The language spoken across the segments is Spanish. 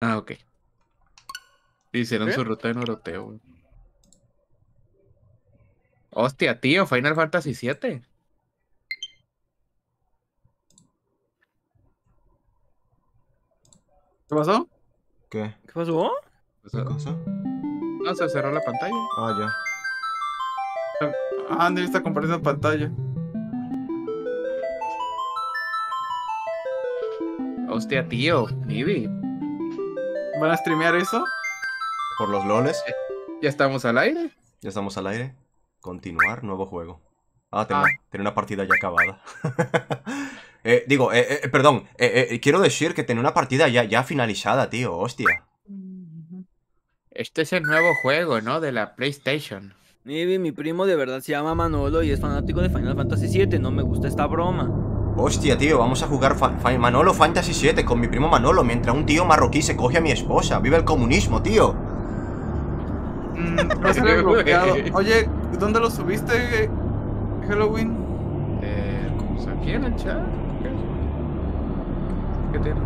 Ah, ok. Hicieron su ruta de Noroteo, güey. Hostia, tío, Final Fantasy VII. ¿Qué pasó? ¿Qué? ¿Qué pasó? ¿Qué cosa? No, se cerró la pantalla. Ah, ya. Ah, Andy está compartiendo pantalla. Hostia, tío, Nibi. ¿Van a streamear eso? Por los loles. Ya estamos al aire. Ya estamos al aire. Continuar, nuevo juego. Ah, tengo, Ah. tenía una partida ya acabada. Eh, digo, eh, eh, perdón, eh, eh, quiero decir que tenía una partida ya, ya finalizada, tío, hostia. Este es el nuevo juego, ¿no? De la PlayStation. Nibi, mi primo de verdad se llama Manolo y es fanático de Final Fantasy VII. No me gusta esta broma. Hostia, tío, vamos a jugar fa- fa- Manolo Fantasy 7 con mi primo Manolo mientras un tío marroquí se coge a mi esposa. ¡Viva el comunismo, tío! Mm, no sale bloqueado. Oye, ¿dónde lo subiste? Halloween. Eh, pues aquí en el chat. ¿Qué, ¿Qué tiene?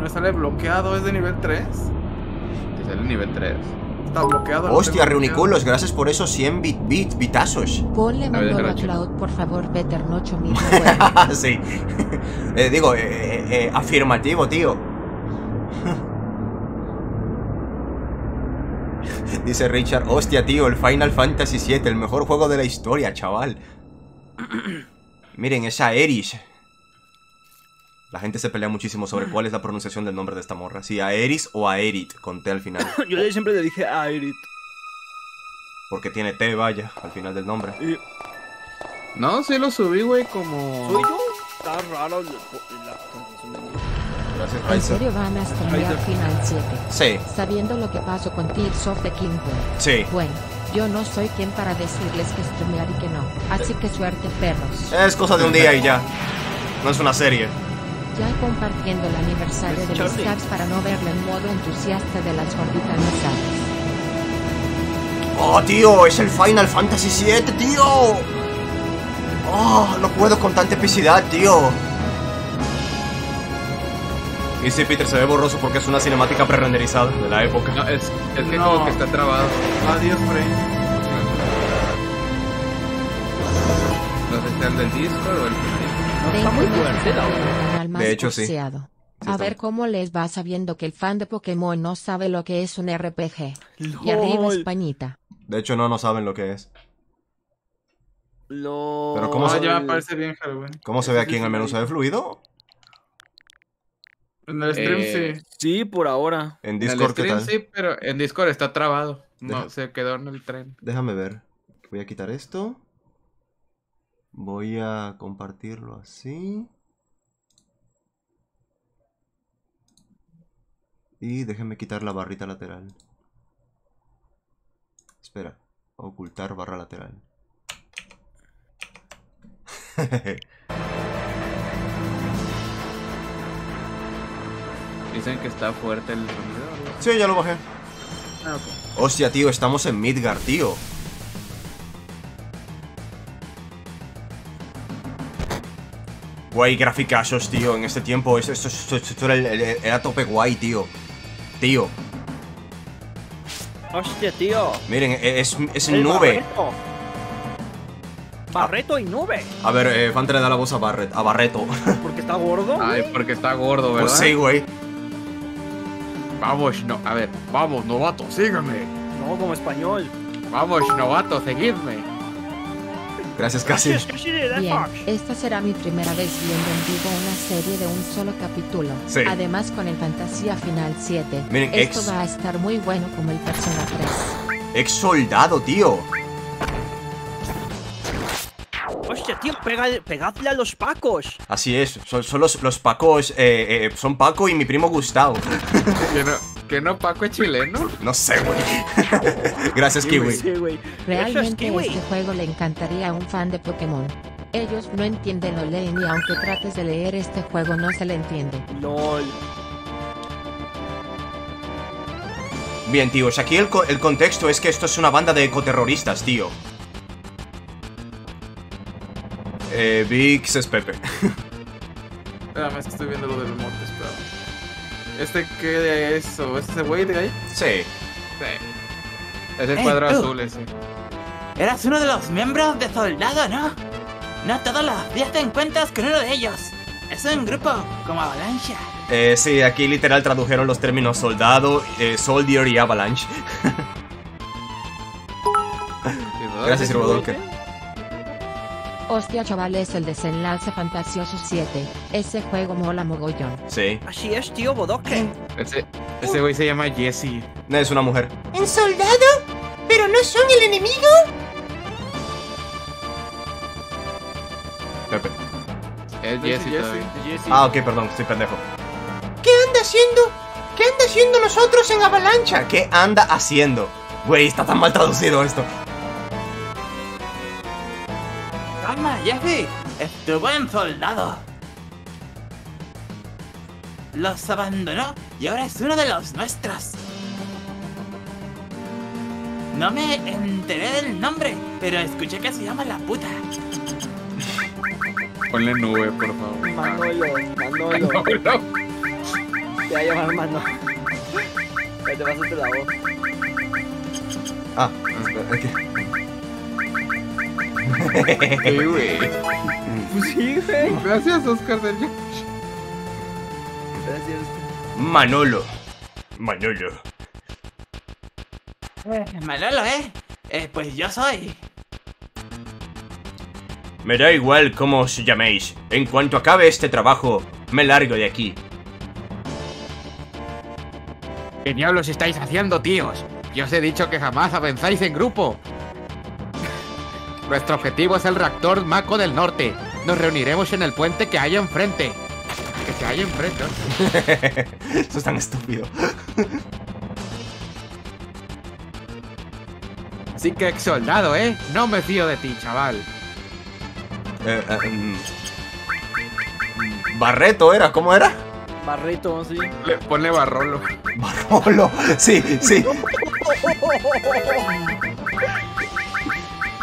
No sale bloqueado, es de nivel 3. Te sale el nivel 3. Está bloqueado. lo Hostia, Reuniculos, gracias por esos 100 bit, bit bitazos. Ponle Manolo a Cloud, por favor, Peter Nocho mismo sí. Eh, digo, eh, eh, afirmativo, tío. Dice Richard, hostia, tío, el Final Fantasy VII, el mejor juego de la historia, chaval. Miren, esa Eris. La gente se pelea muchísimo sobre cuál es la pronunciación del nombre de esta morra. Si Aeris o Aerit, con T al final. Yo siempre le dije a Irit. Porque tiene T, vaya, al final del nombre. Y, No, sí lo subí, güey, como. ¿Soy yo? Está raro la. Gracias, ¿En serio van a streamear Final 7? Sí, Sabiendo lo que pasó con Tears of the Kingdom. sí. Bueno, yo no soy quien para decirles que streamear y que no. Así que suerte, perros. Es cosa de un día y ya. No es una serie. Ya compartiendo el aniversario de los. Cavs para no verlo en modo entusiasta de las gorditas nasadas. ¡Oh, tío! ¡Es el Final Fantasy VII, tío! ¡Oh! No puedo con tanta epicidad, tío. Y sí, Peter se ve borroso porque es una cinemática pre-renderizada de la época. No, es, es que No. como que está trabado. Adiós, Frey. No sé si el del Discord o el No, está muy fuerte De hecho, sí. Sí, A está ver cómo les va sabiendo que el fan de Pokémon no sabe lo que es un RPG. Y LOL. arriba Españita. De hecho, no, no saben lo que es. LOL. Pero ¿cómo Ah, se- ya me parece bien, Halloween. ¿Cómo se ve aquí en el menú? ¿Se ve fluido? En el stream Eh, sí. Sí, por ahora. En En el Discord, ¿qué stream tal? sí, pero en Discord está trabado. No, Deja- se quedó en el tren. Déjame ver. Voy a quitar esto. Voy a compartirlo así. Y déjenme quitar la barrita lateral. Espera. Ocultar barra lateral. Dicen que está fuerte el sonido. sí, ya lo bajé. Ah, ok. Hostia, tío, estamos en Midgar, tío. Guay, graficazos, tío. En este tiempo, esto, esto, esto- esto era, el- el- era tope guay, tío. Tío, Hostia, tío. miren, e- es, es El nube. Barreto. Barreto y nube. A ver, eh, Fante le da la voz a Barret, a Barreto. Porque está gordo. Ay, porque está gordo, ¿verdad? Pues sí, güey. Vamos, no, a ver, vamos, novato, sígueme. No, como español. Vamos, novato, seguidme. Gracias, Bien, Fox. esta será mi primera vez viendo en vivo una serie de un solo capítulo. Sí. Además con el Fantasía Final 7. Miren, Esto ex- va a estar muy bueno como el Persona 3. Ex soldado, tío. Hostia, tío, pega- pegadle a los pacos. Así es, son, son los, los Pacos. eh, eh, son Paco y mi primo Gustavo. ¿Que no, Paco es chileno? No sé, güey. Gracias, Kiwi. Sí, güey. Realmente Kiwi. este juego le encantaría a un fan de Pokémon. Ellos no entienden o leen y aunque trates de leer este juego no se le entiende. LOL. Bien, tíos, aquí el, co- el contexto es que esto es una banda de ecoterroristas, tío. Eh, Vix es Pepe. Que estoy viendo lo del monte, espera. ¿Este qué es? ¿O ¿Es ese güey de ahí? Sí. Sí. Es el Eh, cuadro tú. azul ese. Eras uno de los miembros de Soldado, ¿no? No todos los días te encuentras con uno de ellos. Es un grupo como Avalancha. Eh, sí, aquí literal tradujeron los términos soldado, eh, soldier y avalanche. Gracias, Sir Bodolker. Hostia chavales el desenlace fantasioso 7. Ese juego mola mogollón. Sí. Así es, tío Bodoque. Ese, ese güey se llama Jesse. No, es una mujer. ¿En soldado? ¿Pero no son el enemigo? Pepe. Es Jesse Jesse. Ah, ok, perdón, estoy pendejo. ¿Qué anda haciendo? ¿Qué anda haciendo nosotros en Avalancha? ¿Qué anda haciendo? Güey, está tan mal traducido esto. Jeffy. Estuvo en Soldado. Los abandonó y ahora es uno de los nuestros. No me enteré del nombre, pero escuché que se llama La Puta. Ponle nube, por favor. Manolo, Manolo. No, no. Te va a llamar Manolo. Ahí te vas a hacer la voz. Ah, espera, Sí, güey. Pues sí, güey. Gracias, Oscar del Gracias. Manolo. Manolo. Eh, Manolo, ¿eh? Eh, Pues yo soy. Me da igual cómo os llaméis. En cuanto acabe este trabajo, me largo de aquí. ¿Qué diablos estáis haciendo, tíos? Yo os he dicho que jamás avanzáis en grupo. Nuestro objetivo es el reactor Mako del Norte. Nos reuniremos en el puente que hay enfrente. Que se hay enfrente. Eso es tan estúpido. Así que, ex soldado, ¿eh? No me fío de ti, chaval. Eh, eh, mm. Barreto era, ¿cómo era? Barreto, sí. Le, ponle barrolo. Barolo. Sí, sí.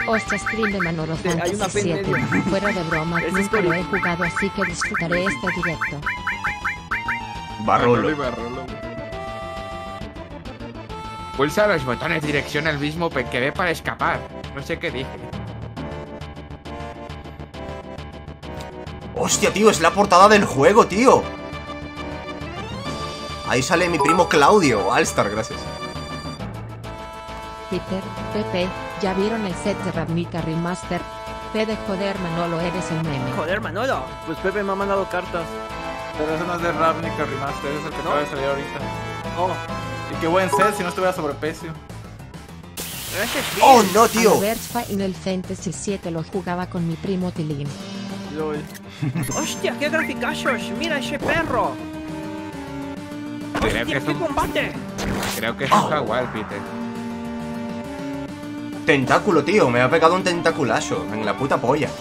Hostia stream de Manolo Fantasy P en 7. medio. Fuera de broma, Es nunca lo he jugado así que disfrutaré este directo. Barolo. y barrolo. Pulsa los botones dirección al mismo que ve para escapar. No sé qué dije. Hostia, tío, es la portada del juego, tío. Ahí sale mi primo Claudio. Alstar, gracias. Peter, Pepe, ¿ya vieron el set de Ravnica Remaster? P de joder Manolo eres el meme. Joder, Manolo. Pues Pepe me ha mandado cartas. Pero ese no es de Ravnica Remaster, es el que ¿No? acaba de salir ahorita. Oh, Y qué buen set si no estuviera sobreprecio. ¡Oh, no, tío! Albert Final Fantasy 7 lo jugaba con mi primo Tilín. Hostia, qué graficachos. Mira ese perro. Creo que es qué un, combate. creo que es un jaguar, Peter. Tentáculo, tío. Me ha pegado un tentaculazo en la puta polla.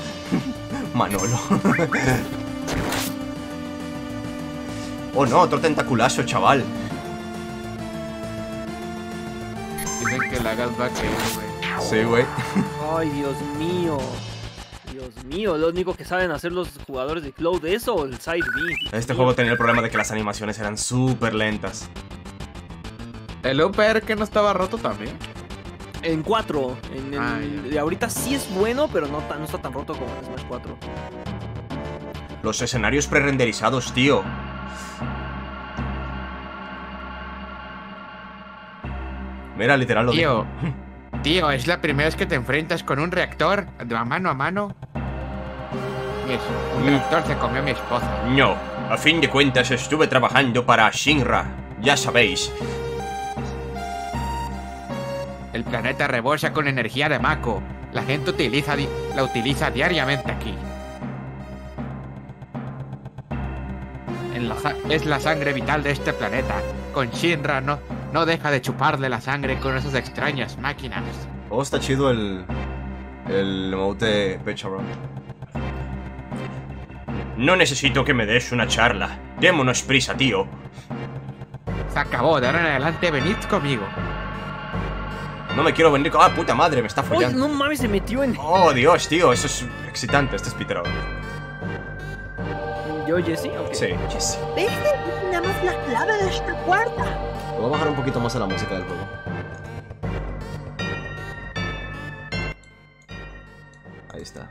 Manolo. oh, no, otro tentaculazo, chaval. Dicen que la gas va a caer, güey. Sí, güey. Ay, Dios mío. Dios mío, lo único que saben hacer los jugadores de Cloud eso o el Side B. Este juego tenía el problema de que las animaciones eran súper lentas. El UPR que no estaba roto también. En 4. En Ah, ahorita sí es bueno, pero no, está tan roto como en Smash 4. Los escenarios prerenderizados, tío. Mira, literal lo Tío, tío, es la primera vez que te enfrentas con un reactor de a mano a mano. Y un Mm. reactor se comió a mi esposa. No, a fin de cuentas estuve trabajando para Shinra. Ya sabéis. El planeta rebosa con energía de Mako. La gente utiliza di- la utiliza diariamente aquí. En la sa- es la sangre vital de este planeta. Con Shinra no, no deja de chuparle la sangre con esas extrañas máquinas. Oh, está chido el. El emote de Pecharon. No necesito que me des una charla. Démonos prisa, tío. Se acabó, de ahora en adelante venid conmigo. No me quiero venir con. ¡Ah, puta madre! Me está ¡Uy, follando. no mames! Se metió en. Oh, Dios, tío. Eso es excitante. Este es Peter. ¿Yo, Jesse? Ok. Sí, Jesse. Nada más es la clave de esta puerta? Voy a bajar un poquito más a la música del juego. Ahí está.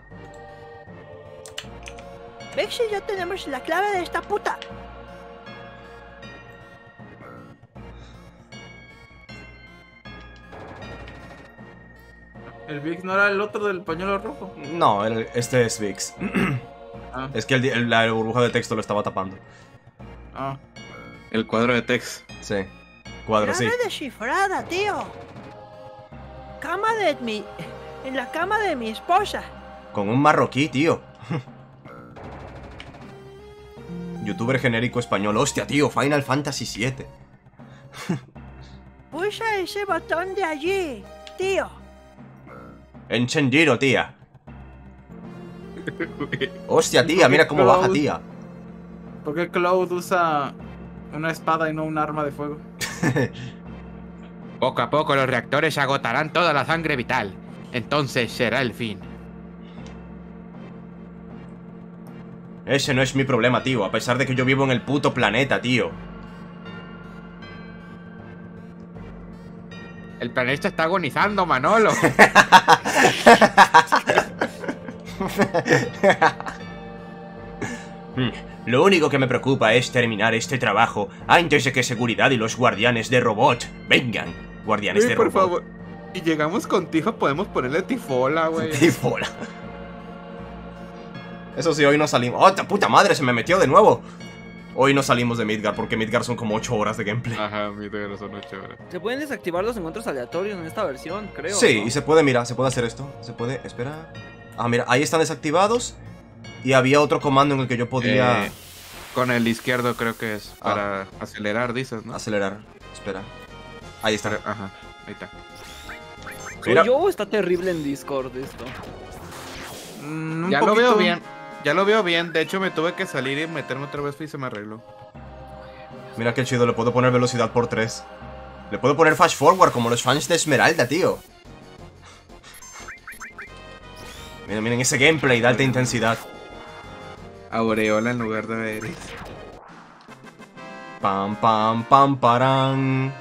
Vix y yo tenemos la clave de esta puta. ¿El Vix no era el otro del pañuelo rojo? No, el- este es VIX. Ah, Es que el, el- la burbuja de texto lo estaba tapando. ah. El cuadro de text. Sí. Cuadro, sí. Clave descifrada, tío. Cama de mi... En la cama de mi esposa. Con un marroquí, tío. Youtuber genérico español. Hostia, tío, Final Fantasy VII. Pulsa ese botón de allí, tío. Encendido, tía. Hostia, tía, mira cómo baja, tía. ¿Por qué Cloud usa una espada y no un arma de fuego? Poco a poco los reactores agotarán toda la sangre vital. Entonces será el fin. Ese no es mi problema, tío, a pesar de que yo vivo en el puto planeta, tío. El planeta está agonizando, Manolo. Hmm, Lo único que me preocupa es terminar este trabajo antes de que seguridad y los guardianes de robot vengan. Guardianes Uy, de por robot. favor. Y llegamos contigo, podemos ponerle tifola, güey. Tifola. Eso sí, hoy no salimos. ¡Oh, ta puta madre! Se me metió de nuevo. Hoy no salimos de Midgar porque Midgar son como 8 horas de gameplay. Ajá, mi no son ocho horas. Se pueden desactivar los encuentros aleatorios en esta versión, creo. Sí, ¿no? y se puede, mira, se puede hacer esto. Se puede, espera. Ah, mira, ahí están desactivados. Y había otro comando en el que yo podía Eh, con el izquierdo creo que es Ah. para acelerar, dices, ¿no? acelerar. Espera. Ahí está. Ajá, ahí está. ¿Soy Mira. yo o está terrible en Discord esto? Mm, Ya lo veo bien. Ya lo veo bien. De hecho, me tuve que salir y meterme otra vez y se me arregló. Mira qué chido, le puedo poner velocidad por 3. Le puedo poner fast forward como los fans de Esmeralda, tío. Miren, miren ese gameplay de alta intensidad. Aureola en lugar de Eris. Pam, pam, pam, paran.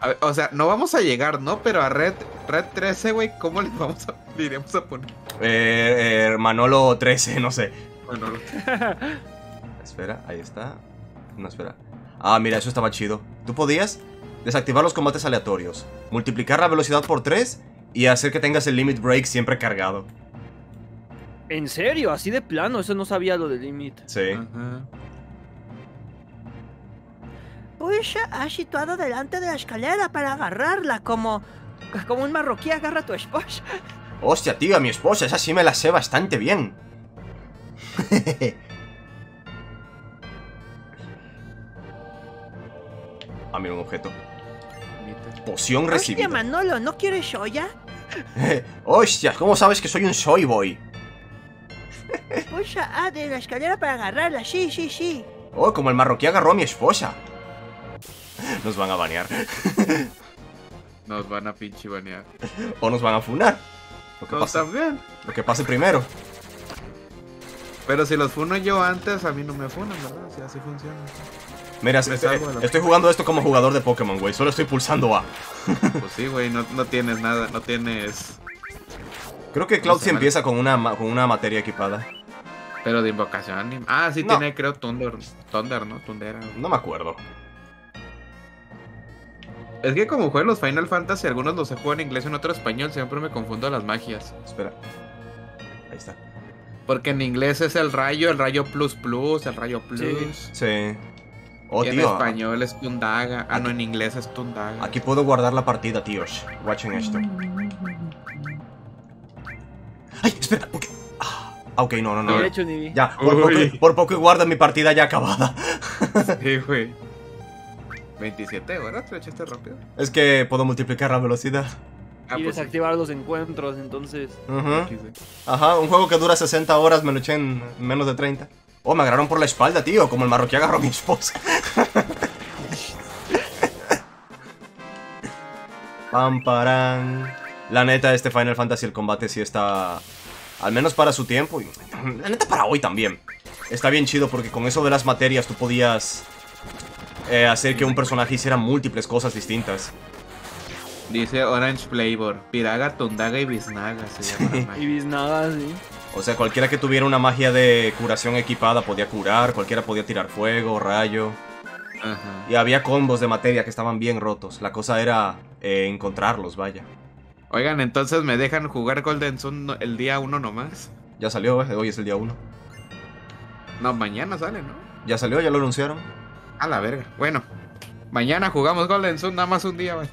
A ver, o sea, no vamos a llegar, ¿no? Pero a Red, Red 13, güey, ¿cómo le vamos a, le iremos a poner? Eh, eh, Manolo 13, no sé. Bueno, Espera, ahí está. No, espera. Ah, mira, eso estaba chido. Tú podías desactivar los combates aleatorios, multiplicar la velocidad por 3 y hacer que tengas el limit break siempre cargado. ¿En serio? ¿Así de plano? Eso no sabía lo del Limit. Sí. Ajá. Pulsa ha situado delante de la escalera para agarrarla como... Como un marroquí agarra a tu esposa. Hostia, tío, a mi esposa, esa sí me la sé bastante bien. ah, mira un objeto. Poción Hostia, recibida. Manolo, ¿no quieres soya? Hostia, ¿cómo sabes que soy un soy boy? Pulsa A de la escalera para agarrarla, sí, sí, sí. Oh, como el marroquí agarró a mi esposa. Nos van a banear. Nos van a pinche banear. O nos van a funar. Lo que, pase, también. lo que pase primero. Pero si los funo yo antes, a mí no me funan, ¿verdad? Si así funciona. Mira, estoy, jugando esto como jugador de Pokémon, güey. Solo estoy pulsando A. Pues sí, güey, no, no tienes nada, no tienes... Creo que Cloud sí empieza con una, con una materia equipada. Pero de invocación. Ah, sí No. tiene, creo, Thunder. Thunder, ¿no? Tundera. No me acuerdo. Es que como juego los Final Fantasy, algunos los he jugado en inglés y en otro español, siempre me confundo las magias. Espera. Ahí está. Porque en inglés es el rayo, el rayo plus plus, el rayo plus. Sí. Oh, y en tío. español es Tundaga. Ah, no, en inglés es Tundaga. Aquí puedo guardar la partida, tíos. Watchen esto. ¡Ay! Espera, ¿por qué? Ah, ok, no, no, no. Hecho, Ya, por poco, por poco y guardo mi partida ya acabada. Sí, güey. 27 horas, te lo echaste rápido. Es que puedo multiplicar la velocidad. Ah, y pues sí. desactivar los encuentros, entonces. Sí, sí. Ajá, un juego que dura 60 horas me lo eché en menos de 30. Oh, me agarraron por la espalda, tío, como el marroquí agarró a mi esposa. Pam, parán. La neta, este Final Fantasy, el combate sí está... Al menos para su tiempo. Y la neta, para hoy también. Está bien chido porque con eso de las materias tú podías... eh, hacer que un personaje hiciera múltiples cosas distintas. Dice Orange Flavor, Piraga, Tundaga y Biznaga se llama la Y biznaga, sí. O sea, cualquiera que tuviera una magia de curación equipada podía curar, cualquiera podía tirar fuego, rayo. Ajá. Y había combos de materia que estaban bien rotos. La cosa era eh, encontrarlos, vaya. Oigan, entonces me dejan jugar Golden Sun el día uno nomás. Ya salió, eh, hoy es el día 1. No, mañana sale, ¿no? Ya salió, ya lo anunciaron. A la verga. Bueno, mañana jugamos Golden Sun nada más un día, güey.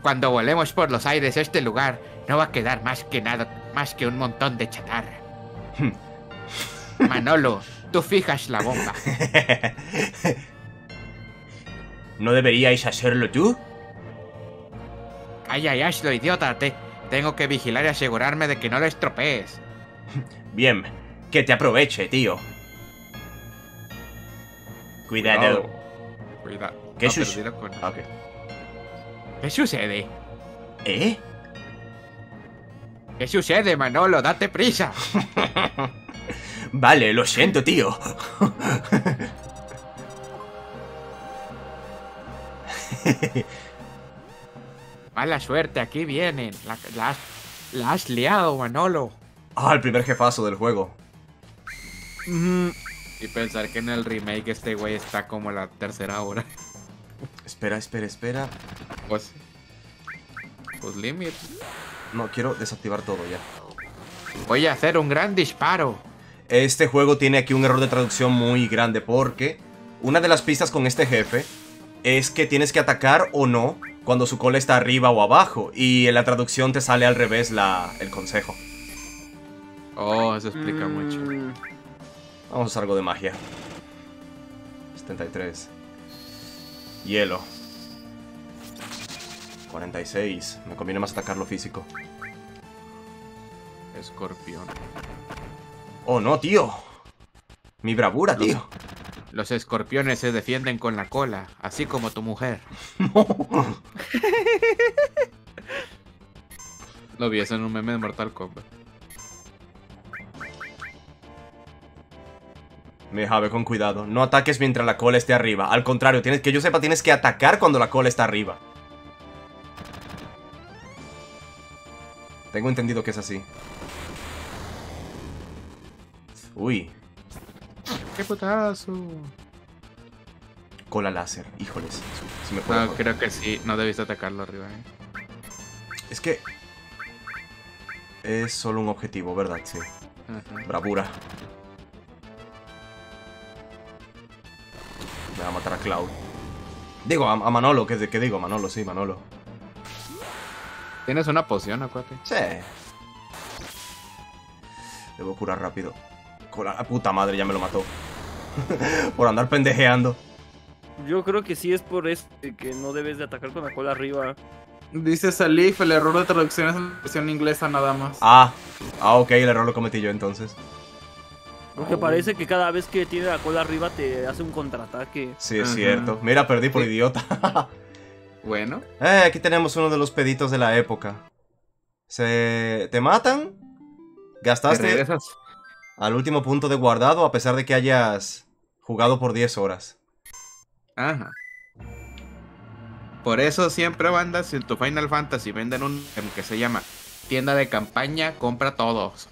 Cuando volemos por los aires, este lugar no va a quedar más que nada, más que un montón de chatarra. Manolo, tú fijas la bomba. ¿No deberíais hacerlo tú? Ay, ay, idiota. Te, tengo que vigilar y asegurarme de que no lo estropees. Bien, que te aproveche, tío. Cuidado. Cuidado. ¿Qué con- ok. ¿Qué sucede? ¿Eh? ¿Qué sucede, Manolo? Date prisa. Vale, lo siento, tío. Mala suerte, aquí vienen. La, la has, la has liado, Manolo. Ah, el primer jefazo del juego. Y pensar que en el remake este güey está como a la tercera hora. Espera, espera, espera. Pues. Pues limit. No, quiero desactivar todo ya. Voy a hacer un gran disparo. Este juego tiene aquí un error de traducción muy grande porque una de las pistas con este jefe es que tienes que atacar o no cuando su cola está arriba o abajo y en la traducción te sale al revés la, el consejo. Oh, eso explica mucho. Vamos a usar algo de magia. 73. Hielo. 46. Me conviene más atacar lo físico. Escorpión. Oh, no, tío. Mi bravura, tío. Los escorpiones se defienden con la cola, así como tu mujer. Lo vi eso en un meme de Mortal Kombat. Me Jave, con cuidado. No ataques mientras la cola esté arriba. Al contrario, tienes que yo sepa, tienes que atacar cuando la cola está arriba. Tengo entendido que es así. Uy, ¡Qué putazo! cola láser. Híjoles. Si me puedo No, joder. creo que sí, no debiste atacarlo arriba, eh. Es que... Es solo un objetivo, ¿verdad? Sí. Ajá. Bravura. Va a matar a Cloud. Digo, a, a Manolo, ¿qué, qué digo? Manolo, sí, Manolo. Tienes una poción, acuate. Sí. Debo curar rápido. Con la puta madre, ya me lo mató. por andar pendejeando. Yo creo que sí es por eso de que no debes de atacar con la cola arriba. Dice Salif, el error de traducción es en la versión inglesa nada más. Ah, ah, ok, el error lo cometí yo entonces. Porque parece que cada vez que tiene la cola arriba te hace un contraataque. Sí, es Ajá. cierto. Mira, perdí por Sí. idiota. Bueno, eh, aquí tenemos uno de los peditos de la época. Se... ¿Te matan? te Gastaste regresas. al último punto de guardado a pesar de que hayas jugado por 10 horas. Ajá. Por eso siempre bandas en tu Final Fantasy venden un que se llama tienda de campaña, compra todos.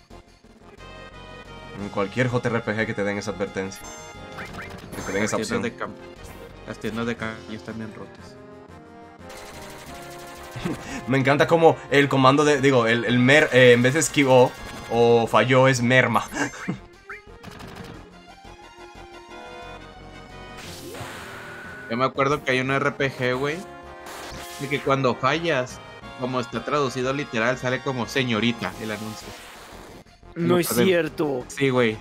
En cualquier JRPG que te den esa advertencia. Que te den Las esa tiendas, opción. de Las tiendas de campaña están bien rotas. Me encanta como el comando de. Digo, el, el mer. eh, en vez de esquivó o falló, es merma. Yo me acuerdo que hay un RPG, güey. Y que cuando fallas, como está traducido literal, sale como señorita el anuncio. No es cierto. Sí, güey.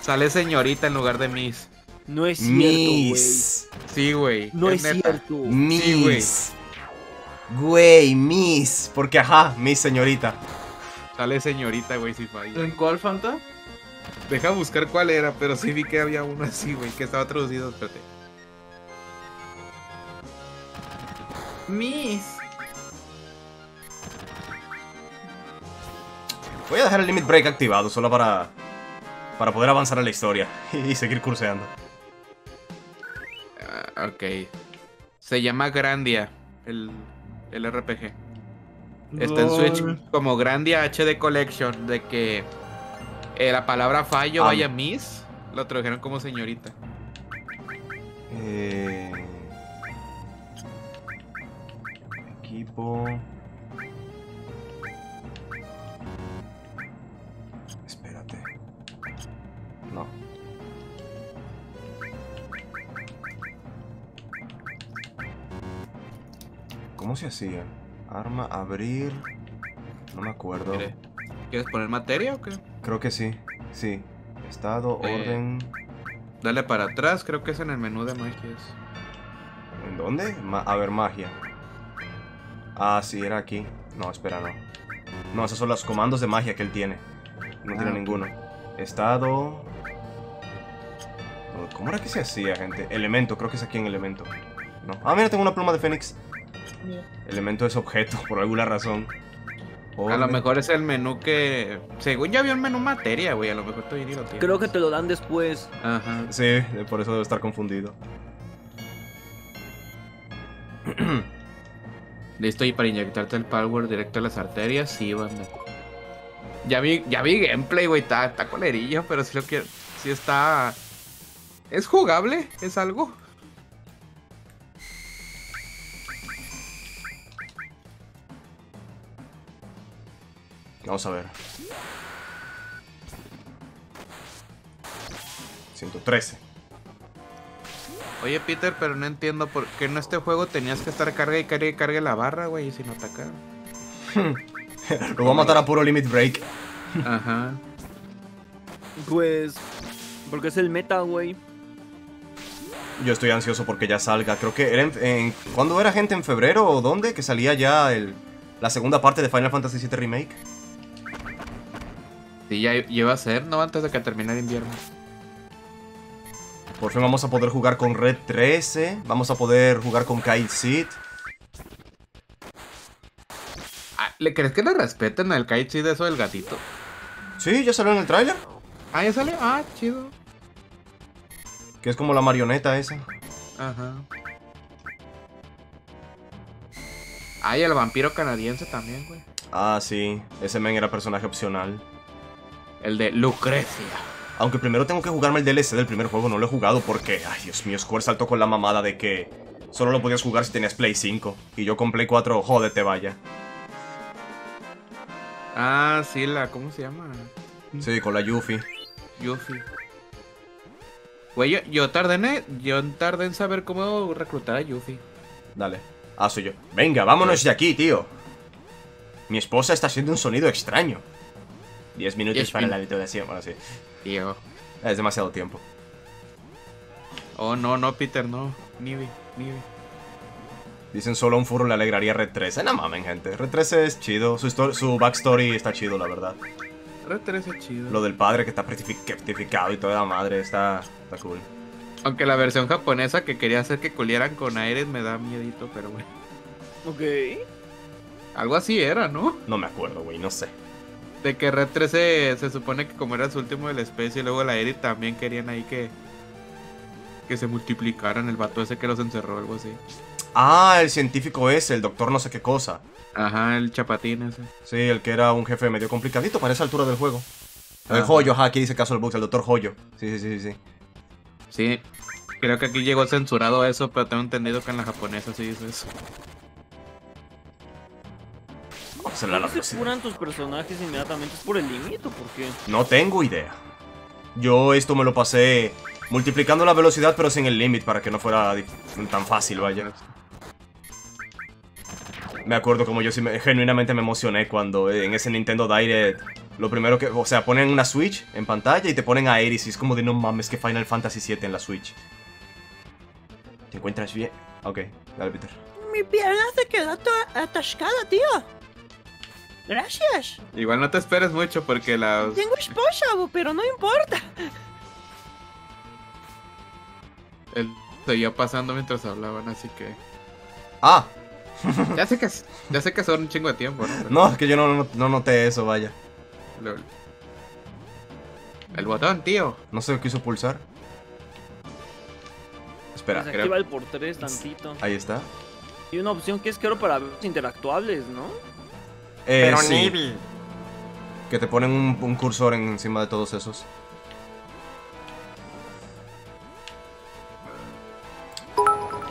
Sale señorita en lugar de Miss. No es cierto, güey. Miss. Sí, güey. No es cierto. Miss. Güey, Miss. Porque ajá, Miss señorita. Sale señorita, güey, si falla. ¿En cuál Fanta? Deja buscar cuál era, pero sí vi que había uno así, güey, que estaba traducido. Espérate. Miss. Voy a dejar el Limit Break activado solo para. Para poder avanzar en la historia y seguir curseando. Ok. Se llama Grandia, el, el RPG. Está en Switch como Grandia HD Collection, de que eh, la palabra fallo Ah. vaya Miss, lo tradujeron como señorita. Eh... Equipo. ¿Cómo se hacía? Arma, abrir. No me acuerdo. Mire, ¿Quieres poner materia o qué? Creo que sí. Sí. Estado, Eh. orden. Dale para atrás, creo que es en el menú de magias. ¿En dónde? Ma- a ver, magia. Ah, sí, era aquí. No, espera, no. No, esos son los comandos de magia que él tiene. No tiene Ah, ninguno. Estado. ¿Cómo era que se hacía, gente? Elemento, creo que es aquí en elemento. No. Ah, mira, tengo una pluma de Fénix. Elemento es objeto, por alguna razón. A lo mejor es el menú que. Según ya había un menú materia, güey. A lo mejor todavía ni lo tienes. Creo que te lo dan después. Ajá. Sí, por eso debe estar confundido. Listo, y para inyectarte el power directo a las arterias, sí, banda. Ya vi, ya vi gameplay, güey. Está, está colerillo, pero sí lo quiero. Sí está. ¿Es jugable? ¿Es algo? Vamos a ver. 113. Oye, Peter, pero no entiendo por qué en este juego tenías que estar carga y carga y carga la barra, güey, y sin atacar. Lo voy a matar a puro limit break. Ajá. Pues. Porque es el meta, güey. Yo estoy ansioso porque ya salga. Creo que era en, en- ¿Cuándo era gente? ¿En febrero o dónde? Que salía ya el, la segunda parte de Final Fantasy VII Remake. Sí, ya iba a ser, ¿no? Antes de que termine el invierno. Por fin vamos a poder jugar con Red 13. Vamos a poder jugar con Kyle Seed. Ah, ¿Le crees que le respeten al Kaichi de eso del gatito? Sí, ya salió en el tráiler. Ah, ya sale. Ah, chido. Que es como la marioneta esa. Ajá. Ah, y el vampiro canadiense también, güey. Ah, sí. Ese men era personaje opcional. El de Lucrecia. Aunque primero tengo que jugarme el DLC del primer juego, no lo he jugado porque, ay Dios mío, Square saltó con la mamada de que solo lo podías jugar si tenías Play 5. Y yo con Play 4, jódete vaya. Ah, sí, la. ¿Cómo se llama? Sí, con la Yuffie. Yuffie. Güey, yo, yo tardé en, yo tardé en saber cómo reclutar a Yuffie. Dale. Ah, soy yo. Venga, vámonos de aquí, tío. Mi esposa está haciendo un sonido extraño. 10 minutos Diez para min- la detonación. Bueno, sí. Tío. Es demasiado tiempo. Oh, no, no, Peter, no. Nibi, Nibi. Dicen solo a un furro le alegraría Red 13. No mamen, gente. Red 13 es chido. Su, su backstory está chido, la verdad. Red 13 es chido. Lo del padre que está certifi- certificado y toda la madre está, está cool. Aunque la versión japonesa que quería hacer que culieran con aires me da miedito, pero bueno. Ok. Algo así era, ¿no? No me acuerdo, güey, no sé. De que Red 13 se supone que como era su último de la especie, y luego la Eri también querían ahí que. que se multiplicaran el vato ese que los encerró, algo así. Ah, el científico ese, el doctor no sé qué cosa. Ajá, el chapatín ese. Sí, el que era un jefe medio complicadito para esa altura del juego. El Ajá. Joyo, ajá, aquí dice caso el box, el doctor Joyo. Sí, sí, sí, sí. Sí. Creo que aquí llegó censurado eso, pero tengo entendido que en la japonesa sí dice eso. Vamos a hacerle a la ¿No se curan tus personajes inmediatamente? ¿Es por el límite o por qué? No tengo idea. Yo esto me lo pasé multiplicando la velocidad pero sin el límite para que no fuera tan fácil, vaya. Me acuerdo como yo sí me- genuinamente me emocioné cuando eh, en ese Nintendo Direct lo primero que, o sea, ponen una Switch en pantalla y te ponen a Iris y es como de no mames que Final Fantasy VII en la Switch. ¿Te encuentras bien? Ok, dale Peter. Mi pierna se quedó atascada, tío. Gracias. Igual no te esperes mucho porque la. Tengo esposa, pero no importa. Él seguía pasando mientras hablaban, así que. Ah, Ya sé que ya sé que son un chingo de tiempo, ¿no? Pero- no, es que yo no, no, no noté eso, vaya. Lol. El botón, tío. No sé qué quiso pulsar. Espera, Desactiva el por 3 tantito. ahí está. Y una opción que es creo para ver los interactuables, ¿no? Eh, Pero sí, que te ponen un, un cursor encima de todos esos.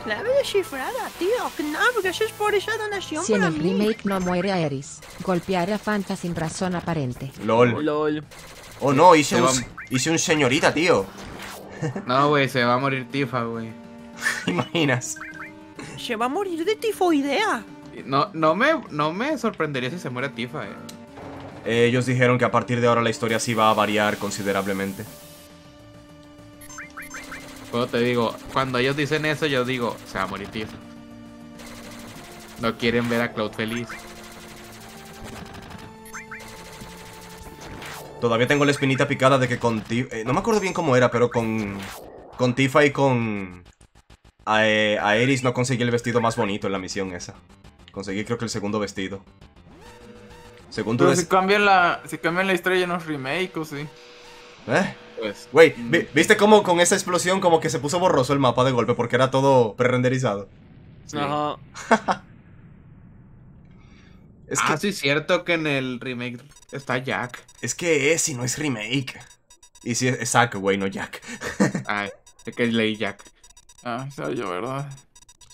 Clave descifrada, tío. No, gracias por esa donación Si en el mí. remake no muere a Eris, golpear a Fanta sin razón aparente. LOL. LOL. Oh no, hice Se un, hice un señorita, tío. No, güey, se va a morir Tifa, güey. Imaginas. Se va a morir de tifoidea. No, no, me, no me sorprendería si se muere Tifa, eh. Eh, Ellos dijeron que a partir de ahora la historia sí va a variar considerablemente. Cuando te digo, cuando ellos dicen eso, yo digo, se va a morir Tifa. No quieren ver a Cloud feliz. Todavía tengo la espinita picada de que con Tifa... no me acuerdo bien cómo era, pero con... Con Tifa y con... A, eh, a Eris no conseguí el vestido más bonito en la misión esa. Conseguí creo que el segundo vestido. Segundo Pero si cambian la, si cambian la historia en los remakes, ¿o sí? ¿Eh? Pues, Güey, vi- ¿viste cómo con esa explosión como que se puso borroso el mapa de golpe porque era todo pre-renderizado? sí. Ajá. Es ah, sí, es cierto que en el remake está Jack. es que es y no es remake. Y si es, es Zack, güey, no Jack. Ay, es que es Lady Jack. Ah, soy yo, ¿verdad?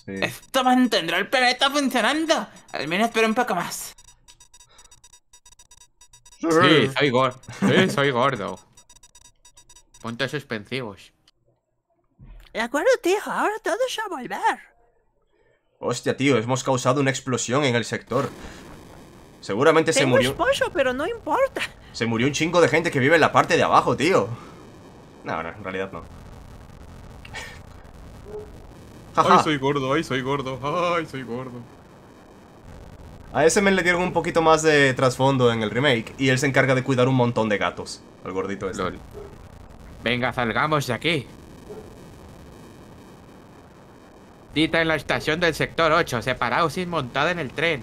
Sí. Esto mantendrá el planeta funcionando. Al menos por un poco más. Sí, soy gordo. Sí, soy gordo. Puntos suspensivos. De acuerdo, tío. Ahora todos a volver. Hostia, tío, hemos causado una explosión en el sector. Seguramente se murió, esposo, pero no importa. se murió un chingo de gente que vive en la parte de abajo, tío. No, no, en realidad no. Jaja, gordo, ay, soy gordo, ay, soy gordo. a ese men le dieron un poquito más de trasfondo en el remake y él se encarga de cuidar un montón de gatos. El gordito este. Lol. Venga, salgamos de aquí. Dita en la estación del sector 8, separados y montada en el tren.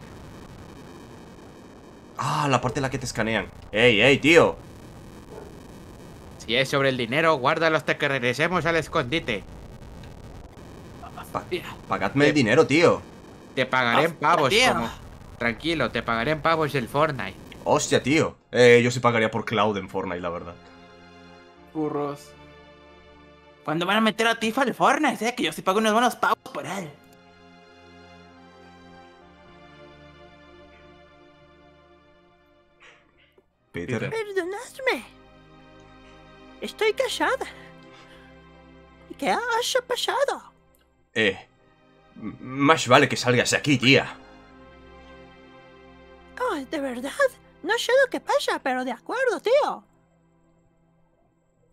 Ah, la parte en la que te escanean. ¡Ey, ey, tío! Si es sobre el dinero, guárdalo hasta que regresemos al escondite. Pa- pagadme el dinero, tío. Te pagaré en pavos, tío. como... Tranquilo, te pagaré en pavos del Fortnite. Hostia, tío. Eh, yo sí pagaría por Cloud en Fortnite, la verdad. Burros. Cuando van a meter a Tifa al Fortnite, eh, que yo sí pago unos buenos pavos por él. Peter. Perdonadme. Estoy casada. ¿Y qué has pasado? Eh. Más vale que salgas de aquí, tía. Oh, de verdad. No sé lo que pasa, pero de acuerdo, tío.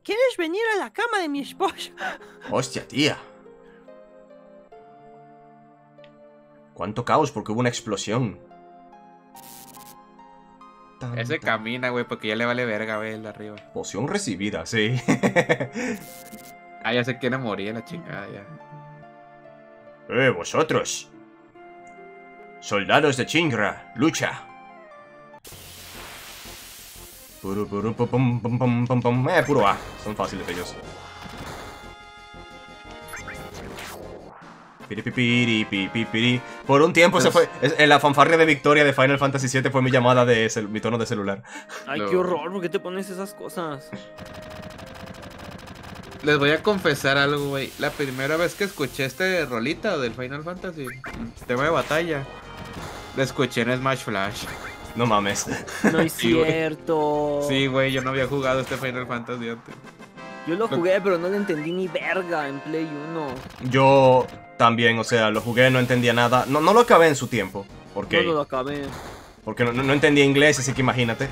¿Quieres venir a la cama de mi esposo? Hostia, tía. Cuánto caos porque hubo una explosión. Tan, Ese tan. camina, güey, porque ya le vale verga, güey, el de arriba. Poción recibida, sí. Ah, ya se quiere morir la chingada, ya. Eh, vosotros. Soldados de Chingra, lucha. Puru, puru, pu, pum, pum, pum, pum, pum. Eh, puro A. Son fáciles ellos. Por un tiempo se fue. En la fanfarria de victoria de Final Fantasy VII fue mi llamada de mi tono de celular. Ay, qué horror, ¿por qué te pones esas cosas? Les voy a confesar algo, güey. La primera vez que escuché este rolita del Final Fantasy, tema de batalla, lo escuché en Smash Flash. No mames. No es Sí, cierto. Sí, güey, yo no había jugado este Final Fantasy antes. Yo lo jugué, pero no le entendí ni verga en Play 1. Yo también, o sea, lo jugué, no entendía nada. No, no lo acabé en su tiempo. Porque, No lo acabé. porque no, no entendía inglés, así que imagínate.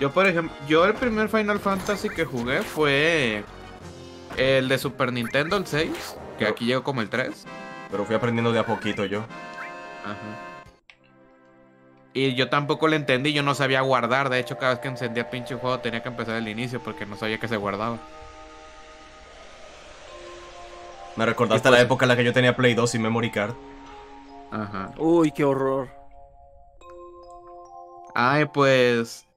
Yo, por ejemplo, yo el primer Final Fantasy que jugué fue el de Super Nintendo, el 6, que aquí llegó como el 3. Pero fui aprendiendo de a poquito yo. Ajá. Y yo tampoco le entendí, yo no sabía guardar. De hecho, cada vez que encendía pinche juego tenía que empezar el inicio porque no sabía que se guardaba. Me recordaste pues- la época en la que yo tenía Play 2 y Memory Card. Ajá. Uy, qué horror. Ay, pues.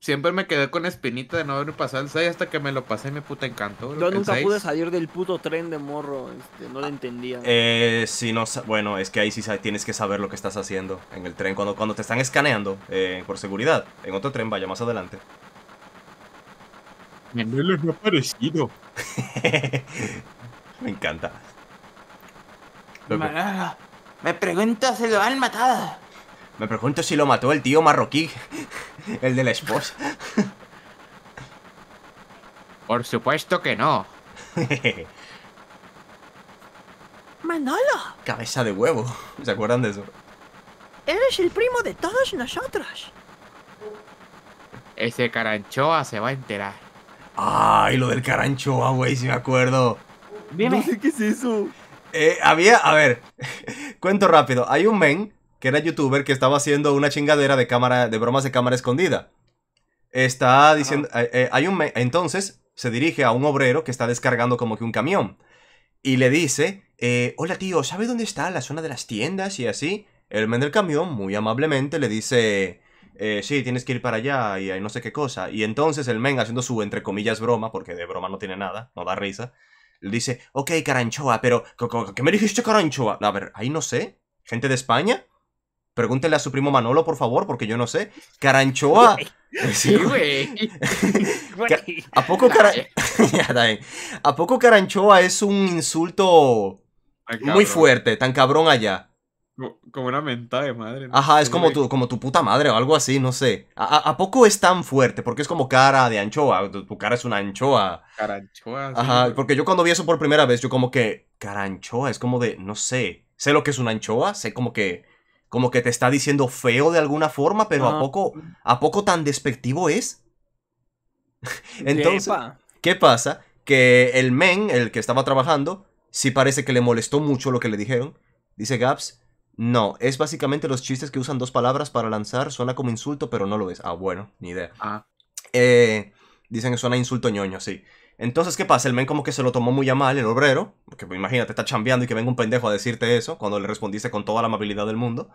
Siempre me quedé con espinita de no haber pasado el 6 hasta que me lo pasé y me puta encantó. Yo nunca 6. pude salir del puto tren de morro, este, no lo entendía. Eh, si no, sa- bueno, es que ahí sí tienes que saber lo que estás haciendo en el tren. Cuando, cuando te están escaneando eh, por seguridad, en otro tren, vaya más adelante. Manolo no ha aparecido. Me encanta. Que- me pregunto si lo han matado. Me pregunto si lo mató el tío marroquí, el de la esposa. Por supuesto que no. Manolo, Cabeza de huevo. ¿Se acuerdan de eso? eres el primo de todos nosotros. Ese caranchoa se va a enterar. Ay, lo del caranchoa, güey, si me acuerdo. Dime, qué es eso. Eh, había, a ver, cuento rápido. Hay un men que era youtuber que estaba haciendo una chingadera de cámara, de bromas de cámara escondida. Está diciendo, eh, eh, hay un entonces se dirige a un obrero que está descargando como que un camión y le dice, eh, hola tío, ¿sabe dónde está la zona de las tiendas y así? El men del camión muy amablemente le dice, sí, tienes que ir para allá y hay no sé qué cosa. Y entonces el men haciendo su entre comillas broma, porque de broma no tiene nada, no da risa, le dice, ok, Caranchoa, pero ¿co- co- ¿qué me dijiste, Caranchoa? A ver, ahí no sé. ¿Gente de España? Pregúntele a su primo Manolo, por favor, porque yo no sé. Caranchoa. Sí, güey. ¿A poco, cara... ¿A poco Caranchoa es un insulto muy fuerte, tan cabrón allá? Como, como una mentada de madre. ¿no? Ajá, es como tu, como tu puta madre o algo así, no sé. ¿A, a- poco es tan fuerte? Porque es como cara de anchoa. Tu, tu cara es una anchoa. Caranchoa. sí, Ajá, porque yo cuando vi eso por primera vez, yo como que, cara, anchoa, es como de, no sé. Sé lo que es una anchoa, sé como que, como que te está diciendo feo de alguna forma, pero ¿a poco, a poco tan despectivo es? Entonces. ¿Qué pasa? Que el men, el que estaba trabajando, sí parece que le molestó mucho lo que le dijeron. Dice Gaps, no, es básicamente los chistes que usan dos palabras para lanzar, suena como insulto, pero no lo es. Ah, bueno, ni idea. Ah. Eh, dicen que suena insulto ñoño, sí. Entonces, ¿qué pasa? El men como que se lo tomó muy a mal, el obrero, porque imagínate, está chambeando y que venga un pendejo a decirte eso, cuando le respondiste con toda la amabilidad del mundo.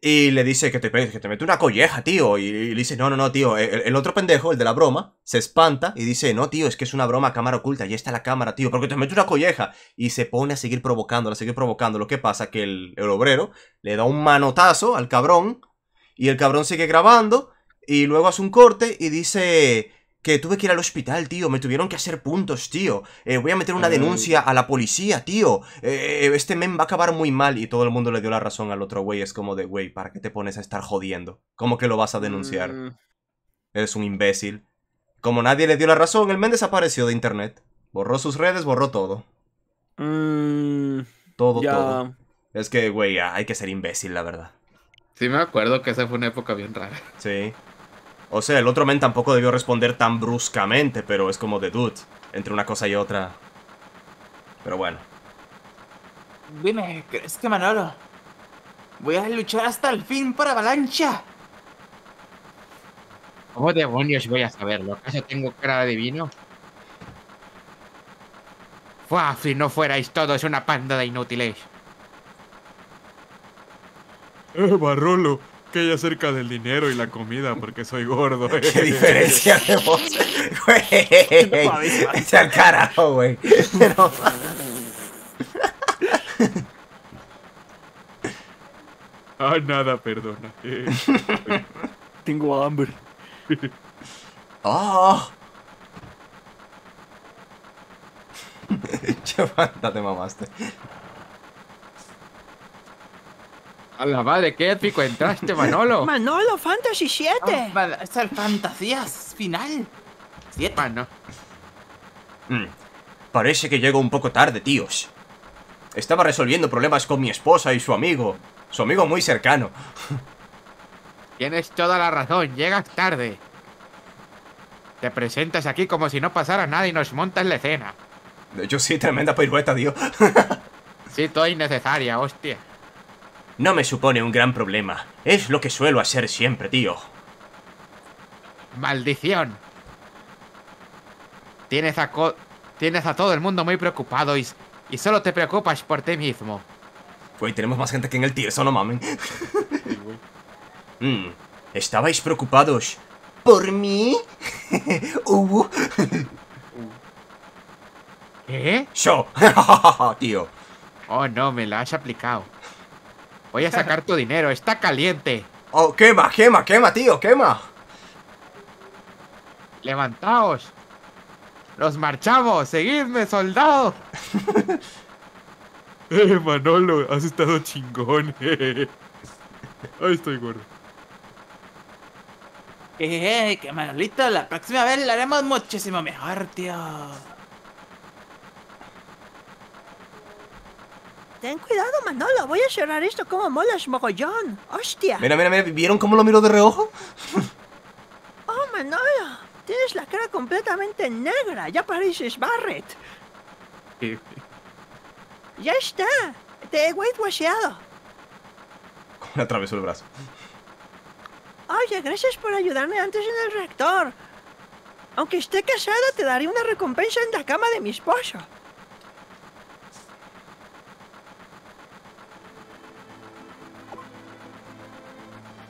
Y le dice que te, que te mete una colleja, tío. Y, le dice, no, no, no, tío. El, otro pendejo, el de la broma, se espanta y dice, no, tío, es que es una broma cámara oculta. Ya está la cámara, tío, porque te mete una colleja. Y se pone a seguir provocándolo, a seguir provocando. Lo que pasa que el obrero le da un manotazo al cabrón. Y el cabrón sigue grabando. Y luego hace un corte y dice que tuve que ir al hospital, tío. Me tuvieron que hacer puntos, tío. Eh, voy a meter una denuncia a la policía, tío. Eh, este men va a acabar muy mal. Y todo el mundo le dio la razón al otro güey. Es como de, güey, ¿para qué te pones a estar jodiendo? ¿Cómo que lo vas a denunciar? Mm, Eres un imbécil. Como nadie le dio la razón, el men desapareció de internet. Borró sus redes, borró todo. mm, Todo, ya. todo. Es que, güey, hay que ser imbécil, la verdad. Sí, me acuerdo que esa fue una época bien rara. Sí. O sea, el otro men tampoco debió responder tan bruscamente, pero es como de dude. Entre una cosa y otra. Pero bueno. dime, ¿crees que Manolo? Voy a luchar hasta el fin por Avalancha. ¿Cómo demonios voy a saberlo? ¿Acaso tengo cara de vino? ¡Fua! Si no fuerais todos una panda de inútiles. Eh, Barrolo, que hay acerca del dinero y la comida porque soy gordo. ¡Qué diferencia de voz! ¡Güey! ¡Echa al carajo, güey! No. ah, nada, perdona. Eh, Tengo hambre. ¡Oh! Chavanta, te mamaste. A la madre, qué épico entraste, Manolo. Manolo Fantasy 7. Ah, es el Fantasías final. Siete. Mano. Mm, Parece que llego un poco tarde, tíos. Estaba resolviendo problemas con mi esposa y su amigo. Su amigo muy cercano. Tienes toda la razón, llegas tarde. Te presentas aquí como si no pasara nada y nos montas la escena. De hecho, sí, tremenda pirueta, tío. Sí, todo innecesaria, hostia. No me supone un gran problema. Es lo que suelo hacer siempre, tío. ¡Maldición! Tienes a, co- Tienes a todo el mundo muy preocupado y, solo te preocupas por ti mismo. Güey, tenemos más gente que en el Tirso, no mamen. Mm, ¿Estabais preocupados por mí? Uh, ¿Qué? yo. Tío. Oh, no, me la has aplicado. Voy a sacar tu dinero, está caliente. Oh, quema, quema, quema, tío, quema. Levantaos. Nos marchamos. Seguidme, soldado. eh, Manolo, has estado chingón. Ahí estoy gordo. Eh, que Manolito, la próxima vez lo haremos muchísimo mejor, tío. Ten cuidado, Manolo. Voy a cerrar esto como molas mogollón. ¡Hostia! Mira, mira, mira, ¿vieron cómo lo miro de reojo? ¡Oh, Manolo! Tienes la cara completamente negra. Ya pareces Barrett. Ya está. Te he whitewasheado. Como le atravesó el brazo. Oye, gracias por ayudarme antes en el reactor. Aunque esté casada, te daré una recompensa en la cama de mi esposo.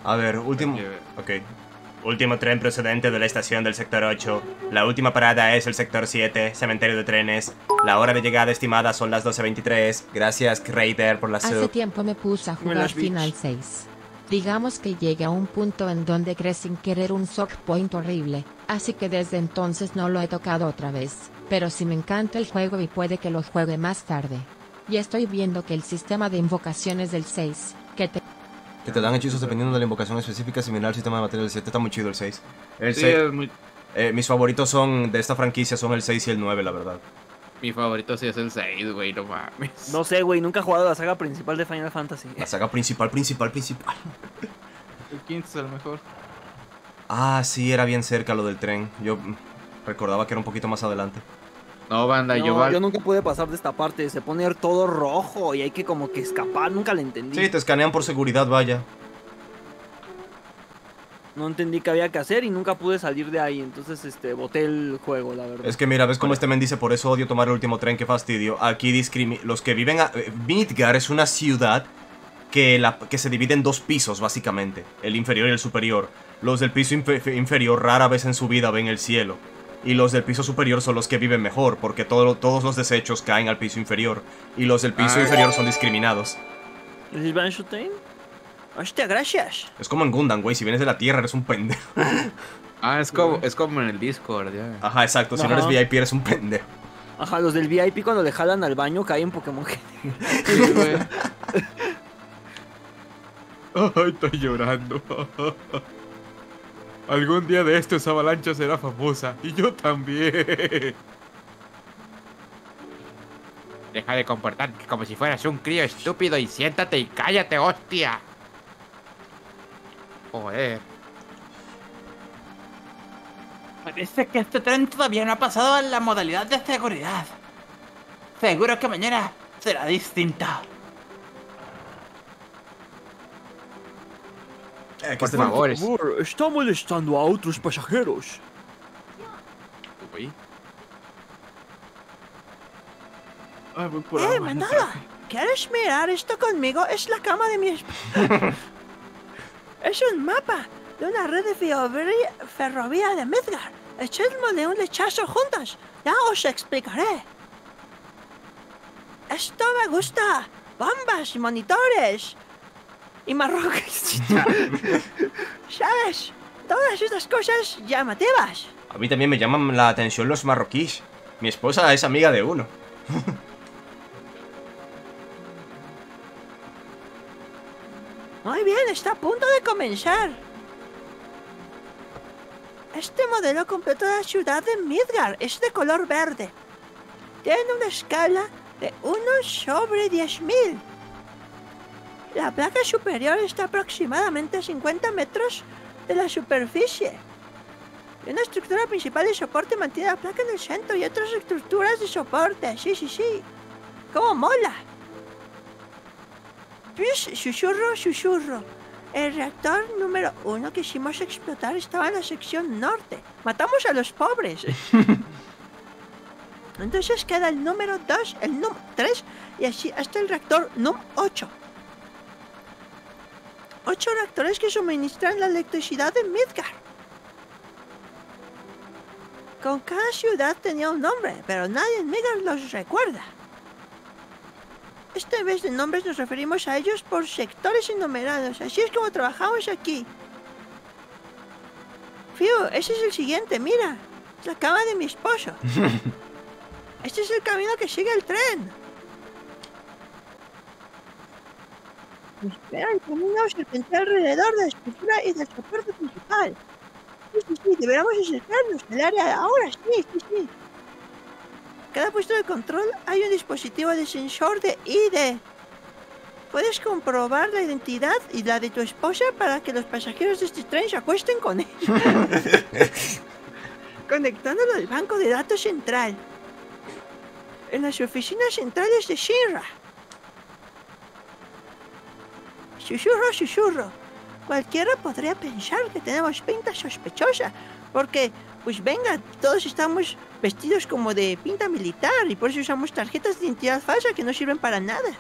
A ver, último. Ok. Último tren procedente de la estación del sector 8. La última parada es el sector 7, cementerio de trenes. La hora de llegada estimada son las 12.23. Gracias, Raider, por la Hace sub. tiempo me puse a jugar. Final 6. Digamos que llegué a un punto en donde creé sin querer un sock point horrible, así que desde entonces no lo he tocado otra vez, pero sí me encanta el juego y puede que lo juegue más tarde. Y estoy viendo que el sistema de invocaciones del 6, que te Que te dan hechizos dependiendo de la invocación específica, similar al sistema de materia del 7. Está muy chido el 6. El Sí, 6 es muy... eh, mis favoritos son de esta franquicia son el 6 y el 9, la verdad. Mi favorito sí es el 6, güey, no mames. No sé, güey, nunca he jugado la saga principal de Final Fantasy. La saga principal, principal, principal. El 15 es el mejor. Ah, sí, era bien cerca lo del tren. Yo recordaba que era un poquito más adelante. No, banda, No, yo, yo nunca pude pasar de esta parte, se pone todo rojo y hay que como que escapar, nunca le entendí. Sí, te escanean por seguridad, vaya. No entendí qué había que hacer y nunca pude salir de ahí, entonces este boté el juego, la verdad. Es que mira, ves cómo este men dice, por eso odio tomar el último tren, qué fastidio. Aquí discrimi los que viven a... eh, Midgar es una ciudad que, la, que se divide en dos pisos, básicamente. El inferior y el superior. Los del piso infe- inferior rara vez en su vida ven el cielo. Y los del piso superior son los que viven mejor, porque todo- todos los desechos caen al piso inferior. Y los del piso Ah. inferior son discriminados. ¿Es el Hostia, gracias. Es como en Gundam, güey, si vienes de la Tierra eres un pendejo. Ah, es como, es como en el Discord, ya. Ajá, exacto, si no eres. VIP eres un pendejo. Ajá, los del VIP cuando le jalan al baño caen Pokémon. Sí, güey. Ay, estoy llorando. Algún día de estos Avalancha será famosa. Y yo también. Deja de comportarte como si fueras un crío estúpido y siéntate y cállate, hostia. Joder. Parece que este tren todavía no ha pasado a la modalidad de seguridad. Seguro que mañana será distinta. Por favor. está molestando a otros pasajeros. Uy. Ay, voy por Eh, sé. ¿quieres mirar esto conmigo? Es la cama de mi es un mapa de una red de ferrovía, ferrovía de Midgar. Echadme un lechazo juntos. Ya os explicaré. Esto me gusta. Bombas y monitores. Y marroques. ¿Sabes? Todas estas cosas llamativas. A mí también me llaman la atención los marroquíes. Mi esposa es amiga de uno. Muy bien, está a punto de comenzar. Este modelo completo de la ciudad de Midgar es de color verde. Tiene una escala de 1 sobre 10.000. La placa superior está aproximadamente a 50 metros de la superficie. Y una estructura principal de soporte mantiene la placa en el centro y otras estructuras de soporte. Sí, sí, sí. ¡Cómo mola! Pues, susurro, susurro. El reactor número uno que hicimos explotar estaba en la sección norte. Matamos a los pobres. Entonces queda el número 2, el número 3 y así hasta el reactor número 8. Ocho reactores que suministran la electricidad de Midgar. Con cada ciudad tenía un nombre, pero nadie en Midgar los recuerda. Esta vez de nombres nos referimos a ellos por sectores enumerados. Así es como trabajamos aquí. Fío, ese es el siguiente, mira. Es la cama de mi esposo. Este es el camino que sigue el tren. Espera, el camino serpentea alrededor de la estructura y del soporte principal. Sí, sí, sí, deberíamos acercarnos al área ahora, sí, sí, sí. Cada puesto de control hay un dispositivo de sensor de ID. Puedes comprobar la identidad y la de tu esposa para que los pasajeros de este tren se acuesten con él. Conectándolo al banco de datos central. En las oficinas centrales de Shinra. Susurro, susurro. Cualquiera podría pensar que tenemos pinta sospechosa, porque, pues venga, todos estamos vestidos como de pinta militar y por eso usamos tarjetas de identidad falsa que no sirven para nada.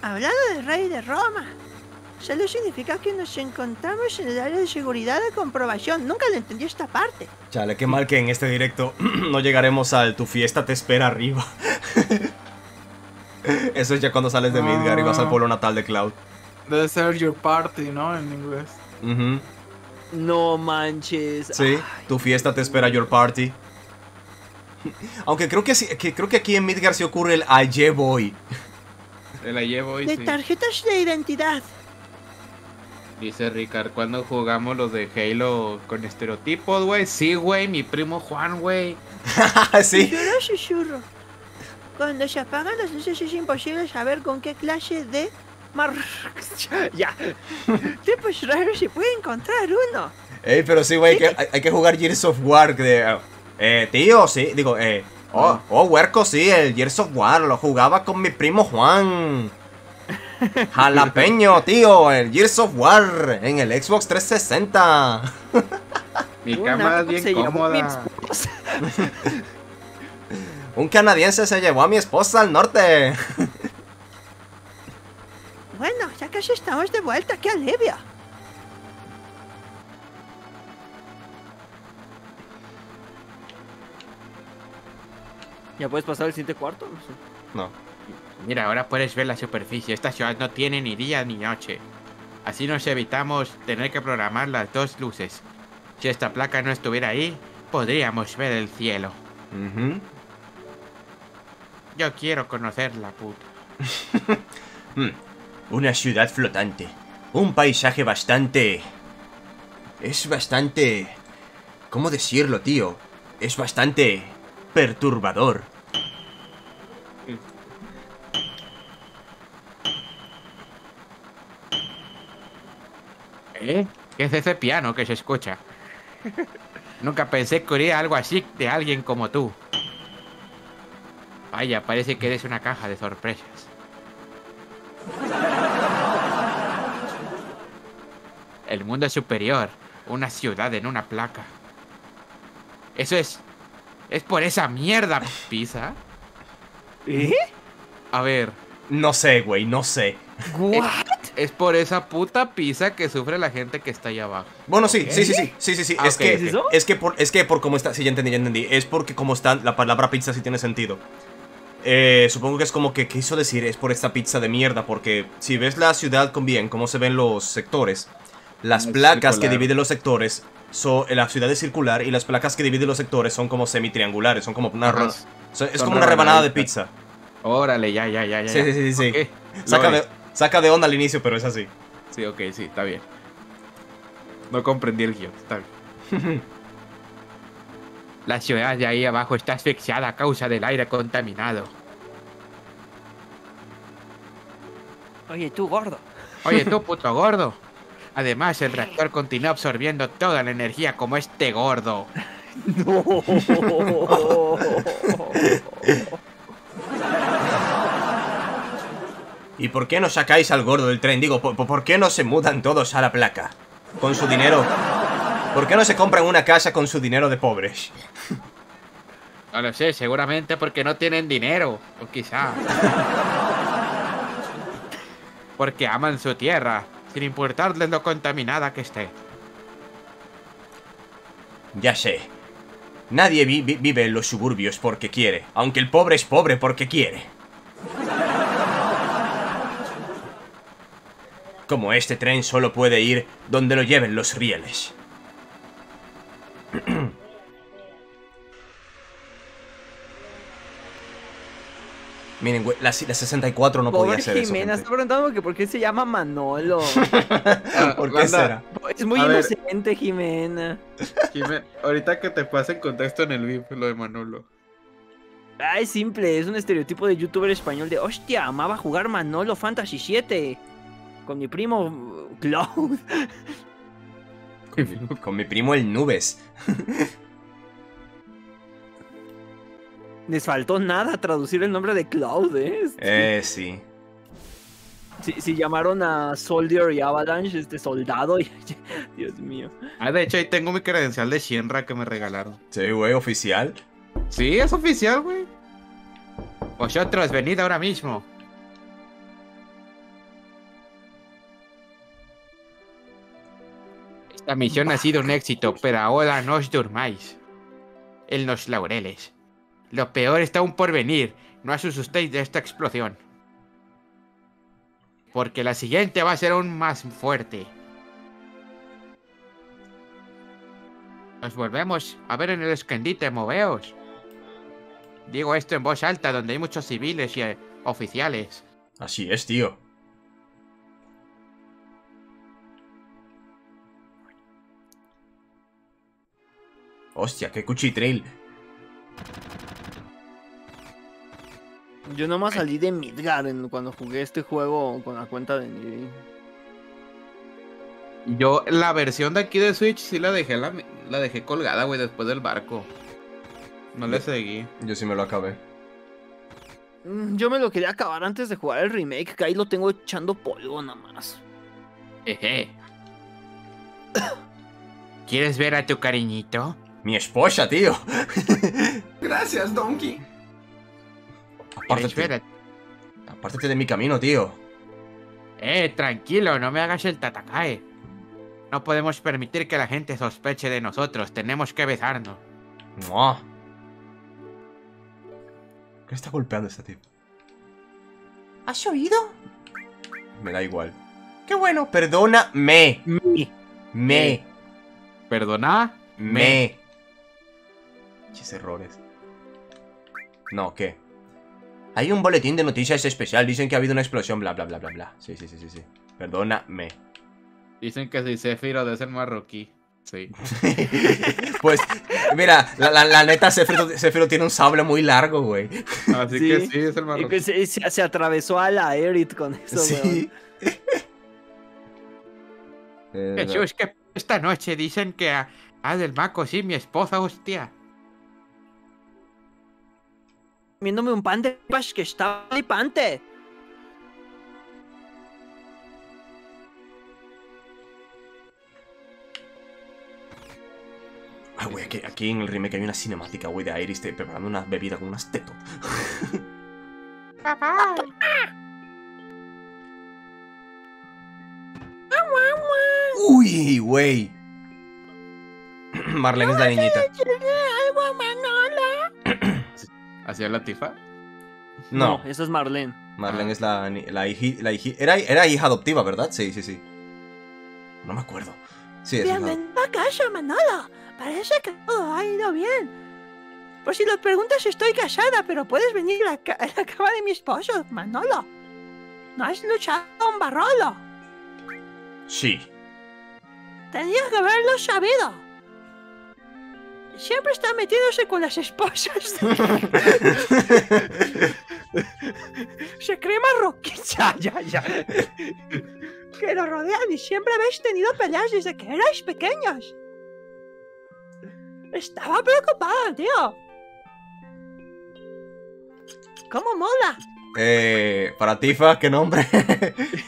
Hablando del rey de Roma, solo significa que nos encontramos en el área de seguridad de comprobación. Nunca le entendí esta parte. Chale, qué mal que en este directo no llegaremos al tu fiesta te espera arriba. Eso es ya cuando sales de Midgar y vas al pueblo natal de Cloud. Debe ser your party, ¿no? En inglés. Ujú. No manches. Sí, tu fiesta te espera your party. Aunque creo que, sí- que creo que aquí en Midgar se ocurre el Aye Boy. Te la llevo y De sí. tarjetas de identidad. Dice Ricard, ¿cuándo jugamos los de Halo con estereotipos, güey? Sí, güey, mi primo Juan, güey. sí. Susurro, susurro. Cuando se apagan las luces es imposible saber con qué clase de mar... ya. Tipos raros se puede encontrar uno. Ey, pero sí, güey, que hay, hay que jugar Gears of War. De, eh, tío, sí, digo, eh. Oh, oh, huerco, sí, el Gears of War lo jugaba con mi primo Juan. Jalapeño, tío, el Gears of War en el Xbox 360. Mi cama es bien cómoda. Un canadiense se llevó a mi esposa al norte. Bueno, ya casi estamos de vuelta, qué alivio. ¿Ya puedes pasar al siguiente cuarto? No sé. No. Mira, ahora puedes ver la superficie. Esta ciudad no tiene ni día ni noche. Así nos evitamos tener que programar las dos luces. Si esta placa no estuviera ahí, podríamos ver el cielo. Ujú. Yo quiero conocer la puta. Hmm, Una ciudad flotante. Un paisaje bastante... Es bastante... ¿Cómo decirlo, tío? Es bastante... perturbador. ¿Eh? ¿Qué es ese piano que se escucha? Nunca pensé que oiría algo así de alguien como tú. Vaya, parece que eres una caja de sorpresas. El mundo superior, una ciudad en una placa. Eso es... Es por esa mierda, pizza. ¿Eh? A ver, No sé, güey, no sé. Es por esa puta pizza que sufre la gente que está ahí abajo. Bueno, sí, sí, sí, sí, sí, sí, sí. Ah, es, que. ¿Es eso? es que por, es que por cómo está, sí, ya entendí, ya entendí. Es porque como está, la palabra pizza sí tiene sentido. Eh, supongo que es como que quiso decir es por esta pizza de mierda, porque si ves la ciudad con bien, cómo se ven los sectores, las placas que dividen los sectores, son, la ciudad es circular y las placas que dividen los sectores son como semitriangulares, son como una Ajá. ro- son- es Son como una rebanada de pizza. Órale, ya, ya, ya, ya. Sí, sí, sí, Saca de. Saca de onda al inicio, pero es así. Sí, ok, sí, está bien. No comprendí el guion, está bien. La ciudad de ahí abajo está asfixiada a causa del aire contaminado. Oye, tú, gordo. Oye, tú, puto gordo. Además, el reactor continúa absorbiendo toda la energía como este gordo. No. ¿Y por qué no sacáis al gordo del tren? Digo, ¿por, por qué no se mudan todos a la placa? Con su dinero. ¿Por qué no se compran una casa con su dinero de pobres? No lo sé, seguramente porque no tienen dinero. O quizá. Porque aman su tierra. sin importarles lo contaminada que esté. Ya sé. Nadie vi- vi- vive en los suburbios porque quiere, aunque el pobre es pobre porque quiere. Como este tren solo puede ir donde lo lleven los rieles. Miren, güey, la, la 64 no podía ser eso. Jimena, está preguntando que por qué se llama Manolo. ¿Por qué Banda, será? es muy A ver. inocente, Jimena. Jimé, ahorita que te pase en contexto en el VIP lo de Manolo. Ah, es simple, es un estereotipo de youtuber español de hostia, amaba jugar Manolo Fantasy 7 con mi primo Cloud. Con mi primo el Nubes. Les faltó nada traducir el nombre de Cloud, ¿eh? Eh, sí. Si, si llamaron a Soldier y Avalanche, este soldado, y... Dios mío. Ah, de hecho ahí tengo mi credencial de Shenra que me regalaron. Sí, güey, oficial. Sí, es oficial, güey. Vosotros, venid ahora mismo. Esta misión ha sido un éxito, pero ahora no os durmáis. En los laureles. Lo peor está aún por venir. No os asustéis de esta explosión. Porque la siguiente va a ser aún más fuerte. Nos volvemos a ver en el escondite, moveos. Digo esto en voz alta, donde hay muchos civiles y eh, oficiales. Así es, tío. Hostia, qué cuchitril. Yo nomás salí de Midgar en- cuando jugué este juego con la cuenta de Nidhi. Yo la versión de aquí de Switch sí la dejé la, la dejé colgada, güey, después del barco. No le seguí. Yo sí me lo acabé. Mm, Yo me lo quería acabar antes de jugar el remake, que ahí lo tengo echando polvo nada más. Jeje. ¿Quieres ver a tu cariñito? Mi esposa, tío. Gracias, Donkey. ¿Quieres ver Apártate, apártate de mi camino, tío. Eh, tranquilo, no me hagas el tatakae. No podemos permitir que la gente sospeche de nosotros. Tenemos que besarnos. Mua. ¿Qué está golpeando este tipo? ¿Has oído? Me da igual. Qué bueno, perdóname. Me. Me. ¿Perdona? Me. Chis errores. No, ¿qué? Hay un boletín de noticias especial. Dicen que ha habido una explosión, bla, bla, bla, bla, bla. Sí, sí, sí, sí, sí. Perdóname. Dicen que si Sephiroth es el marroquí. Sí. Pues, mira, la, la- la neta, Sephiroth, Sephiroth tiene un sable muy largo, güey. Así Sí. que sí, es el Y marroquí. que se, se- se atravesó a la Erit con eso, Sí. Eh, Jesús, que esta noche dicen que a, a del Maco, sí, mi esposa, hostia. Comiéndome un pan de papas que está flipante. Ah, güey, aquí, aquí en el remake hay una cinemática, güey, de Iris te- preparando una bebida con unas tetos. Uy, güey. Marlene es la niñita. algo, Manolo? ¿Hacía la tifa? No, esa es Marlene. Marlene es la, la hiji... La hiji- era, era hija adoptiva, ¿verdad? Sí, sí, sí. No me acuerdo. Sí, Bienvenido a casa, Manolo. Parece que todo ha ido bien. Por si lo preguntas, estoy casada, pero puedes venir a la, ca- a la cama de mi esposo, Manolo. No has luchado con Barrolo. Sí. Tenías que haberlo sabido. Siempre está metiéndose con las esposas. Se cree marroquí. Ya, ya, ya. Que lo rodean y siempre habéis tenido peleas desde que erais pequeños. Estaba preocupada, tío. ¿Cómo mola? Eh, para Tifa, ¿qué nombre?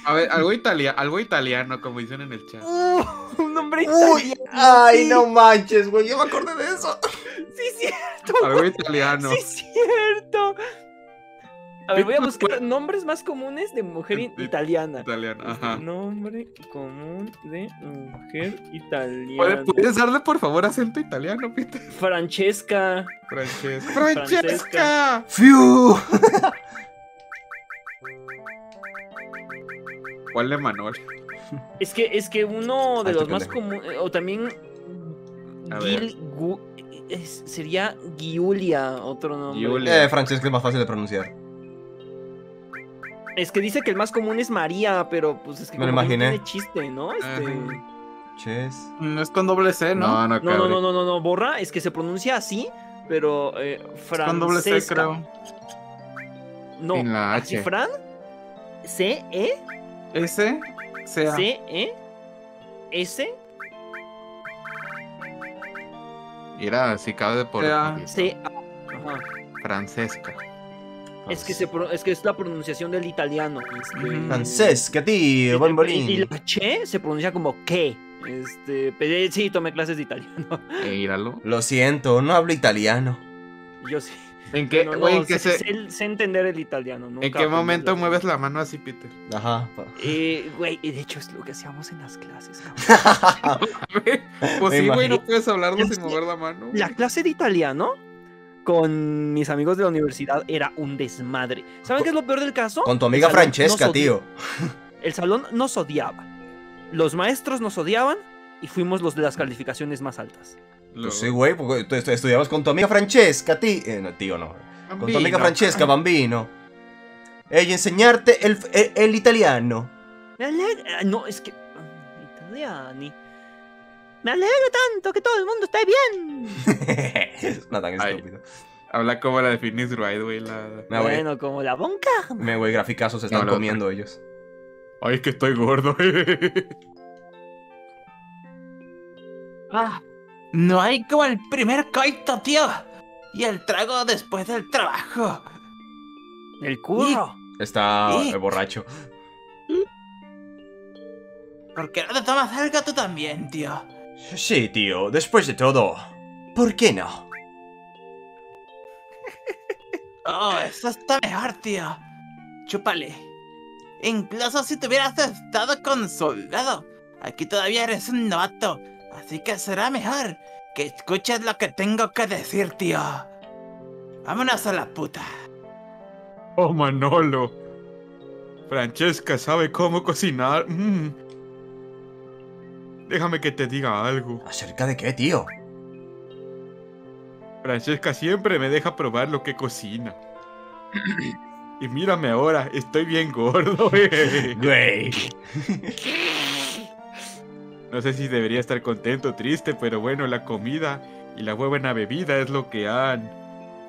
A ver, algo, italia algo italiano, como dicen en el chat. Uh, un nombre Uy, italiano. ay, sí. no manches, güey, yo me acordé de eso. Sí, cierto. Algo italiano. Sí, cierto. A ver, voy a buscar nombres más comunes de mujer italiana. Italiano, Este, ajá. Nombre común de mujer italiana. ¿Puedes, darle por favor acento italiano, Peter? Francesca. Francesca. Francesca. ¡Francesca! ¡Fiu! ¿Cuál de Manol? Es que, es que uno de Ay, los más comunes. O también. A Gil- Gu- es- sería Giulia, otro nombre. Giulia. Eh, Francesca es más fácil de pronunciar. Es que dice que el más común es María, pero pues es que Me lo imaginé. tiene chiste, ¿no? Este... Ches. No es con doble C, ¿no? No, no, No, no, no, no, no, no, borra, es que se pronuncia así, pero eh, Con doble C, creo. No, Sin la H. Fran, C, E, S, sea. C, E, S, Era así cabe de por. Era- C, A. Ajá. Francesca. Es que, se, pro- es que es la pronunciación del italiano. este. Francesca, tío, y, bombolín. y la che se pronuncia como que. Este, pero sí, tomé clases de italiano. E íralo. Lo siento, no hablo italiano. Yo sí. ¿En qué, Bueno, güey, no, en qué, sé, se- sé- sé entender el italiano. ¿en qué momento mueves la mano así, Peter? Ajá. Eh, güey, y de hecho es lo que hacíamos en las clases. cabrón. pues Me sí, güey, no puedes hablarlo sin mover la mano. La clase de italiano con mis amigos de la universidad era un desmadre. ¿Saben qué es lo peor del caso? Con tu amiga Francesca, tío. El salón nos odiaba. Los maestros nos odiaban y fuimos los de las calificaciones más altas. Luego, Pues sí, güey, porque tú estu- estudiabas con tu amiga Francesca, tío. Eh, no, tío, no. Con tu amiga. Francesca, bambino. Ella enseñarte el, el, el italiano. Me alegra. No, es que. Italiani. Me alegra tanto que todo el mundo esté bien. no tan Ay. estúpido. Habla como la de Phoenix Wright, güey. La... Bueno, como la bonca. Me, güey, graficazos se están No, comiendo ellos. Ay, es que estoy gordo. Ah, no hay como el primer coito, tío. Y el trago después del trabajo. El curro. Está ¿Y? borracho. ¿Por qué no te tomas algo tú también, tío? Sí, tío, después de todo. ¿Por qué no? Oh, eso está mejor, tío. Chúpale. Incluso si te hubieras estado con soldado, aquí todavía eres un novato. Así que será mejor que escuches lo que tengo que decir, tío. Vámonos a la puta. oh, Manolo. Francesca sabe cómo cocinar. Mm. Déjame que te diga algo. ¿Acerca de qué, tío? Francesca siempre me deja probar lo que cocina. Y mírame ahora, estoy bien gordo. güey. Güey. No sé si debería estar contento o triste, pero bueno, la comida y la buena bebida es lo que han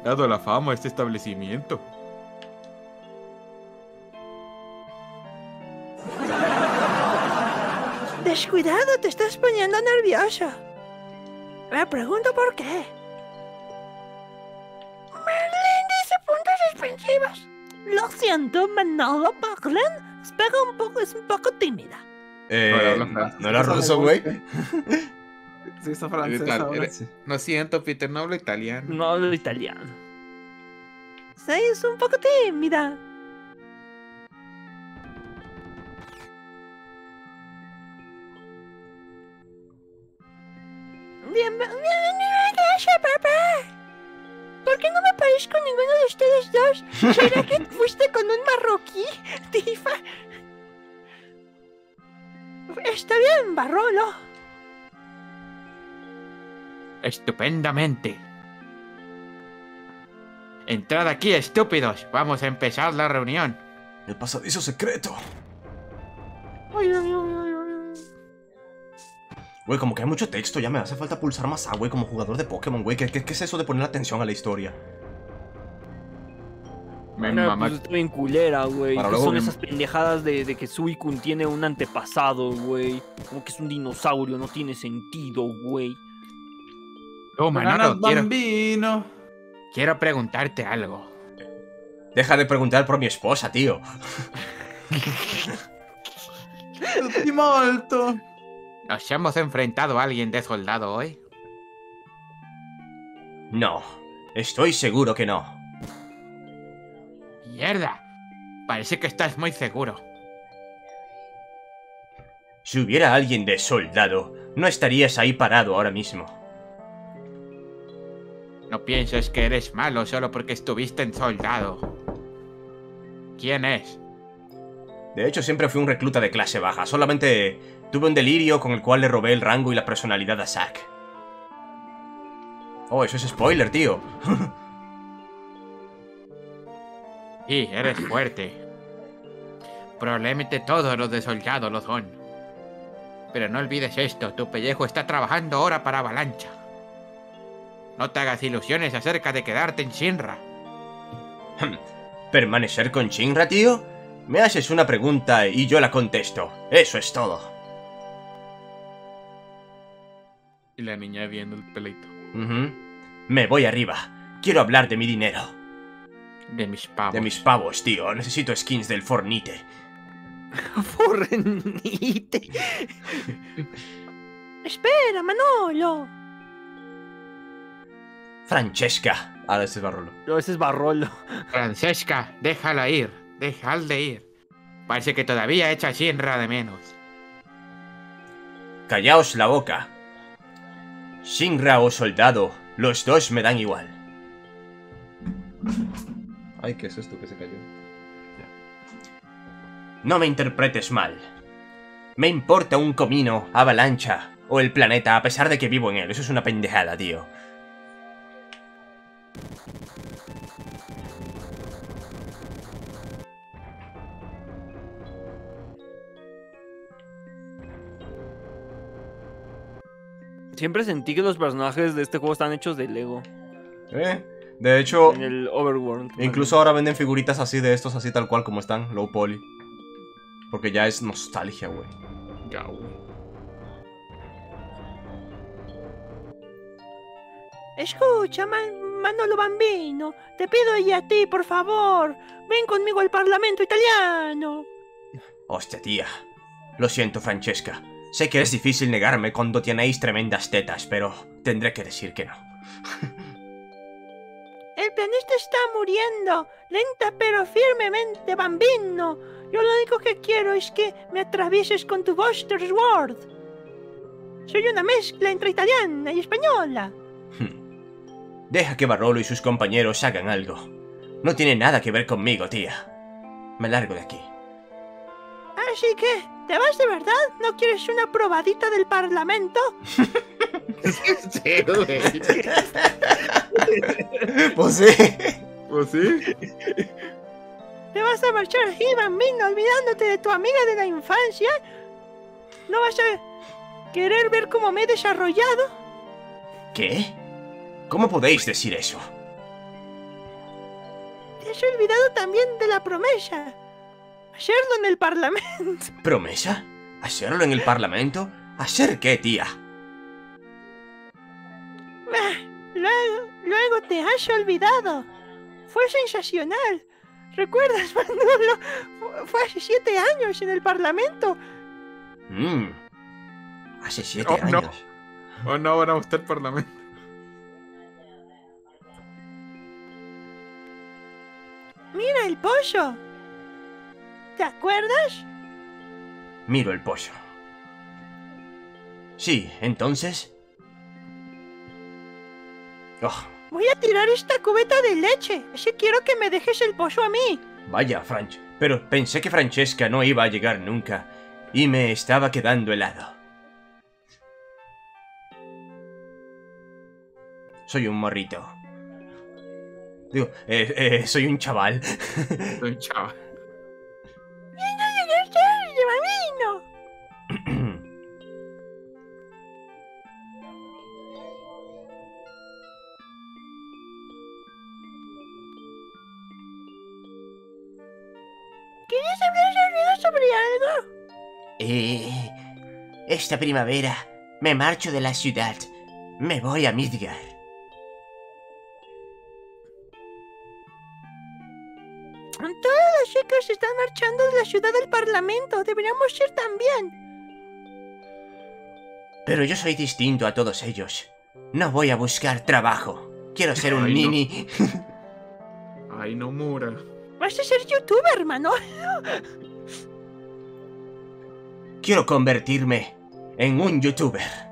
dado la fama a este establecimiento. Descuidado, te estás poniendo nervioso. Me pregunto por qué. Merlin dice puntos suspensivos. Lo siento, Manolo Parlen. Espera un poco, es un poco tímida. Eh. ¿No era ruso, güey? Sí, está francés ahora. No siento, Peter, no hablo italiano. No hablo italiano. Sí, es un poco tímida. Bien, bienvenido a casa, papá. ¿Por qué no me parezco a ninguno de ustedes dos? ¿Será que fuiste con un marroquí, Tifa? Está bien, Barrolo. Estupendamente. Entrad aquí, estúpidos. Vamos a empezar la reunión. El pasadizo secreto. Ay, ay, ay, ay, ay. Güey, como que hay mucho texto, ya me hace falta pulsar más A, güey, como jugador de Pokémon, güey. ¿Qué, qué, qué es eso de poner atención a la historia? Me Bueno, mama- pues está bien culera, güey. Para ¿Qué luego son me- esas pendejadas de, de que Suicune tiene un antepasado, güey? Como que es un dinosaurio, no tiene sentido, güey. Oh, Manolo, quiero, bambino. quiero preguntarte algo. Deja de preguntar por mi esposa, tío. Molto. ¿Nos hemos enfrentado a alguien de soldado hoy? No, estoy seguro que no. Mierda. Parece que estás muy seguro. Si hubiera alguien de soldado, no estarías ahí parado ahora mismo. No pienses que eres malo solo porque estuviste en soldado. ¿Quién es? De hecho, siempre fui un recluta de clase baja. Solamente tuve un delirio con el cual le robé el rango y la personalidad a Zack. Oh, eso es spoiler, tío. Sí, eres fuerte. Probablemente todos los de soldado lo son. Pero no olvides esto, tu pellejo está trabajando ahora para Avalancha. No te hagas ilusiones acerca de quedarte en Shinra. ¿Permanecer con Shinra, tío? Me haces una pregunta y yo la contesto. Eso es todo. Y la niña viendo el pelito. Me voy arriba. Quiero hablar de mi dinero. De mis pavos. De mis pavos, tío. Necesito skins del Fornite. Fornite. Espera, Manolo. Francesca. Ahora este es Barrolo. No, ese es Barrolo. Francesca, déjala ir. Déjala de ir. Parece que todavía echa Shinra de menos. Callaos la boca. Shinra o soldado, los dos me dan igual. Ay, ¿qué es esto que se cayó? No me interpretes mal. Me importa un comino, avalancha o el planeta a pesar de que vivo en él. Eso es una pendejada, tío. Siempre sentí que los personajes de este juego están hechos de Lego. ¿Eh? De hecho, En el Overworld. incluso ahora venden figuritas así de estos, así tal cual como están, low poly. Porque ya es nostalgia, güey. Ya, güey. Escucha, Man- Manolo Bambino. Te pido y a ti, por favor. Ven conmigo al Parlamento italiano. Hostia, tía. Lo siento, Francesca. Sé que es difícil negarme cuando tenéis tremendas tetas, pero tendré que decir que no. El planeta está muriendo. Lenta pero firmemente, Bambino. Yo lo único que quiero es que me atravieses con tu Buster Sword. Soy una mezcla entre italiana y española. Deja que Barrolo y sus compañeros hagan algo. No tiene nada que ver conmigo, tía. Me largo de aquí. Así que, ¿te vas de verdad? ¿No quieres una probadita del Parlamento? Sí, güey. Pues sí. Pues sí. ¿Te vas a marchar así, Bambino, olvidándote de tu amiga de la infancia? ¿No vas a querer ver cómo me he desarrollado? ¿Qué? ¿Cómo podéis decir eso? Te has olvidado también de la promesa. Hacerlo en el Parlamento. ¿Promesa? ¿Hacerlo en el Parlamento? ¿Hacer qué, tía? Ah, Luego, luego te has olvidado. Fue sensacional. ¿Recuerdas, Manolo? Fu- Fue hace siete años en el Parlamento. Mmm. Hace siete Oh, no. años. O no van a gustar el parlamento. Mira el pollo. ¿Te acuerdas? Miro el pollo. Sí, entonces... Oh, Voy a tirar esta cubeta de leche. Así quiero que me dejes el pollo a mí. vaya, Franch. Pero pensé que Francesca no iba a llegar nunca. Y me estaba quedando helado. Soy un morrito. Digo, eh, eh, soy un chaval. Soy chaval. Esta primavera me marcho de la ciudad. Me voy a Midgar. Todas las chicas se están marchando de la ciudad del Parlamento. Deberíamos ir también. Pero yo soy distinto a todos ellos. No voy a buscar trabajo. Quiero ser un Ay, no. nini. Ay, no mura. Vas a ser youtuber, mano. Quiero convertirme en un youtuber.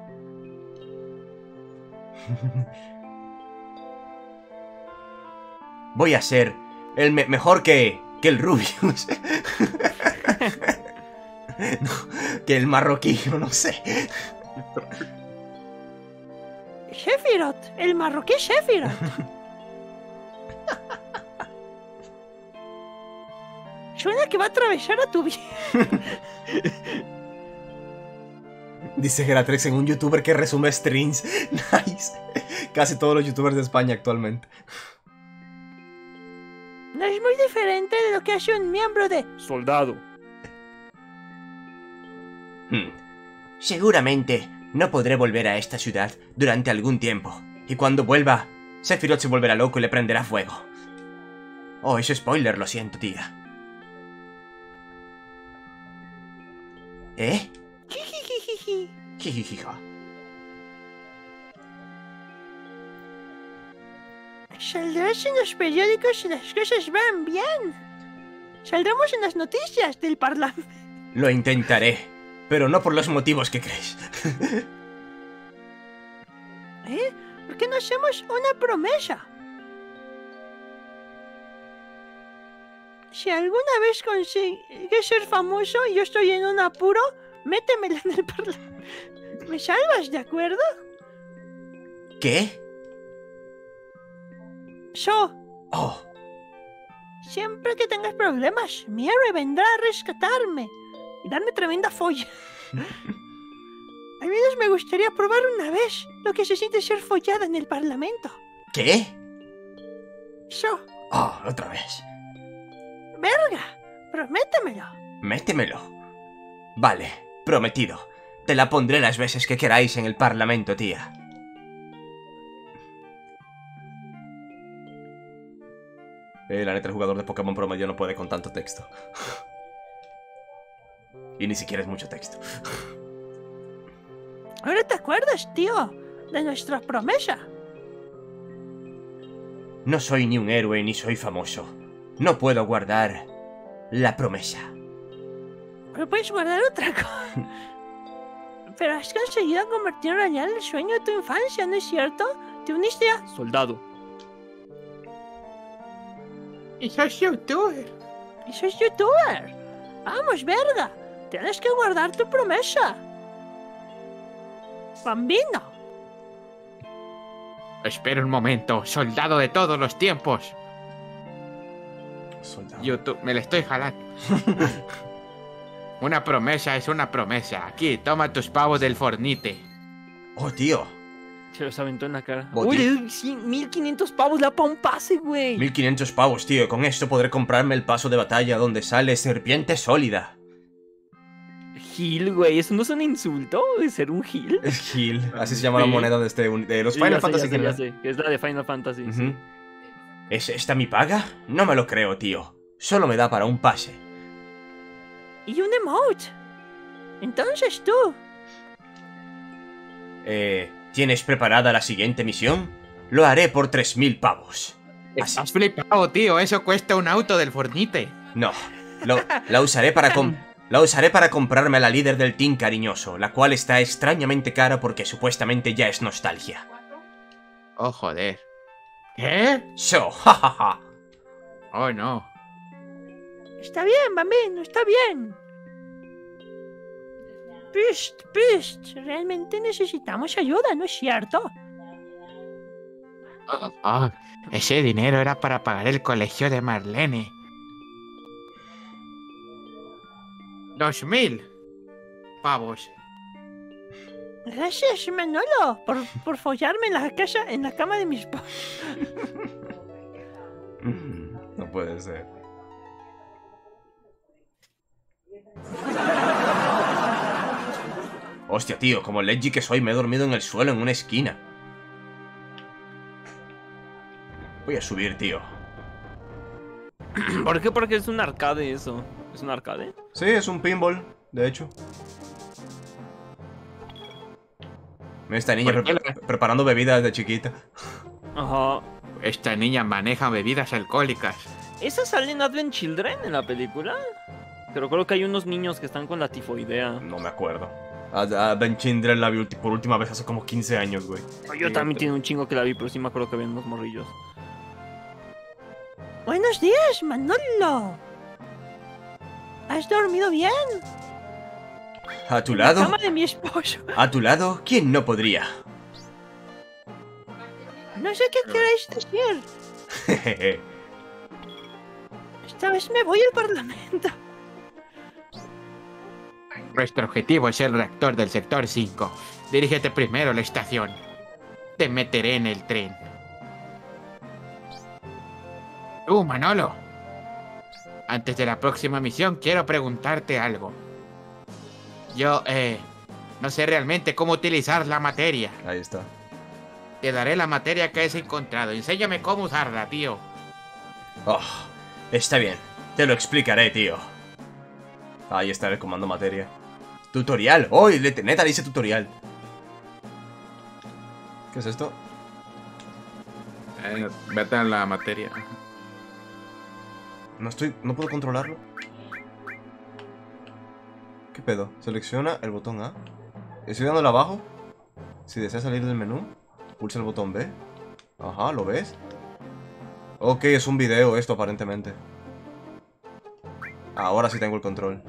Voy a ser el me- mejor que, que el Rubius. No, que el marroquí, no sé. Shefirot, el marroquí Shefirot. Suena que va a atravesar a tu vida. Dice Geratrex en un youtuber que resume streams. Nice. Casi todos los youtubers de España actualmente. No es muy diferente de lo que hace un miembro de Soldado. Hmm. Seguramente no podré volver a esta ciudad durante algún tiempo. Y cuando vuelva, Sephiroth se volverá loco y le prenderá fuego. Oh, es spoiler, lo siento, tía. ¿Eh? Jijijija. Saldrás en los periódicos si las cosas van bien. Saldremos en las noticias del Parlamento. Lo intentaré, pero no por los motivos que crees. ¿Eh? ¿Por qué no hacemos una promesa? Si alguna vez consigues ser famoso y yo estoy en un apuro, métemela en el Parlamento. ¿Me salvas, de acuerdo? ¿Qué? So, Oh, siempre que tengas problemas, mi héroe vendrá a rescatarme y darme tremenda folla. Al menos me gustaría probar una vez lo que se siente ser follada en el Parlamento. ¿qué? So, Oh, otra vez. verga, prométemelo. Métemelo. Vale, prometido. Te la pondré las veces que queráis en el Parlamento, tía. Eh, la neta, el jugador de Pokémon promedio no puede con tanto texto. y ni siquiera es mucho texto. Ahora te acuerdas, tío, de nuestra promesa. No soy ni un héroe ni soy famoso. No puedo guardar la promesa. Pero puedes guardar otra cosa. Pero has conseguido convertir en realidad el sueño de tu infancia, ¿no es cierto? Te uniste a... Soldado. Y sos youtuber. y sois youtuber. Vamos, verga. Tienes que guardar tu promesa. Bambino. Espera un momento, soldado de todos los tiempos. YouTube, me la estoy jalando. una promesa es una promesa. Aquí, toma tus pavos del fornite. Oh, tío. Se los aventó en la cara. Uy, le doy cien- 1500 pavos la pa' un pase, güey. 1500 pavos, tío. Con esto podré comprarme el paso de batalla donde sale serpiente sólida. Gil, güey. Eso no es un insulto de ser un Gil. Es Gil. Así se llama la moneda de, este, de los Sí, Final ya sé, Fantasy ya sé, que ya sé, es la de Final Fantasy. sí. Ujú. ¿Es esta mi paga? No me lo creo, tío. Solo me da para un pase. Y un emote. Entonces tú. Eh, ¿tienes preparada la siguiente misión? Lo haré por 3000 pavos. Así. Has flipado, tío. Eso cuesta un auto del fornite. No, lo- la usaré para com- la usaré para comprarme a la líder del team cariñoso, la cual está extrañamente cara porque supuestamente ya es nostalgia. Oh, joder. ¿Qué? So, jajaja. Oh, no. Está bien, Bambino, está bien. Pist, pist. Realmente necesitamos ayuda, ¿no es cierto? Oh, oh, ese dinero era para pagar el colegio de Marlene. Dos mil pavos. Gracias, Manolo, por, por follarme en la casa, en la cama de mis padres. No puede ser. Hostia, tío, como Leggy que soy, me he dormido en el suelo en una esquina. Voy a subir, tío. ¿Por qué? Porque es un arcade eso. ¿Es un arcade? Sí, es un pinball, de hecho. Esta niña ¿Por qué pre- preparando bebidas de chiquita. Ajá. Esta niña maneja bebidas alcohólicas. ¿Esa sale en Advent Children en la película? Pero creo que hay unos niños que están con la tifoidea. No me acuerdo. A, a Ben Chindren la vi por última vez hace como 15 años, güey. Yo también tiene un chingo que la vi, pero sí me acuerdo que había unos morrillos. Buenos días, Manolo. ¿Has dormido bien? A tu En la lado, cama de mi esposo. a tu lado, ¿quién no podría? No sé qué queréis decir. Jejeje. Esta vez me voy al parlamento. Nuestro objetivo es el reactor del sector 5. Dirígete primero a la estación. Te meteré en el tren. Tú, Manolo. Antes de la próxima misión, quiero preguntarte algo. Yo, eh, no sé realmente cómo utilizar la materia. Ahí está. Te daré la materia que has encontrado. Enséñame cómo usarla, tío. Oh, está bien. Te lo explicaré, tío. Ahí está el comando materia. Tutorial. ¡Oh! neta dice tutorial. ¿Qué es esto? Eh, vete a la materia. No estoy... No puedo controlarlo. ¿Qué pedo? Selecciona el botón A. Estoy dándole abajo. Si deseas salir del menú, pulsa el botón B. Ajá, ¿lo ves? Ok, es un video esto aparentemente. Ahora sí tengo el control.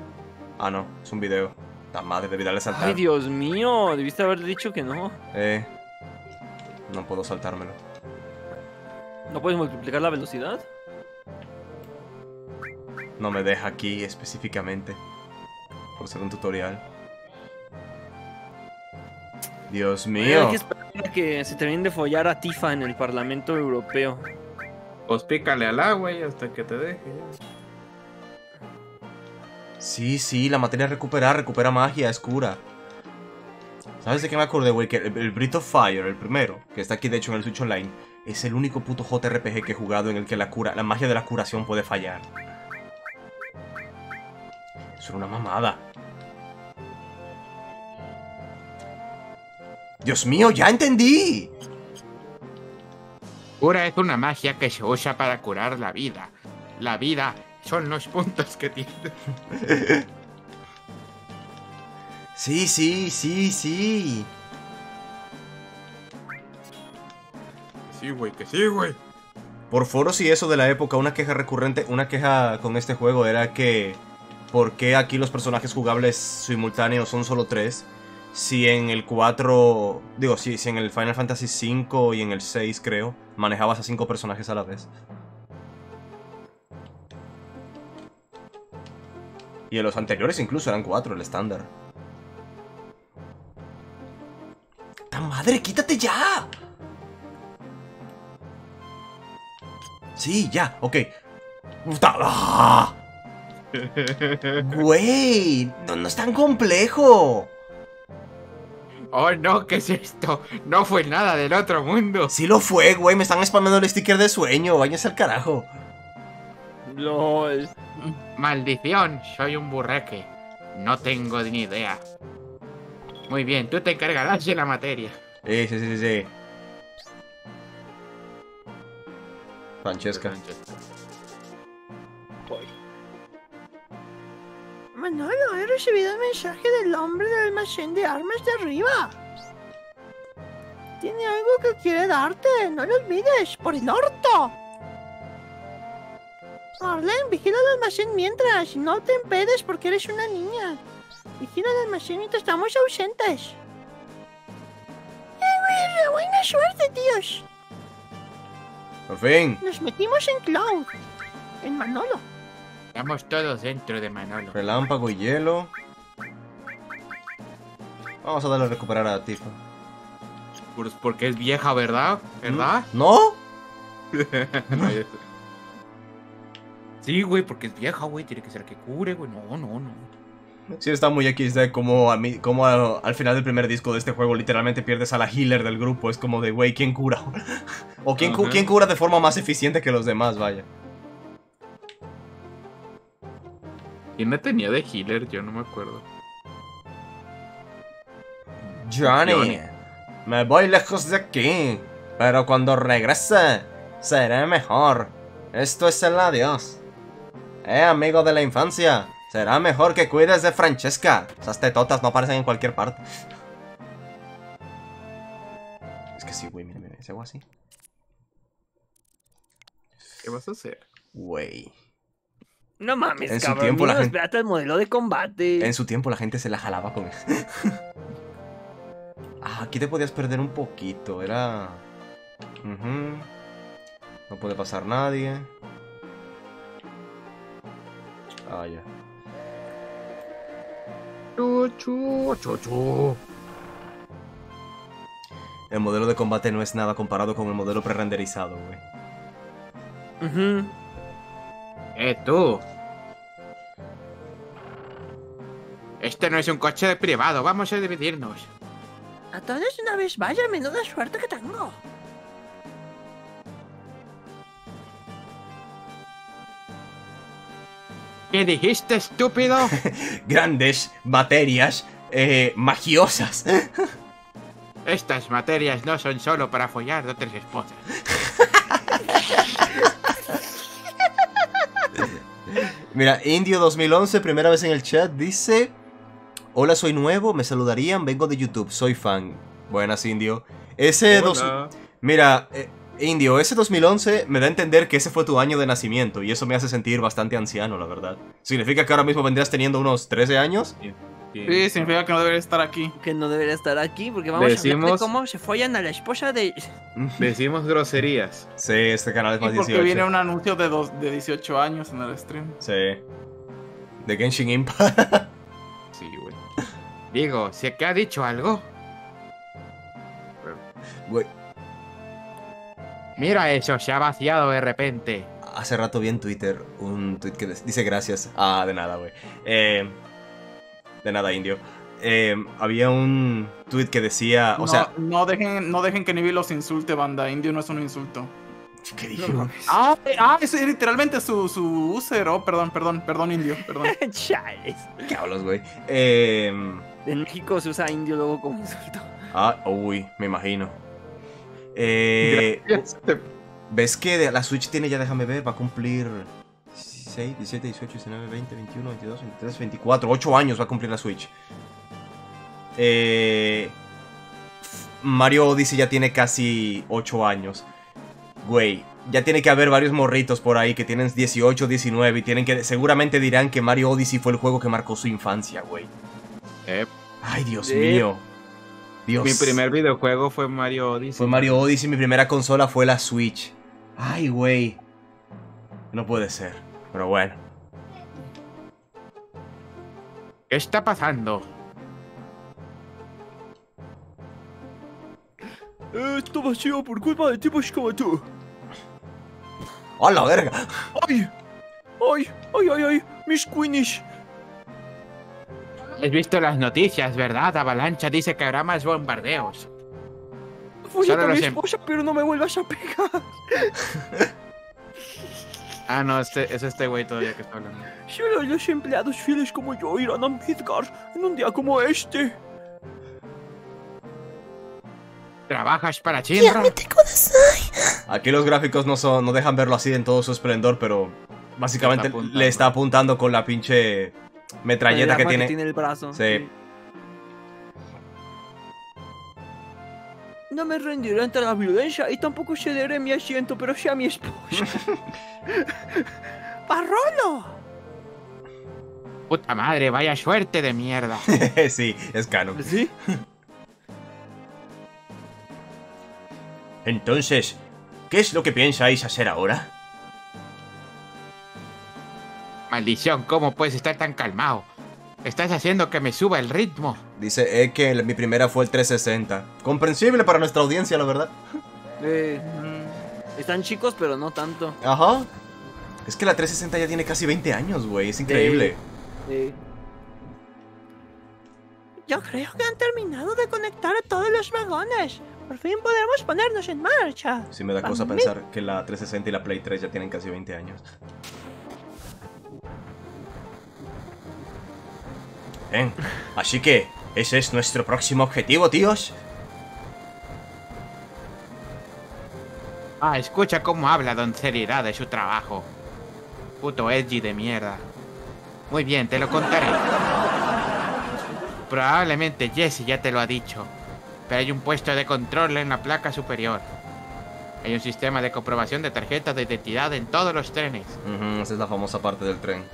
Ah, no, es un video. La madre, debí darle a saltar. Ay, Dios mío, debiste haber dicho que no. Eh. No puedo saltármelo. ¿No puedes multiplicar la velocidad? No me deja aquí específicamente. Por ser un tutorial. Dios Hay mío. que esperar a que se terminen de follar a Tifa en el Parlamento Europeo. Pues pícale al agua y hasta que te deje. Sí, sí, la materia recupera, recupera magia, es cura. ¿Sabes de qué me acordé, güey? Que el, el Breath of Fire, el primero, que está aquí de hecho en el Switch Online, es el único puto JRPG que he jugado en el que la cura, la magia de la curación puede fallar. Eso una mamada. Dios mío, ya entendí. Cura es una magia que se usa para curar la vida. La vida son los puntos que tiene. Sí, sí, sí, sí. Sí, güey, que sí, güey. Por foros y eso de la época, una queja recurrente, una queja con este juego era que ¿por qué aquí los personajes jugables simultáneos son solo tres? Si en el 4, digo, si, si en el Final Fantasy 5 y en el 6 creo, manejabas a cinco personajes a la vez. Y en los anteriores incluso eran cuatro, el estándar. ¡Ta madre, quítate ya! Sí, ya, ok. ¡Ah! Güey, no, no es tan complejo. Oh no, ¿qué es esto? No fue nada del otro mundo. Sí lo fue, güey, me están spameando el sticker de sueño, váyanse al carajo. LOL. Maldición, soy un burreque. No tengo ni idea. Muy bien, tú te encargarás de la materia. Sí, sí, sí, sí. Francesca. Manolo, he recibido el mensaje del hombre del almacén de armas de arriba. Tiene algo que quiere darte, no lo olvides, por el orto. Arlen, vigila el almacén mientras, no te empedes porque eres una niña. Vigila el almacén mientras estamos ausentes. ¡Eh, ¡Buena suerte, tíos! Por fin. Nos metimos en Cloud. En Manolo. Estamos todos dentro de Manolo. Relámpago y hielo. Vamos a darle a recuperar a Tifa. Pues porque es vieja, ¿verdad? ¿Verdad? ¿No? sí, güey, porque es vieja, güey. Tiene que ser que cure, güey. No, no, no. Sí, está muy XD como, a mí, como a- al final del primer disco de este juego literalmente pierdes a la healer del grupo. Es como de, güey, ¿quién cura? o ¿quién, cu- quién cura de forma más eficiente que los demás, vaya. ¿Quién me tenía de healer? Yo no me acuerdo. Johnny, Johnny. me voy lejos de aquí, pero cuando regrese seré mejor. Esto es el adiós. Eh, amigo de la infancia. Será mejor que cuides de Francesca. Esas tetotas no aparecen en cualquier parte. Es que sí, güey, mira, mira, ese hago así. ¿Qué vas a hacer? Güey. No mames, En su cabrón. tiempo la gente- espérate el modelo de combate. En su tiempo la gente se la jalaba con eso. ah, aquí te podías perder un poquito. Era... No puede pasar nadie. Ah, ya. Chu, chu, chu, chu. El modelo de combate no es nada comparado con el modelo prerenderizado, güey. Ujú. Eh, tú. Este no es un coche de privado, vamos a dividirnos. A todos una vez vaya, menuda suerte que tengo. ¿Qué dijiste, estúpido? Grandes materias eh, magiosas. Estas materias no son solo para follar de otras esposas. Mira, Indio 2011, primera vez en el chat, dice... Hola, soy nuevo, me saludarían, vengo de YouTube, soy fan. Buenas, Indio. Ese... dos-. Mira, eh, Indio, ese 2011 me da a entender que ese fue tu año de nacimiento y eso me hace sentir bastante anciano, la verdad. ¿Significa que ahora mismo vendrías teniendo unos 13 años? Sí, significa que no debería estar aquí. Que no debería estar aquí porque vamos a hablar de Decimos- cómo se follan a la esposa de... Decimos groserías. Sí, este canal es Y más porque 18. viene un anuncio de, dos, de 18 años en el stream. Sí. De Genshin Impact. Sí, güey. Digo, ¿si que ha dicho algo? Güey, Mira eso, se ha vaciado de repente. hace rato vi en Twitter un tweet que dice gracias. Ah, de nada, güey. Eh, de nada, Indio. Eh, había un tweet que decía, o no, sea, no dejen, no dejen que Nibi los insulte, banda. Indio no es un insulto. ¿qué dijo? Ah, eh, ah, es literalmente su, su user. Oh, perdón, perdón, perdón, Indio, perdón. Chales. ¿Qué hablas, güey? Eh, En México se usa indio luego como insulto. ah, uy, me imagino. Eh, ¿Ves que la Switch tiene ya, déjame ver, va a cumplir 16, 17, 18, 19, 20, 21, 22, 23, 24, 8 años va a cumplir la Switch. Eh, Mario Odyssey ya tiene casi 8 años. Güey, ya tiene que haber varios morritos por ahí que tienen 18, 19 y tienen que seguramente dirán que Mario Odyssey fue el juego que marcó su infancia, güey. Eh, Ay, Dios Eh. mío. Dios. mi primer videojuego fue Mario Odyssey. Fue Mario Odyssey, mi primera consola fue la Switch. Ay, güey. No puede ser. Pero bueno. ¿Qué está pasando? Esto vacío por culpa de tipos como tú. ¡A la verga! ¡Ay! ¡Ay! ¡Ay, ay, ay! ¡Mis queenies! Has visto las noticias, ¿verdad? Avalancha dice que habrá más bombardeos. Fui a Solo mi los em- esposa, pero no me vuelvas a pegar. Ah, no, este, es este güey todavía que está hablando. Solo los empleados fieles como yo irán a Midgar en un día como este. ¿Trabajas para Chinra? Aquí los gráficos no son, no dejan verlo así en todo su esplendor, pero básicamente Está le está apuntando con la pinche metralleta El que tiene. tiene el brazo. Sí. No me rendiré ante la violencia y tampoco cederé mi asiento, pero sí a mi esposa. ¡Parrolo! Puta madre, vaya suerte de mierda. sí, es canon. ¿Sí? Entonces, ¿qué es lo que pensáis hacer ahora? Maldición, ¿cómo puedes estar tan calmado? Estás haciendo que me suba el ritmo. Dice eh, que mi primera fue el 360. Comprensible para nuestra audiencia, la verdad. Eh, Mm, están chicos, pero no tanto. Ajá. Es que la 360 ya tiene casi 20 años, güey. Es increíble. Eh, Yo creo que han terminado de conectar a todos los vagones. Por fin podremos ponernos en marcha. Sí me da cosa pensar que la 360 y la Play 3 ya tienen casi 20 años. Bien, así que ese es nuestro próximo objetivo, tíos. Ah, escucha cómo habla don seriedad de su trabajo. Puto edgy de mierda. Muy bien, te lo contaré. Probablemente Jesse ya te lo ha dicho. Pero hay un puesto de control en la placa superior. Hay un sistema de comprobación de tarjetas de identidad en todos los trenes. Ujú, esa es la famosa parte del tren.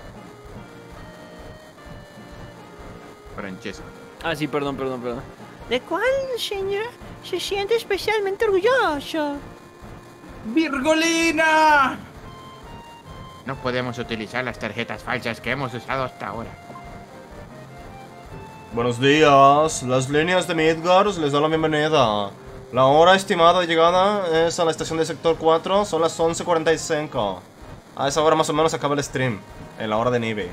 Francesco. Ah, sí, perdón, perdón, perdón. ¿De cuál, señor, se siente especialmente orgulloso? ¡Virgolina! No podemos utilizar las tarjetas falsas que hemos usado hasta ahora. Buenos días, las líneas de Midgard os les dan la bienvenida. La hora estimada de llegada es a la estación de sector 4, son las 11.45. A esa hora más o menos acaba el stream, en la hora de nieve.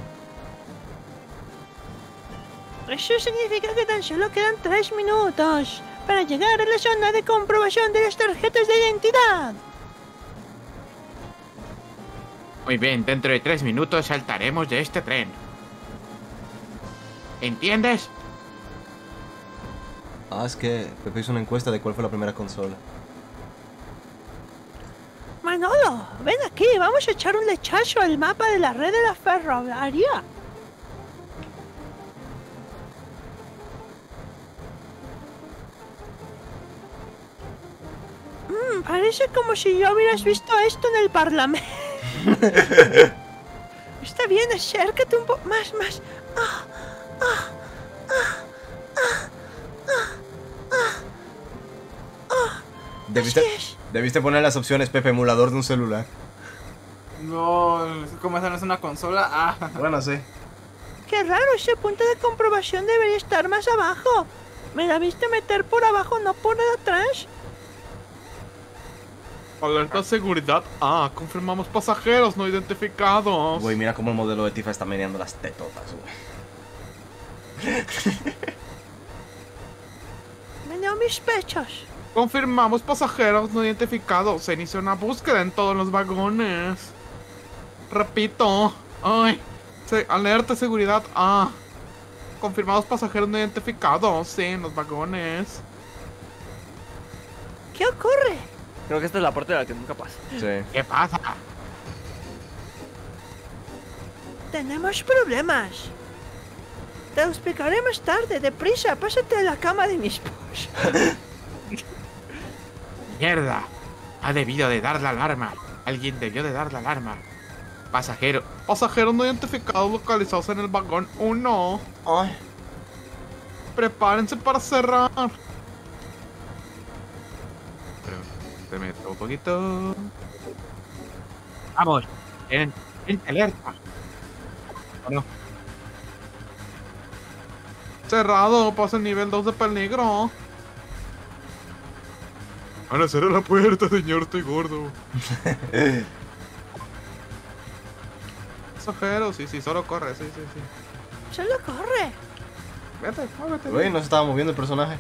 Eso significa que tan solo quedan tres minutos para llegar a la zona de comprobación de las tarjetas de identidad. Muy bien, dentro de tres minutos saltaremos de este tren. ¿Entiendes? Ah, es que Pepe hizo una encuesta de cuál fue la primera consola. Manolo, ven aquí, vamos a echar un lechazo al mapa de la red de la ferroviaria. Parece como si yo hubieras visto esto en el parlamento. Está bien, acércate un poco más, más. Ah, ah, Debiste, Así es. debiste poner las opciones Pepe emulador de un celular. No, como esa no es una consola. Ah, Bueno, sí. Qué raro, ese punto de comprobación debería estar más abajo. Me la viste meter por abajo, no por atrás. Alerta seguridad. Ah, confirmamos pasajeros no identificados. Güey, mira cómo el modelo de Tifa está meneando las tetotas, güey. Meneo mis pechos. Confirmamos pasajeros no identificados. Se inició una búsqueda en todos los vagones. Repito. Ay. Se- alerta seguridad. Ah. Confirmados pasajeros no identificados. Sí, en los vagones. ¿Qué ocurre? Creo que esta es la parte de la que nunca pasa. Sí. ¿Qué pasa? Tenemos problemas. Te lo explicaré más tarde. Deprisa, pásate a la cama de mi esposa. Mierda. Ha debido de dar la alarma. Alguien debió de dar la alarma. Pasajero. Pasajeros no identificados localizados en el vagón 1. Ay. Prepárense para cerrar. Pero, te meto un poquito. Vamos. En, en alerta. ¿O no? Cerrado, pasa el nivel 2 de peligro. Van a cerrar la puerta, señor, estoy gordo. Pasajero, sí, sí, solo corre, sí, sí, sí. Solo corre. Vete, muévete. Güey, no se estaba moviendo el personaje.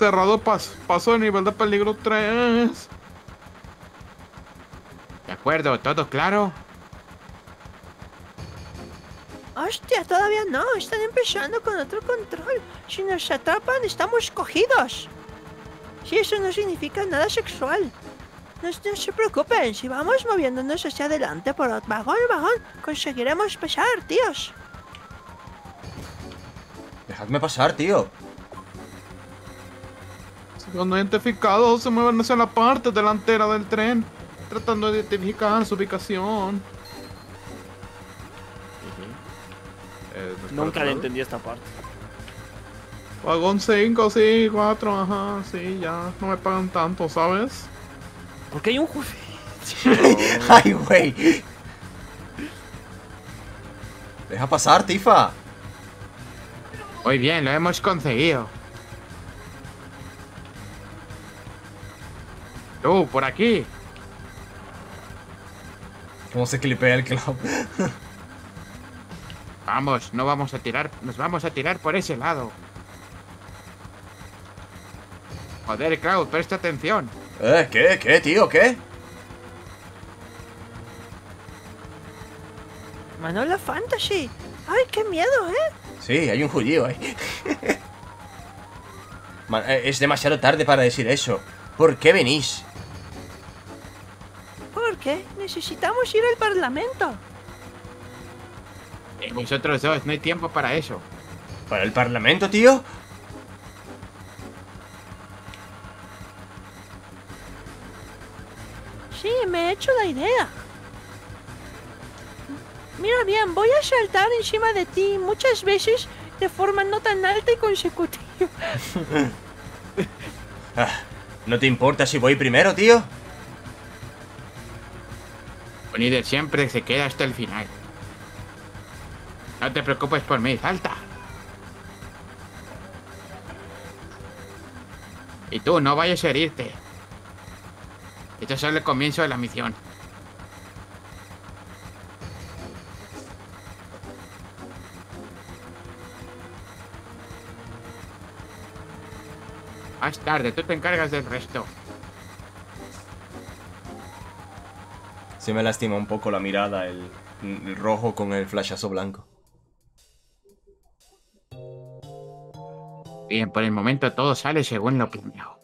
Cerrado pas paso de nivel de peligro 3. De acuerdo, ¿todo claro? Hostia, todavía no. Están empezando con otro control. Si nos atrapan, estamos cogidos. Si eso no significa nada sexual. No, no se preocupen, si vamos moviéndonos hacia adelante por vagón vagón, conseguiremos pasar, tíos. Dejadme pasar, tío. Los no identificados se mueven hacia la parte delantera del tren, tratando de identificar su ubicación. Eh, ¿me Nunca le entendí esta parte. Vagón 5, sí, 4, ajá, sí, ya. No me pagan tanto, ¿sabes? Porque hay un juez. Ay, güey. Deja pasar, Tifa. Muy bien, lo hemos conseguido. Tú, por aquí. ¿Cómo se clipea el club? Vamos, no vamos a tirar, nos vamos a tirar por ese lado. Joder, Cloud, presta atención. ¿Eh? ¿Qué? ¿Qué, tío? ¿Qué? Manola Fantasy. Ay, qué miedo, ¿eh? Sí, hay un judío ahí. Eh, Es demasiado tarde para decir eso. ¿Por qué venís? Porque necesitamos ir al Parlamento. Eh, vosotros dos, no hay tiempo para eso. ¿Para el Parlamento, tío? Sí, me he hecho la idea. Mira bien, voy a saltar encima de ti muchas veces de forma no tan alta y consecutiva. Ah, ¿No te importa si voy primero, tío? Unider siempre se queda hasta el final. No te preocupes por mí, salta. Y tú, no vayas a herirte. Esto es el comienzo de la misión. Más tarde, tú te encargas del resto. Se me lastima un poco la mirada, el, el rojo con el flashazo blanco. Bien, por el momento todo sale según lo planeado.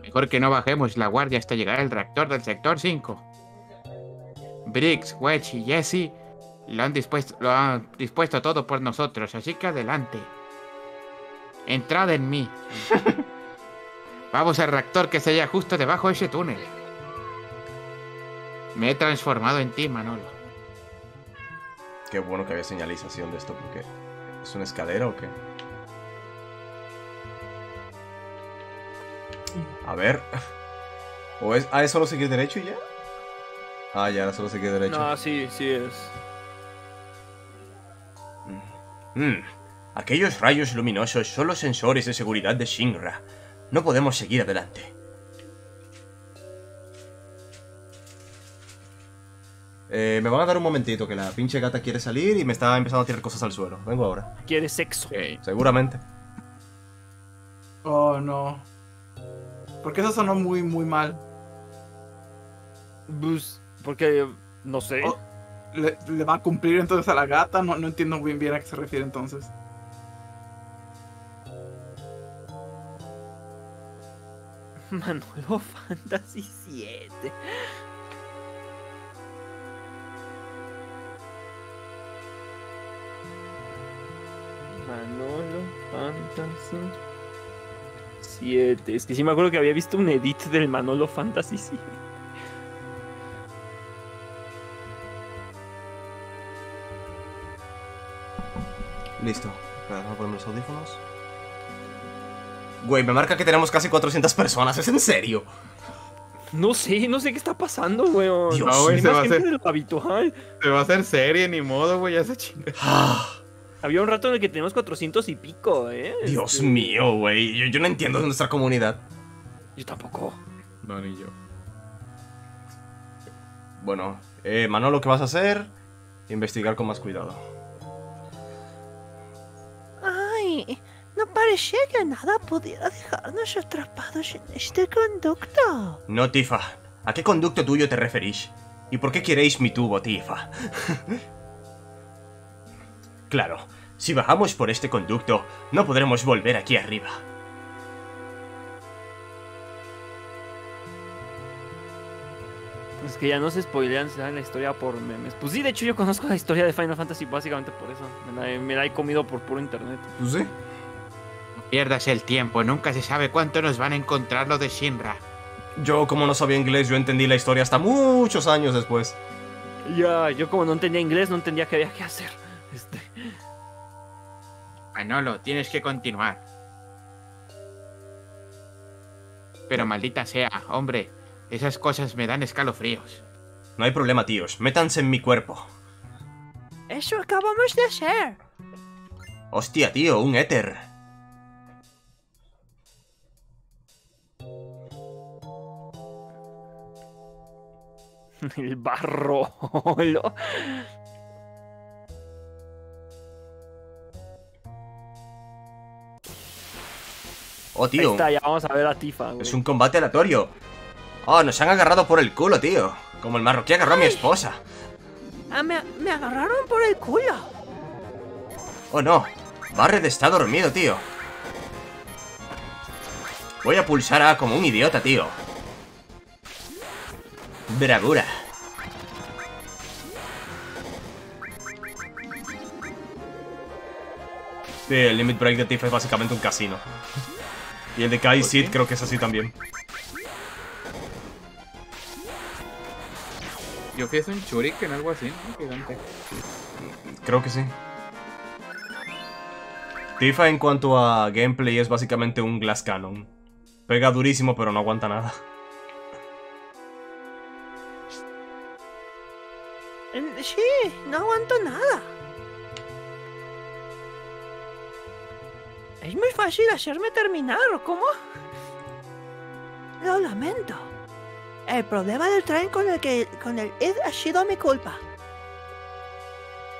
Mejor que no bajemos la guardia hasta llegar al reactor del sector 5. Briggs, Wedge y Jesse lo han dispuesto, lo han dispuesto todo por nosotros, así que adelante. Entrad en mí. Vamos al reactor que se halla justo debajo de ese túnel. Me he transformado en ti, Manolo. Qué bueno que había señalización de esto, porque... ¿Es una escalera o qué? A ver... ¿O es... Ah, ¿es solo seguir derecho y ya? Ah, ya, era solo seguir derecho. No, sí, sí es. Mm, Aquellos rayos luminosos son los sensores de seguridad de Shinra. No podemos seguir adelante. Eh, me van a dar un momentito, que la pinche gata quiere salir y me está empezando a tirar cosas al suelo. Vengo ahora. Quiere sexo. Seguramente. Oh, no. Porque eso sonó muy, muy mal. Pues, porque, no sé. Oh. ¿Le, le va a cumplir entonces a la gata? No, no entiendo bien bien a qué se refiere entonces. Manolo Fantasy 7. Manolo Fantasy 7. Es que sí me acuerdo que había visto un edit del Manolo Fantasy 7. Listo. Espera, déjame ponerme los audífonos. Güey, me marca que tenemos casi 400 personas. ¿Es en serio? No sé, no sé qué está pasando, weón. Dios, No, güey, Hay se va hacer- de lo habitual. Se va a hacer serie, ni modo, güey, ya se chinga. Había un rato en el que teníamos 400 y pico, ¿eh? Dios Este, mío, güey. Yo, yo no entiendo de nuestra comunidad. Yo tampoco. No, ni yo. Bueno, eh, Manolo, ¿qué vas a hacer? Investigar con más cuidado. No parecía que nada pudiera dejarnos atrapados en este conducto. No, Tifa. ¿A qué conducto tuyo te referís? ¿Y por qué queréis mi tubo, Tifa? claro, si bajamos por este conducto, no podremos volver aquí arriba. Es que ya no se spoilean, se dan la historia por memes. Pues sí, de hecho yo conozco la historia de Final Fantasy básicamente por eso. Me la, he- me la he comido por puro internet. Pues sí. Pierdas el tiempo, nunca se sabe cuánto nos van a encontrar los de Shinra. Yo, como no sabía inglés, yo entendí la historia hasta muchos años después. Ya, yo como no entendía inglés, no entendía qué había que hacer. Este, Manolo, tienes que continuar. Pero maldita sea, hombre, esas cosas me dan escalofríos. No hay problema, tíos. Métanse en mi cuerpo. Eso acabamos de hacer. Hostia, tío, un éter. el barro. Oh, Ahí tío. está, ya vamos a ver a Tifa, güey. Es un combate aleatorio. Oh, nos han agarrado por el culo, tío. Como el marroquí agarró a mi esposa. Ah, me, me agarraron por el culo. Oh, no. Barret está dormido, tío. Voy a pulsar A como un idiota, tío. Bravura. Sí, el Limit Break de Tifa es básicamente un casino. Y el de Kai ¿Por Sid qué? creo que es así también. Yo que es un shuriken, algo así, ¿no? Gigante. Creo que sí. Tifa en cuanto a gameplay es básicamente un Glass Cannon. Pega durísimo pero no aguanta nada. Sí, no aguanto nada. Es muy fácil hacerme terminar, ¿o cómo? Lo lamento. El problema del tren con el que con el ID ha sido mi culpa.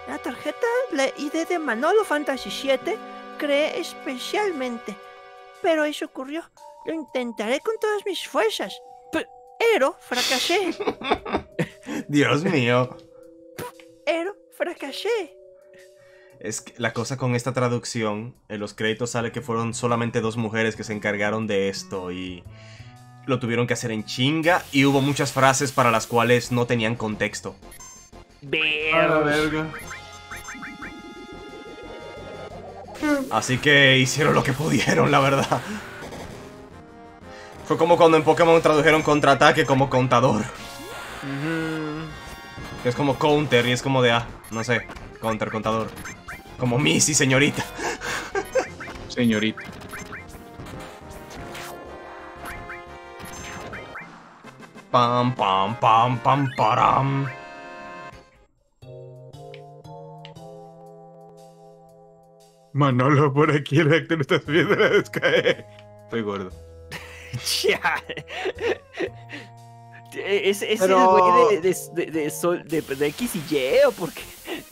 La tarjeta la ID de Manolo Fantasy 7 creé especialmente. Pero eso ocurrió. Lo intentaré con todas mis fuerzas. pe- Pero fracasé. Dios mío. Pero fracasé. Es que la cosa con esta traducción, en los créditos sale que fueron solamente dos mujeres que se encargaron de esto y lo tuvieron que hacer en chinga y hubo muchas frases para las cuales no tenían contexto. A la verga. Así que hicieron lo que pudieron, la verdad. Fue como cuando en Pokémon tradujeron contraataque como contador. Que es como counter y es como de, ah, no sé, counter, contador. Como Missy, señorita. Señorita. Pam, pam, pam, pam, param. Manolo, por aquí el Héctor estás viendo la descae. Estoy gordo. ¿Es, es Pero- el güey de, de, de, de Sol- de- de X y Y o por qué?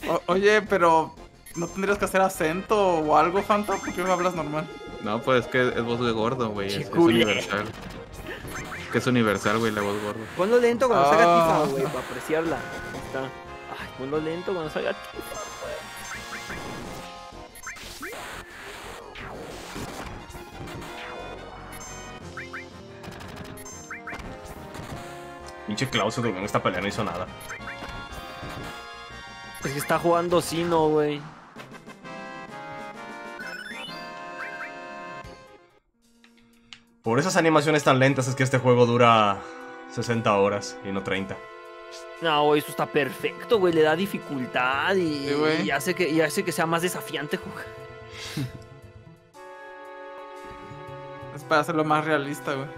O- oye, pero ¿no tendrías que hacer acento o algo, Fanta? ¿Por qué no hablas normal? No, pues es que es voz de gordo, güey. Es, es universal. Es que es universal, güey, la voz gorda. Ponlo lento cuando salga Ah. Tifa, güey, para apreciarla. Ahí está. Ay, ponlo lento cuando salga Tifa. Pinche Klaus durmió en esta pelea, no hizo nada. Es que está jugando Sino, güey. Por esas animaciones tan lentas es que este juego dura 60 horas y no 30. No, güey, eso está perfecto, güey. Le da dificultad y, Sí, güey. y hace que, y hace que sea más desafiante jugar. Es para hacerlo más realista, güey.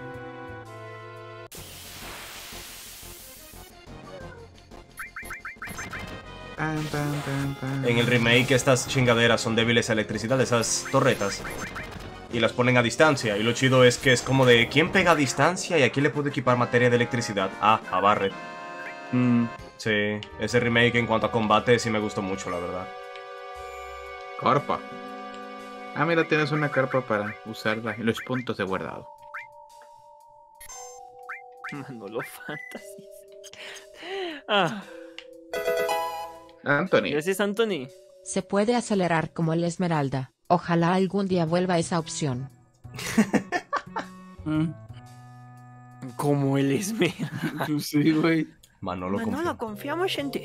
En el remake estas chingaderas son débiles a electricidad, esas torretas. Y las ponen a distancia. Y lo chido es que es como de ¿quién pega a distancia y a quién le puedo equipar materia de electricidad? Ah, a Barret. Mm, Sí, ese remake en cuanto a combate sí me gustó mucho, la verdad. carpa. Ah, mira, tienes una carpa para usarla en los puntos de guardado. Manolo Fantasy. Ah, Anthony. gracias, Anthony. Se puede acelerar como el Esmeralda. Ojalá algún día vuelva esa opción. Mm. Como el Esme. Sí, güey. Manolo Manolo, confiamos en ti.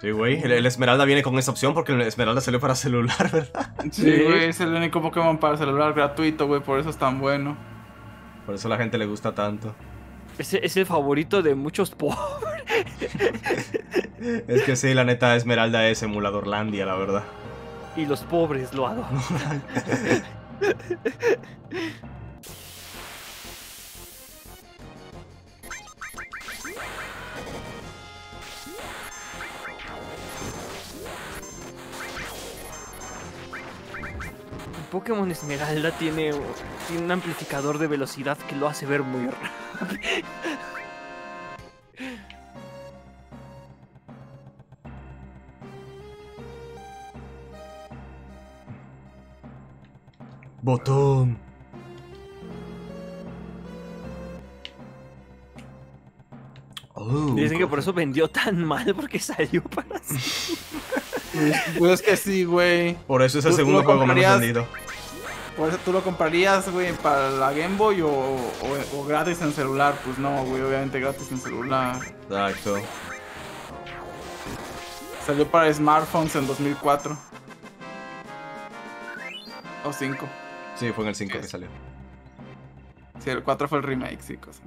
Sí, güey, el, el Esmeralda viene con esa opción porque el Esmeralda salió para celular, ¿verdad? Sí, güey, es el único Pokémon para celular gratuito, güey, por eso es tan bueno. Por eso a la gente le gusta tanto. Es, es el favorito de muchos pobres. Es que sí, la neta Esmeralda es emuladorlandia, la verdad. Y los pobres lo adoran. Pokémon Esmeralda tiene, tiene un amplificador de velocidad que lo hace ver muy rápido. Botón. Oh, Dicen que por eso vendió tan mal porque salió para Pues es que sí, güey. Por eso es el ¿Tú- tú segundo juego menos vendido. Por eso tú lo comprarías, güey, para la Game Boy o, o- o gratis en celular. Pues no, güey, obviamente gratis en celular. Exacto. Salió para smartphones en 2004. O 5. Sí, fue en el 5 que salió. Sí, el 4 fue el remake, sí, cosa.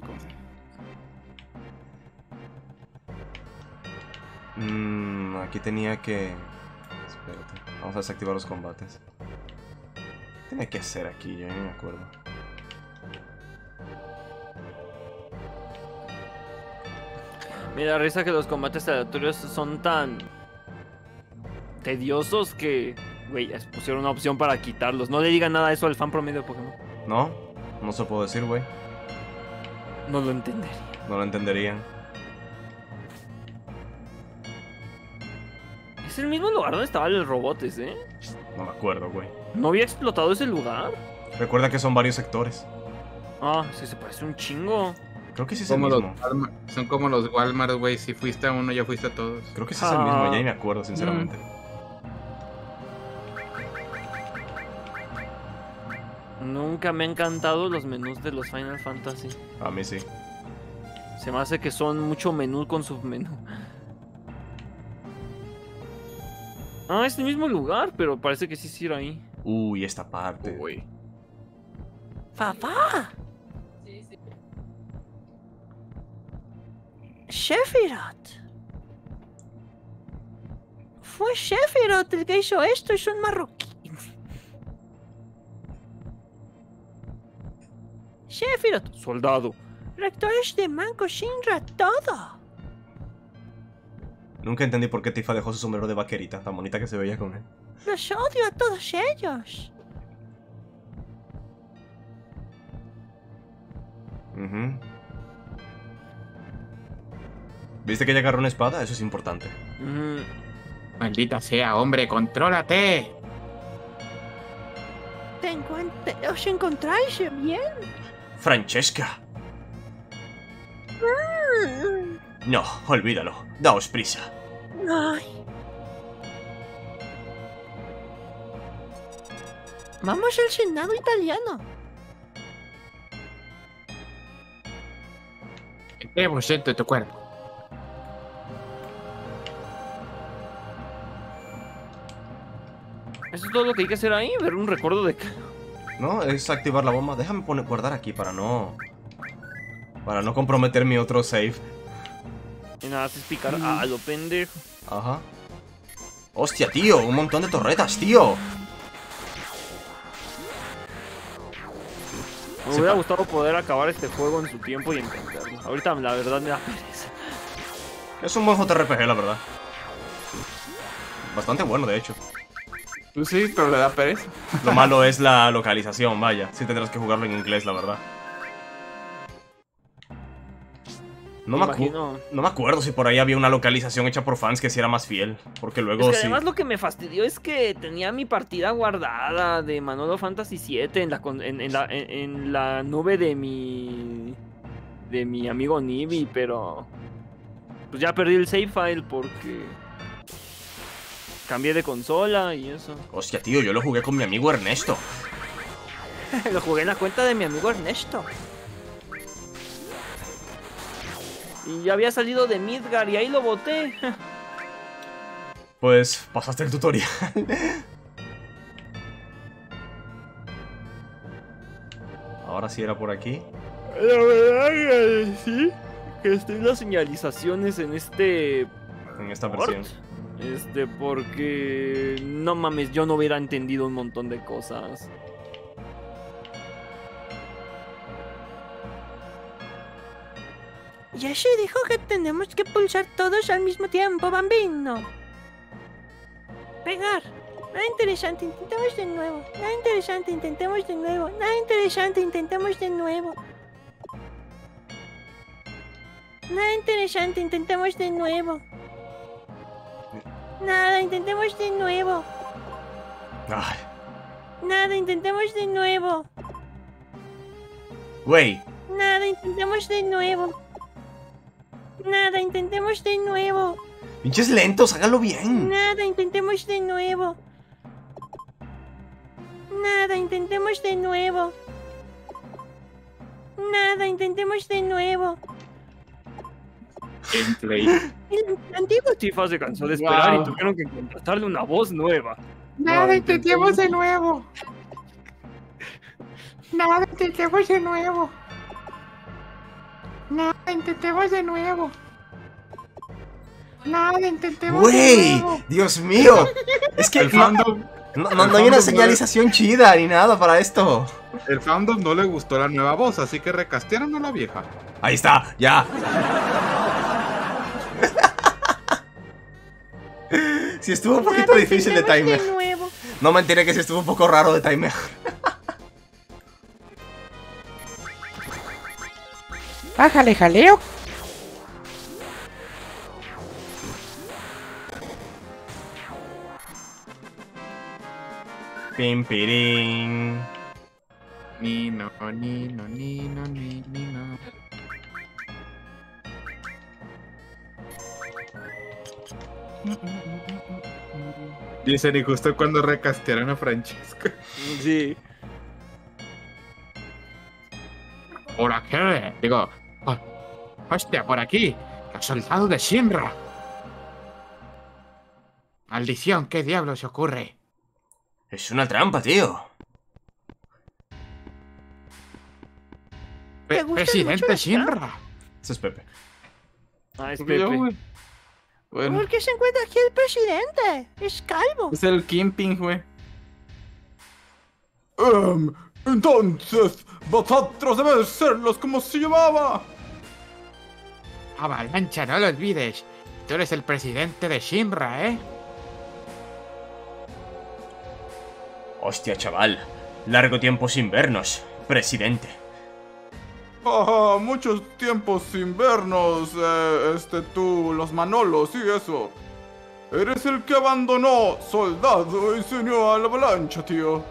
Mm, aquí tenía que... Vamos a desactivar los combates. ¿Qué tenía que hacer aquí? Yo ni me acuerdo. Me da risa que los combates aleatorios son tan tediosos que, güey, pusieron una opción para quitarlos. No le digan nada a eso al fan promedio de Pokémon. ¿No? No se puedo decir, güey. No lo entendería. No lo entenderían. Es el mismo lugar donde estaban los robotes, ¿eh? No me acuerdo, güey. ¿No había explotado ese lugar? Recuerda que son varios sectores. Ah, sí, se parece un chingo. Creo que sí es el Como los mismo. Son como los Walmart, güey. Si fuiste a uno, ya fuiste a todos. Creo que sí es el mismo, ya ni me acuerdo, sinceramente. Nunca me han encantado los menús de los Final Fantasy. A mí sí. Se me hace que son mucho menú con submenú. Ah, es el mismo lugar, pero parece que sí sí era ahí. Uy, esta parte. Uy. ¡Papá! Sheffirat. Fue Sheffirat el que hizo esto, es un marroquí. Sheffirat, Soldado. rectores de Manco Shinra, todo. Nunca entendí por qué Tifa dejó su sombrero de vaquerita, tan bonita que se veía con él. Los odio a todos ellos. Ujú. ¿Viste que ella agarró una espada? Eso es importante. Mm, Maldita sea, hombre, contrólate. ¿Te encuent- ¿Os encontráis bien? Francesca. No, olvídalo. Daos prisa. Ay. Vamos al Senado italiano. Entremos dentro de tu cuerpo. Eso es todo lo que hay que hacer ahí, ver un recuerdo de... No, es activar la bomba. Déjame poner, guardar aquí para no... Para no comprometer mi otro save. Y nada, es picar a lo pendejo. Ajá. Hostia, tío, un montón de torretas, tío. Me hubiera gustado poder acabar este juego en su tiempo y entenderlo. Ahorita la verdad me da pereza. Es un buen JRPG, la verdad. Bastante bueno, de hecho. Pues sí, pero le da pereza. Lo malo es la localización, vaya. Sí tendrás que jugarlo en inglés, la verdad. No me, imagino. no me acuerdo si por ahí había una localización hecha por fans que sí era más fiel. Porque luego Es que sí. además lo que me fastidió es que tenía mi partida guardada de Manolo Fantasy 7 en la, en, en la, en- en la nube de mi de mi amigo Nibi, pero pues ya perdí el save file porque cambié de consola y eso. Hostia, tío, yo lo jugué con mi amigo Ernesto. Lo jugué en la cuenta de mi amigo Ernesto. Y había salido de Midgar y ahí lo boté. Pues pasaste el tutorial. Ahora sí era por aquí. La verdad que sí. Que estén las señalizaciones en este En esta versión. Este, porque no mames, yo no hubiera entendido un montón de cosas. Yoshi dijo que tenemos que pulsar todos al mismo tiempo, bambino. Pegar. Nada interesante, intentemos de nuevo. Nada interesante, intentemos de nuevo. Nada interesante, intentemos de nuevo. Nada interesante, intentemos de nuevo. Nada, intentemos de nuevo. Ay, Nada, intentemos de nuevo. güey, Nada, intentemos de nuevo. Nada, intentemos de nuevo. Pinches lentos, hágalo bien. Nada, intentemos de nuevo. Nada, intentemos de nuevo. Nada, intentemos de nuevo. Gameplay. El antiguo Tifa se cansó de esperar Wow. y tuvieron que contratarle una voz nueva. Nada, intentemos de nuevo. Nada, intentemos de nuevo. Nada, intentemos de nuevo. Nada, intentemos de nuevo. Dios mío. Es que El fandom, no, no- el no hay una señalización chida ni nada para esto. el fandom no le gustó la nueva voz, así que recastearon a la vieja. Ahí está, ya. Si estuvo un poquito difícil de timer. de nuevo. No mentiré que sí estuvo un poco raro de timer. Bájale, jaleo. Pim, pirín. Ni no, ni no, ni no, ni, ni no. Dicen, y justo cuando recastearon a Francesca. Sí. ¿Por aquí? Digo, oh, hostia, por aquí. Los soldados de Shinra. Maldición, ¿qué diablos ocurre? Es una trampa, tío. Pe- ¿Te gustan Presidente Shinra. Ese es Pepe. Ah, es Pepe. Bueno, ¿Por qué se encuentra aquí el presidente? Es calvo. es el Kingpin, güey. Em, entonces, vosotros debéis serlos como se llamaba. Avalancha, no lo olvides. Tú eres el presidente de Shinra, ¿eh? Hostia, chaval. Largo tiempo sin vernos, presidente. Ah, muchos tiempos sin vernos, eh, este tú, los Manolos y eso. Eres el que abandonó, soldado, y se unió a la avalancha, tío.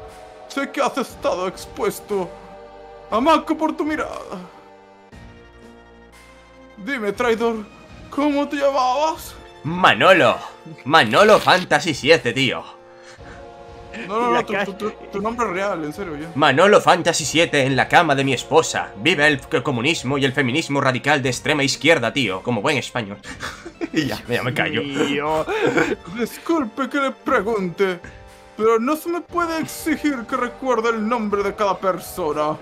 Sé que has estado expuesto a Mako por tu mirada. Dime, traidor, ¿cómo te llamabas? Manolo. Manolo Fantasy 7, tío. No, no, no, tu, ca- tu- tu- tu nombre es real, en serio, ya. Manolo Fantasy 7 en la cama de mi esposa. Vive el comunismo y el feminismo radical de extrema izquierda, tío. Como buen español. y ya, ya me callo. Mío. Disculpe que le pregunte, pero no se me puede exigir que recuerde el nombre de cada persona.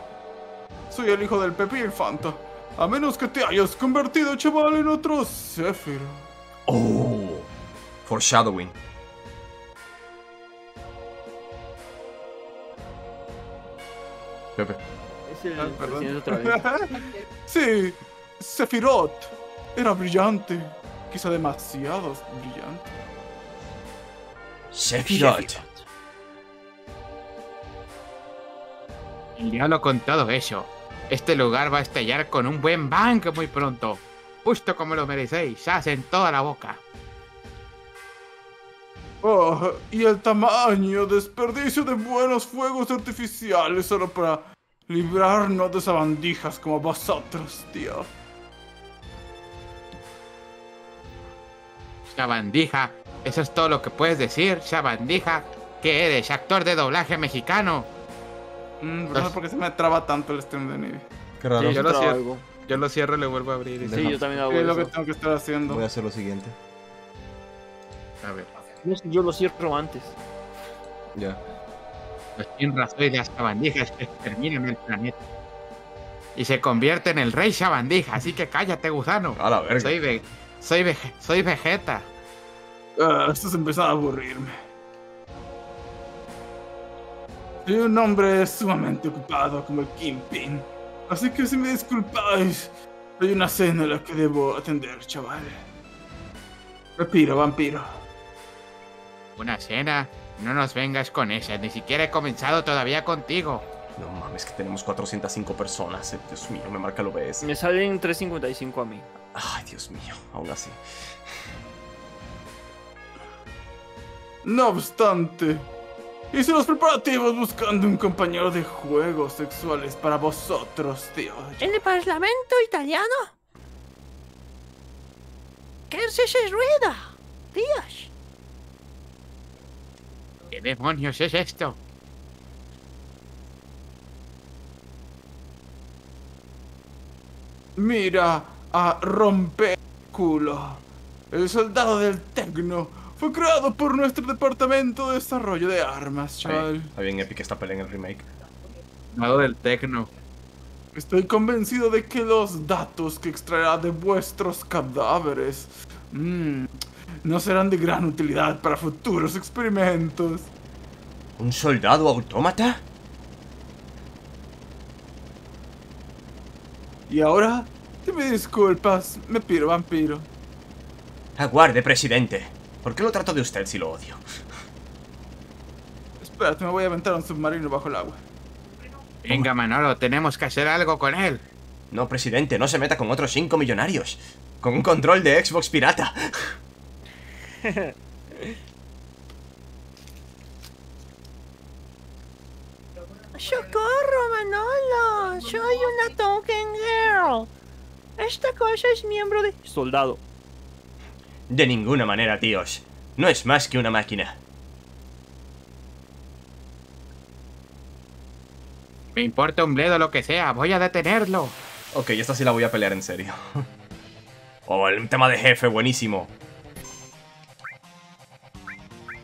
Soy el hijo del Pepe Infanta. A menos que te hayas convertido, chaval, en otro Zephyr. Oh. Foreshadowing. Pepe. Es el Ah, perdón. otra vez. sí, Sephiroth. Era brillante. Quizá demasiado brillante. Sephiroth. El diablo con todo eso. Este lugar va a estallar con un buen bang muy pronto. Justo como lo merecéis, haz en toda la boca. Oh, y el tamaño, desperdicio de buenos fuegos artificiales solo para librarnos de sabandijas como vosotros, tío. Sabandija, eso es todo lo que puedes decir, Sabandija. ¿Qué eres? ¿Actor de doblaje mexicano? Mm, no sé por qué se me traba tanto el stream de Navy. Qué Sí, raro. yo yo lo cierro. algo. Yo lo cierro y le vuelvo a abrir. y- Sí, yo también hago ¿Qué es lo que tengo que estar haciendo? Voy a hacer lo siguiente. A ver. No sé, Yo lo cierro antes. Ya. Los Shinra soy las sabandijas que exterminan el planeta. Y se convierte en el rey sabandija, así que cállate, gusano. A la verga. Soy, ve soy, vege- soy Vegeta. Ah, esto se empezó a aburrirme. Soy un hombre sumamente ocupado como el Kingpin. Así que si me disculpáis, hay una cena a la que debo atender, chaval. Vampiro, vampiro. Una cena. No nos vengas con esa, ni siquiera he comenzado todavía contigo. No mames, que tenemos 405 personas. eh, Dios mío, me marca el OBS. Me salen 3.55 a mí. Ay, Dios mío, aún así. No obstante, hice los preparativos buscando un compañero de juegos sexuales para vosotros, tío. ¿En el parlamento italiano? ¿Qué es ese ruido? Dios. ¿Qué demonios es esto? Mira a Rompeculo. El soldado del Tecno. Fue creado por nuestro departamento de desarrollo de armas, chaval. Está bien épica esta pelea en el remake. Lado del tecno. Estoy convencido de que los datos que extraerá de vuestros cadáveres mm, no serán de gran utilidad para futuros experimentos. ¿Un soldado autómata? Y ahora, te me disculpas, me piro vampiro. Aguarde, presidente. ¿Por qué lo trato de usted si lo odio? Espérate, me voy a aventar un submarino bajo el agua. Venga, Manolo, tenemos que hacer algo con él. No, presidente, no se meta con otros cinco millonarios. Con un control de Xbox pirata. ¡Socorro, Manolo! Soy una Token Girl. Esta cosa es miembro de... Soldado. De ninguna manera, tíos. No es más que una máquina. Me importa un bledo lo que sea, voy a detenerlo. Ok, esta sí la voy a pelear en serio. Oh, el tema de jefe, buenísimo.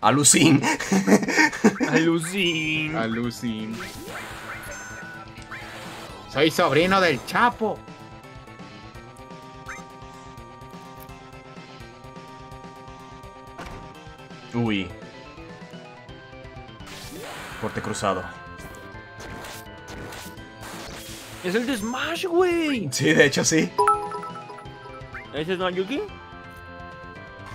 Alucin. Alucin. Alucin. Soy sobrino del Chapo. Uy. Corte cruzado. Es el de Smash, güey. Sí, de hecho sí. ¿Ese es Nayuki?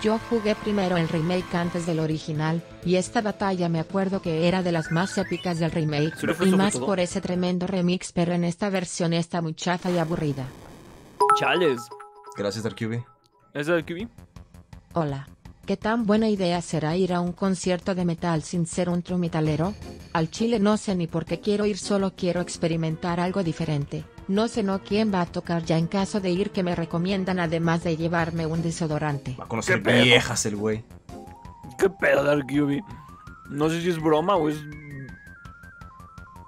Yo jugué primero el remake antes del original, y esta batalla me acuerdo que era de las más épicas del remake, y más todo. por ese tremendo remix pero en esta versión está muy chafa y aburrida. Chales. Gracias. ¿Ese es el QB? Hola. ¿Qué tan buena idea será ir a un concierto de metal sin ser un true metalero? Al chile no sé ni por qué quiero ir, solo quiero experimentar algo diferente. No sé no quién va a tocar ya en caso de ir que me recomiendan además de llevarme un desodorante. Va a conocer ¿Qué pedo? viejas el güey. ¿Qué pedo, Dark? No sé si es broma o es...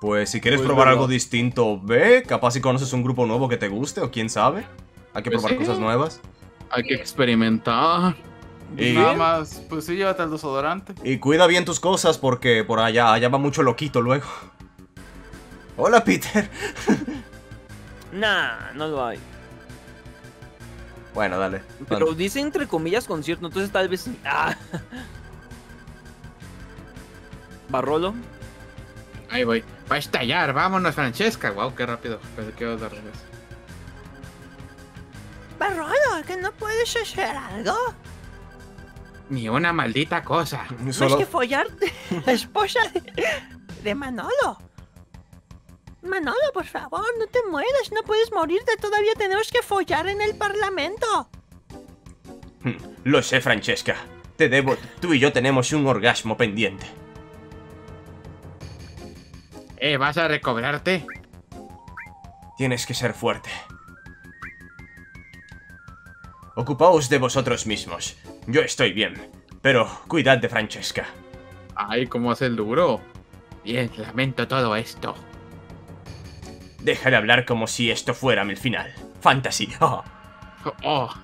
Pues si quieres Pues probar verdad. algo distinto, ve. Capaz si conoces un grupo nuevo que te guste o quién sabe. Hay que Pues probar sí. cosas nuevas. Hay que experimentar. Y, Nada más, pues sí, llévate el desodorante. y cuida bien tus cosas porque por allá, allá va mucho loquito luego. Hola, Peter. Nah, no lo hay. Bueno, dale. Pero Dale. dice entre comillas concierto, entonces tal vez... Ah. Barrolo. Ahí voy. Va a estallar, vámonos, Francesca. Wow, qué rápido. Pensé que iba a dar revés. Barrolo, que no puedes hacer algo. Ni una maldita cosa. Más Solo- que follarte la esposa de, de Manolo. Manolo, por favor, no te mueras, no puedes morirte, todavía tenemos que follar en el parlamento. Lo sé, Francesca. Te debo. Tú y yo tenemos un orgasmo pendiente. Eh, ¿vas a recobrarte? Tienes que ser fuerte. Ocupaos de vosotros mismos. Yo estoy bien. Pero cuidad de Francesca. Ay, cómo hace el duro. Bien, lamento todo esto. Deja de hablar como si esto fuera mi final. Fantasy. Oh. Oh, oh.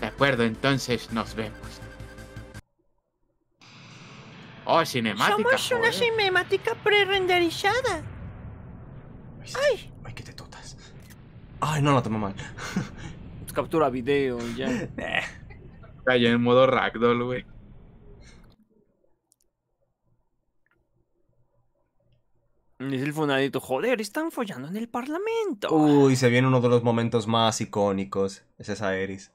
De acuerdo, entonces nos vemos. Oh, cinemática. Somos una cinemática pre-renderizada. Ay. Ay, qué tetotas. Ay, no lo tomé mal. Pues captura video y ya. Cayó en modo ragdoll, güey. Dice el funadito, joder, están follando en el parlamento. Uy, se viene uno de los momentos más icónicos. Es esa Eris.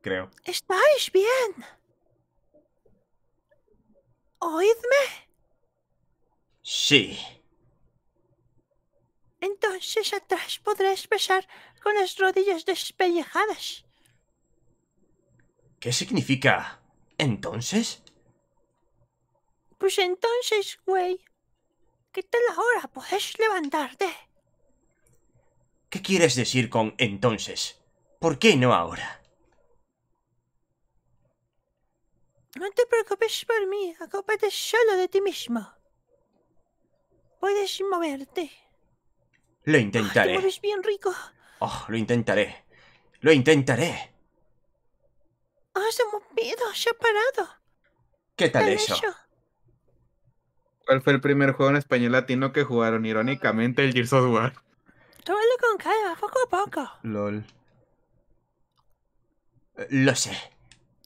Creo. ¿Estáis bien? ¿Oídme? Sí. Entonces atrás podrás besar con las rodillas despellejadas. ¿Qué significa? ¿Entonces? Pues entonces, güey, ¿qué tal ahora? ¿Puedes levantarte? ¿Qué quieres decir con entonces? ¿Por qué no ahora? No te preocupes por mí, ocúpate solo de ti mismo. Puedes moverte. Lo Te intentaré. mueves bien rico. Oh, lo intentaré. Lo intentaré. Ah, se ha movido, se ha parado. ¿Qué tal eso? ¿Cuál fue el primer juego en español latino que jugaron? Irónicamente, el Gears of War. Tómalo con calma, poco a poco. LOL. Eh, Lo sé.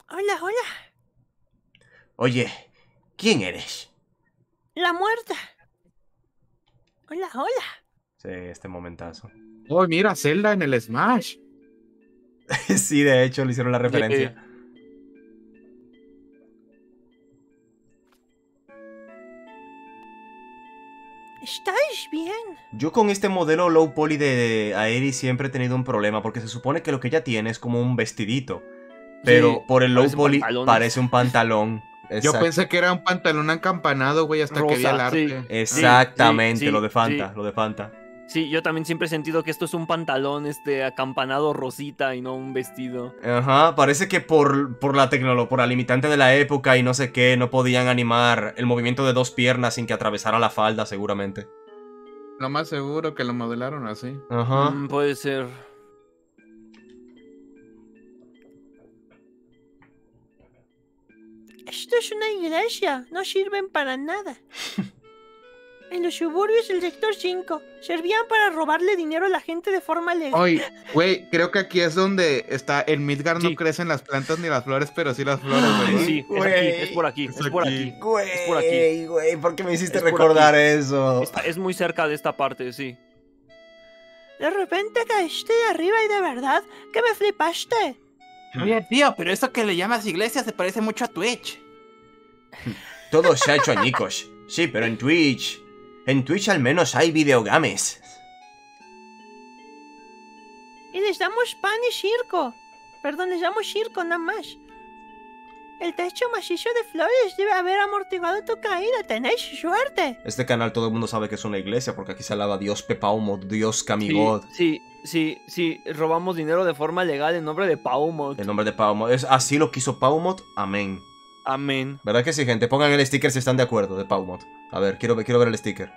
Hola, hola. Oye, ¿quién eres? La muerta. Hola, hola. Sí, este momentazo. Oh, mira, Zelda en el Smash. sí, de hecho, le hicieron la referencia. ¿Estáis bien? Yo con este modelo low poly de Aeri siempre he tenido un problema porque se supone que lo que ella tiene es como un vestidito. Pero Sí, por el low poly pantalones. parece un pantalón. Yo pensé que era un pantalón acampanado, güey, hasta que vi el sí. arte. Exactamente, Sí, sí, lo de Fanta, sí. lo de Fanta. Sí, yo también siempre he sentido que esto es un pantalón este acampanado rosita y no un vestido. Ajá, parece que por, por la tecnología, por la limitante de la época y no sé qué, no podían animar el movimiento de dos piernas sin que atravesara la falda, seguramente. Lo más seguro que lo modelaron así. Ajá. Mm, puede ser. Esto es una iglesia, no sirven para nada. En los suburbios del sector 5 servían para robarle dinero a la gente de forma legal. Oye, güey, creo que aquí es donde está. En Midgar no crecen las plantas ni las flores, pero sí las flores, ¿verdad? Sí, es aquí, güey, es por aquí, es es por aquí. aquí. Güey, Es por aquí. güey, ¿por qué me hiciste Es recordar eso? Está- es muy cerca de esta parte, sí. De repente caíste de arriba y de verdad que me flipaste. Oye, tío, pero eso que le llamas iglesia se parece mucho a Twitch. Todo se ha hecho añicos. Sí, pero en Twitch. En Twitch al menos hay videogames. Y les damos pan y circo. Perdón, les damos circo nada más. El techo macizo de flores debe haber amortiguado tu caída. Tenéis suerte. Este canal todo el mundo sabe que es una iglesia porque aquí se alaba a Dios Pepaumo, Dios Camigod. sí, sí, sí, robamos dinero de forma legal en nombre de Paumot. El nombre de Paumot. Es, así lo quiso Paumot. Amén. Amén. ¿Verdad que sí, gente? Pongan el sticker si están de acuerdo de Paumot. A ver, quiero, ver- quiero ver el sticker.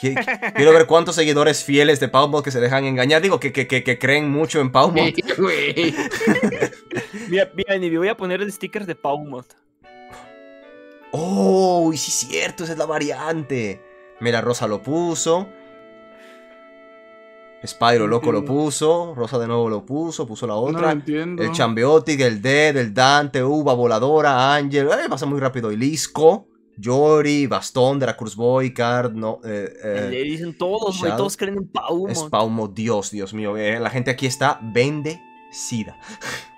Qui- Quiero ver cuántos seguidores fieles de Paumot que se dejan engañar. Digo, que, que, que, que creen mucho en Paumot. Mira, mira, Nibi, voy a poner el sticker de Paumot. Oh, sí es cierto, esa es la variante. Mira, Rosa lo puso. Spyro loco lo puso. Rosa de nuevo lo puso. Puso la No otra. entiendo. el Chambiotic, el Dead, el Dante, Uva, Voladora, Ángel. Eh, pasa muy rápido. Y Lisco, Yori, Bastón, Dracurus Boy, Card, no. Eh, eh, Le dicen todos, güey, todos creen en Paumot. es Paumo, Dios, Dios mío. eh, la gente aquí está bendecida.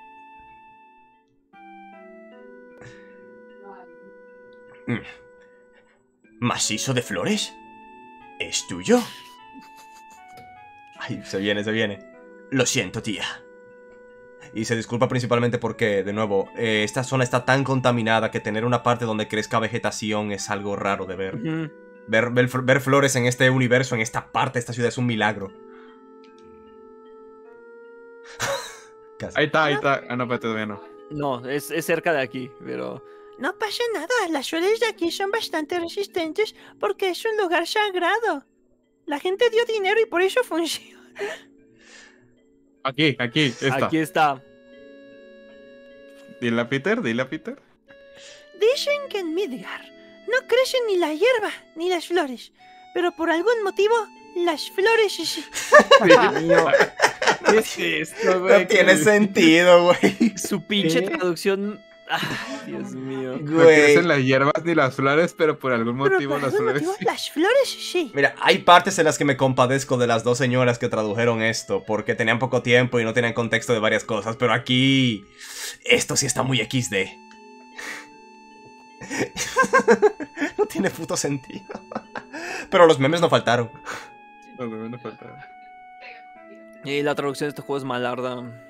Mm. ¿Macizo de flores? ¿Es tuyo? Ay, se viene, se viene. Lo siento, tía. Y se disculpa principalmente porque, de nuevo, eh, esta zona está tan contaminada que tener una parte donde crezca vegetación es algo raro de ver. Ujú. Ver, ver, ver flores en este universo, en esta parte de esta ciudad, es un milagro. Casi. Ahí está, ahí está. Ah, no, espérate, todavía no. No, es, es cerca de aquí, pero... No pasa nada. Las flores de aquí son bastante resistentes porque es un lugar sagrado. La gente dio dinero y por eso funciona. Aquí, aquí, está. Aquí está. Dile a Peter, dile a Peter. Dicen que en Midgar no crecen ni la hierba ni las flores, pero por algún motivo las flores sí. Dios mío, ¿Qué es esto, No güey? tiene sentido, güey. su pinche traducción... Ay, Dios mío. No crecen las hierbas ni las flores, pero por algún motivo por las algún flores. motivo sí. las flores sí. Mira, hay partes en las que me compadezco de las dos señoras que tradujeron esto, porque tenían poco tiempo y no tenían contexto de varias cosas, pero aquí... Esto sí está muy XD. no tiene puto sentido. Pero los memes no faltaron. No, no, no falta. Y la traducción de este juego es malarda.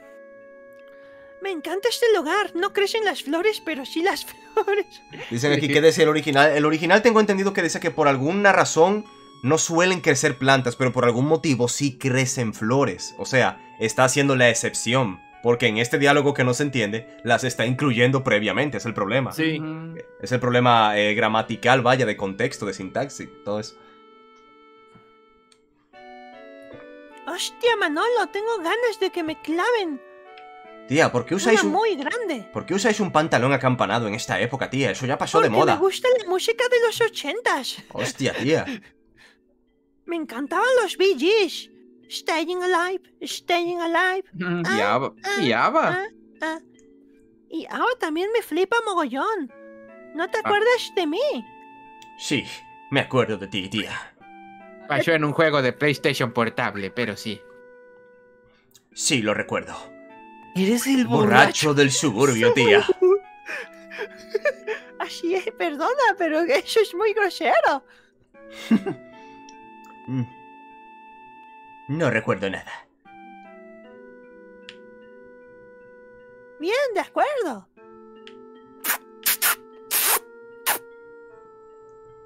Me encanta este lugar. No crecen las flores, pero sí las flores. Dicen aquí que decía el original. El original tengo entendido que dice que por alguna razón no suelen crecer plantas, pero por algún motivo sí crecen flores. O sea, está haciendo la excepción. Porque en este diálogo que no se entiende, las está incluyendo previamente, es el problema. Sí. Es el problema eh, gramatical, vaya, de contexto, de sintaxis, todo eso. Hostia, Manolo, tengo ganas de que me claven. Tía, ¿por qué usáis Una un, muy grande. ¿por qué usáis un pantalón acampanado en esta época, tía? Eso ya pasó Porque de moda. me gusta la música de los ochentas. Hostia, tía. Me encantaban los Bee Gees. Staying alive, staying alive. Ujú. Ah, Y Ava. ah, Y Ava. ah, ah. Y ahora también me flipa mogollón. ¿No Ah. te acuerdas de mí? Sí, me acuerdo de ti, tía. Pasó en un juego de PlayStation portable, pero sí. Sí, lo recuerdo. Eres el Borracho del suburbio, tía. Así es, perdona, pero eso es muy grosero. No recuerdo nada. Bien, de acuerdo.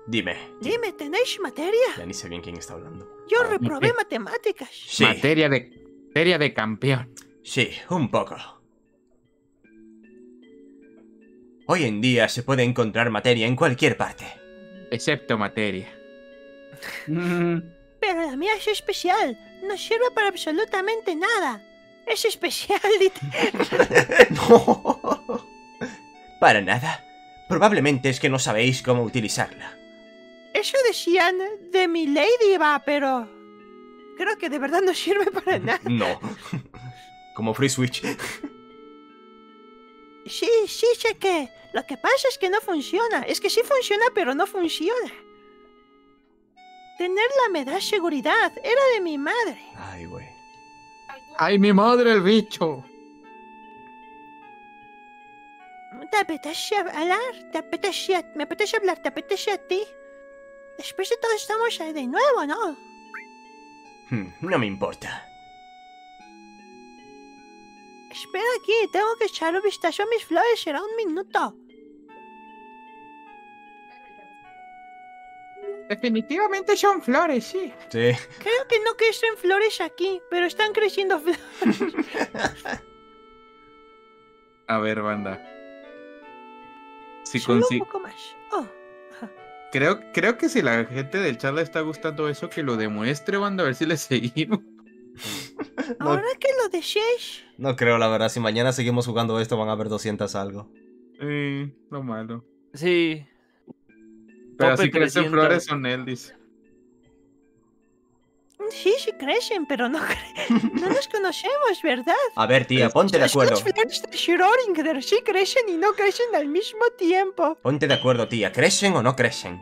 Dime. Dime, ¿tenéis materia? Ya ni sé bien quién está hablando. Yo Ah, reprobé matemáticas. Sí, Materia de. Materia de campeón. Sí, un poco. Hoy en día se puede encontrar materia en cualquier parte. Excepto materia. Ujú. Pero la mía es especial. No sirve para absolutamente nada. Es especial, no. Para nada. Probablemente es que no sabéis cómo utilizarla. Eso decían de mi lady, va, pero... Creo que de verdad no sirve para nada. No. Como Free Switch. Sí, sí, sé que... Lo que pasa es que no funciona. Es que sí funciona, pero no funciona. Tenerla me da seguridad. Era de mi madre. Ay, güey. ¡Ay, mi madre, el bicho! ¿Te apetece hablar? ¿Te apetece... a- Me apetece hablar, ¿te apetece a ti? Después de todo estamos ahí de nuevo, ¿no? Hmm, No me importa. Espera aquí, tengo que echar un vistazo a mis flores, será un minuto. Definitivamente son flores, sí. Sí. Creo que no crecen flores aquí, pero están creciendo flores. A ver, banda. Si Solo un consi- poco más. Oh, creo, creo que si la gente del chat le está gustando eso, que lo demuestre, banda, a ver si le seguimos. No, ahora que lo deseéis, no creo, la verdad. Si mañana seguimos jugando esto, van a haber 200 algo. Eh, lo malo. Sí. Pero si crecen 300. flores son él, dice. sí, sí crecen, pero no, cre- no nos conocemos, ¿verdad? A ver, tía, ponte de Las acuerdo. flores de Schrödinger sí crecen y no crecen al mismo tiempo. Ponte de acuerdo, tía. ¿Crecen o no crecen?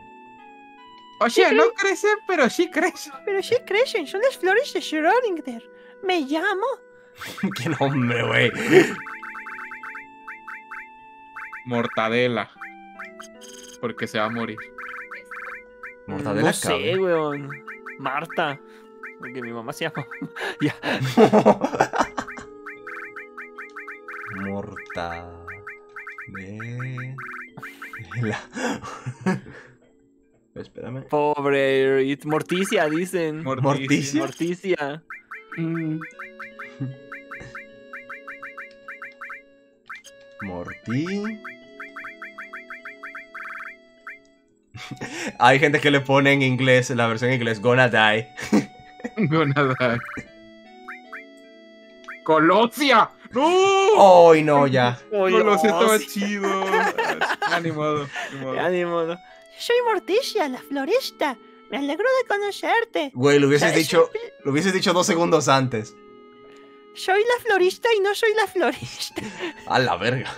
O sea, no crecen, pero sí crecen. Pero sí crecen, son las flores de Schrödinger. Me llamo ¡Qué nombre, güey! Mortadela. Porque se va a morir. Mortadela No sé, weón. Marta. Porque mi mamá se llama. ya. Mortadela. Espérame. Pobre. Morticia, dicen. Morticia. Morticia. Mm, Morty. Hay gente que le pone en inglés, en la versión en inglés, gonna die. Gonada. ¡Colosia! ¡No! ¡Ay, no, ya! Colosia estaba chido. Ah, ni Soy Morticia, la florista. Me alegro de conocerte. Güey, lo hubieses ¿Sabes? dicho, lo hubieses dicho dos segundos antes. Soy la florista y no soy la florista. A la verga.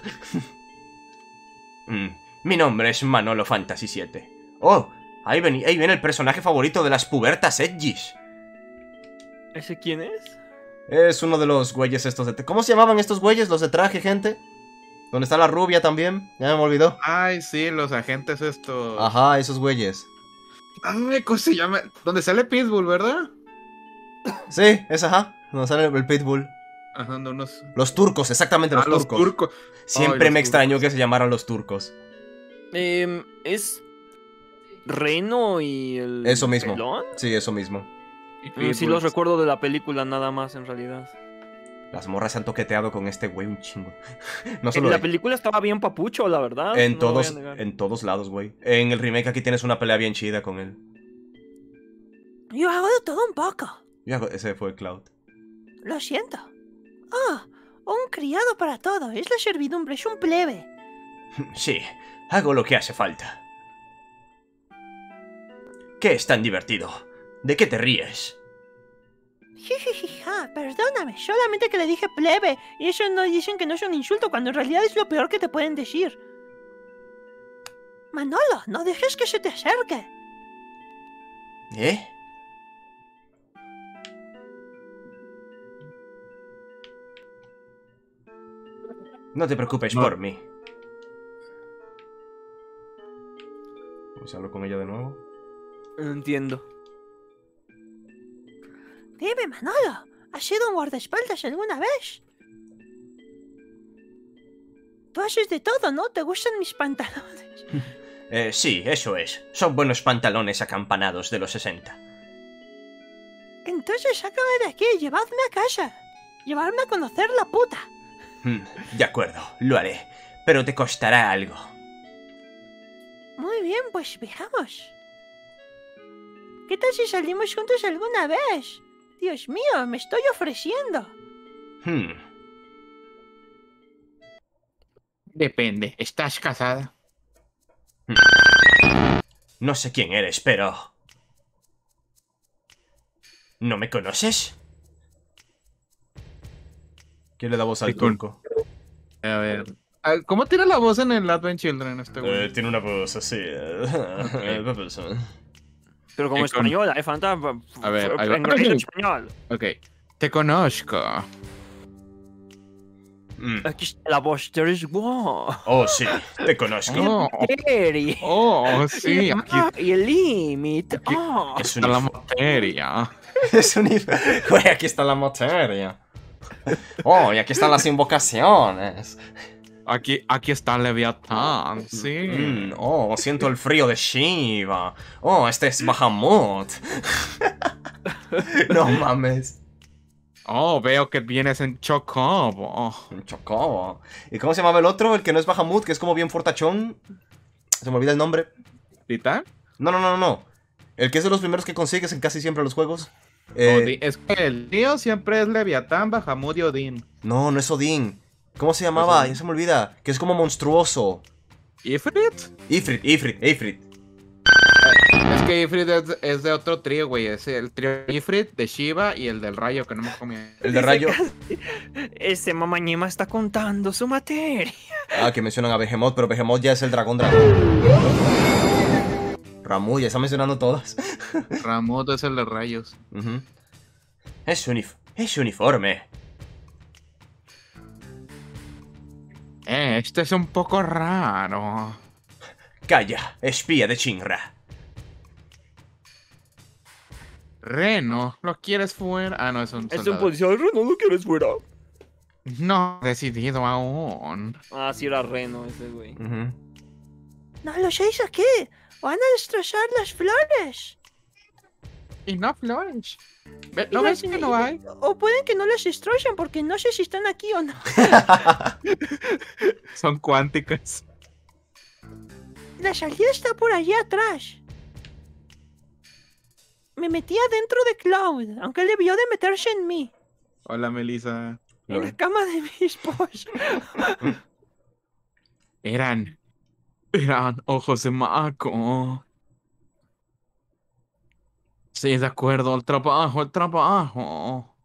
Mm, Mi nombre es Manolo Fantasy 7. Oh, ahí, ven- ahí viene el personaje favorito de las pubertas edgys. ¿Ese quién es? Es uno de los güeyes estos de... ¿Cómo se llamaban estos güeyes? Los de traje, gente. ¿Dónde está la rubia también? Ya me olvidó. Ay, sí, los agentes estos. Ajá, esos güeyes. Ay, ¿cómo se llama? Donde sale Pitbull, ¿verdad? Sí, es ajá. Donde sale el pitbull. Ajá, de unos. Los turcos, exactamente los ah, los turcos. turcos. Siempre Ay, me extrañó turcos. que se llamaran los turcos. Em, es. Reno y el. Eso mismo. pelón? Sí, eso mismo. Y Mm, sí, los recuerdo de la película nada más, en realidad. Las morras se han toqueteado con este güey un chingo. no solo la película estaba bien papucho, la verdad. En no todos, en todos lados, güey. En el remake aquí tienes una pelea bien chida con él. Yo hago de todo un poco. Ya, ese fue Cloud. Lo siento. Ah, un criado para todo. Es la servidumbre, es un plebe. Sí, hago lo que hace falta. ¿Qué es tan divertido? ¿De qué te ríes? Jijijija, perdóname, solamente que le dije plebe. Y eso no dicen que no es un insulto cuando en realidad es lo peor que te pueden decir. Manolo, no dejes que se te acerque. ¿Eh? No te preocupes No. por mí. Vamos a hablar con ella de nuevo. No entiendo. Dime, Manolo, ¿has sido un guardaespaldas alguna vez? Tú haces de todo, ¿no? ¿Te gustan mis pantalones? Eh, sí, eso es. Son buenos pantalones acampanados de los 60. Entonces sácame de aquí y llevadme a casa. Llevarme a conocer la puta. Hmm, de acuerdo, lo haré. Pero te costará algo. Muy bien, pues veamos. ¿Qué tal si salimos juntos alguna vez? Dios mío, me estoy ofreciendo. Hmm, Depende. ¿Estás casada? No sé quién eres, pero... ¿No me conoces? ¿Quién le da voz al turco? A ver. ¿Cómo tiene la voz en el Advent Children este güey? Eh, tiene una voz así. eh, Pero como Eh, con- española, ¿eh, Fanta? A ver, ahí va. en español. Ok. Te conozco. Mm. Aquí está la voz de. Oh, sí, te conozco. Oh, oh, sí, aquí y el límite. Ah. Es un está la materia. Es un Güey, aquí está la materia. Oh, y aquí están las invocaciones. Aquí, aquí está Leviatán, sí. Mm, oh, siento el frío de Shiva. Oh, este es Bahamut. no mames. Oh, veo que vienes en Chocobo. Un chocobo. ¿Y cómo se llamaba el otro? El que no es Bahamut, que es como bien fortachón. Se me olvida el nombre. ¿Titán? No, no, no, no, no. El que es de los primeros que consigues en casi siempre los juegos. Eh, Es que el tío siempre es Leviatán, Bahamut y Odín. no, no es Odín. ¿Cómo se llamaba? Odín. Ya se me olvida. Que es como monstruoso. ¿Ifrit? Ifrit, Ifrit, Ifrit. Es que Ifrit es, es de otro trío, güey. Es el trío Ifrit, de Shiva y el del rayo que no me comí. El de rayo. Ese mamañema está contando su materia. Ah, que mencionan a Behemoth, pero Behemoth ya es el dragón dragón. Ramu, ya está mencionando todas. Ramut es el de rayos. Es, unif es uniforme. Eh, este es un poco raro. Calla, espía de Chinra. Reno, ¿lo quieres fuera? Ah, no, es un Es un soldado. policía de Reno, ¿no quieres fuera? No he decidido aún. Ah, sí era Reno ese güey. No lo seis aquí. Van a destrozar las flores. Y no flores. ¿No ves que no hay? O pueden que no las destrocen porque no sé si están aquí o no. Son cuánticas. La salida está por allí atrás. Me metí adentro de Cloud, aunque él debió de meterse en mí. Hola, Melissa. En la cama de mi esposa. Eran. Eran ojos de Mako. Sí, de acuerdo. El trabajo, el trabajo.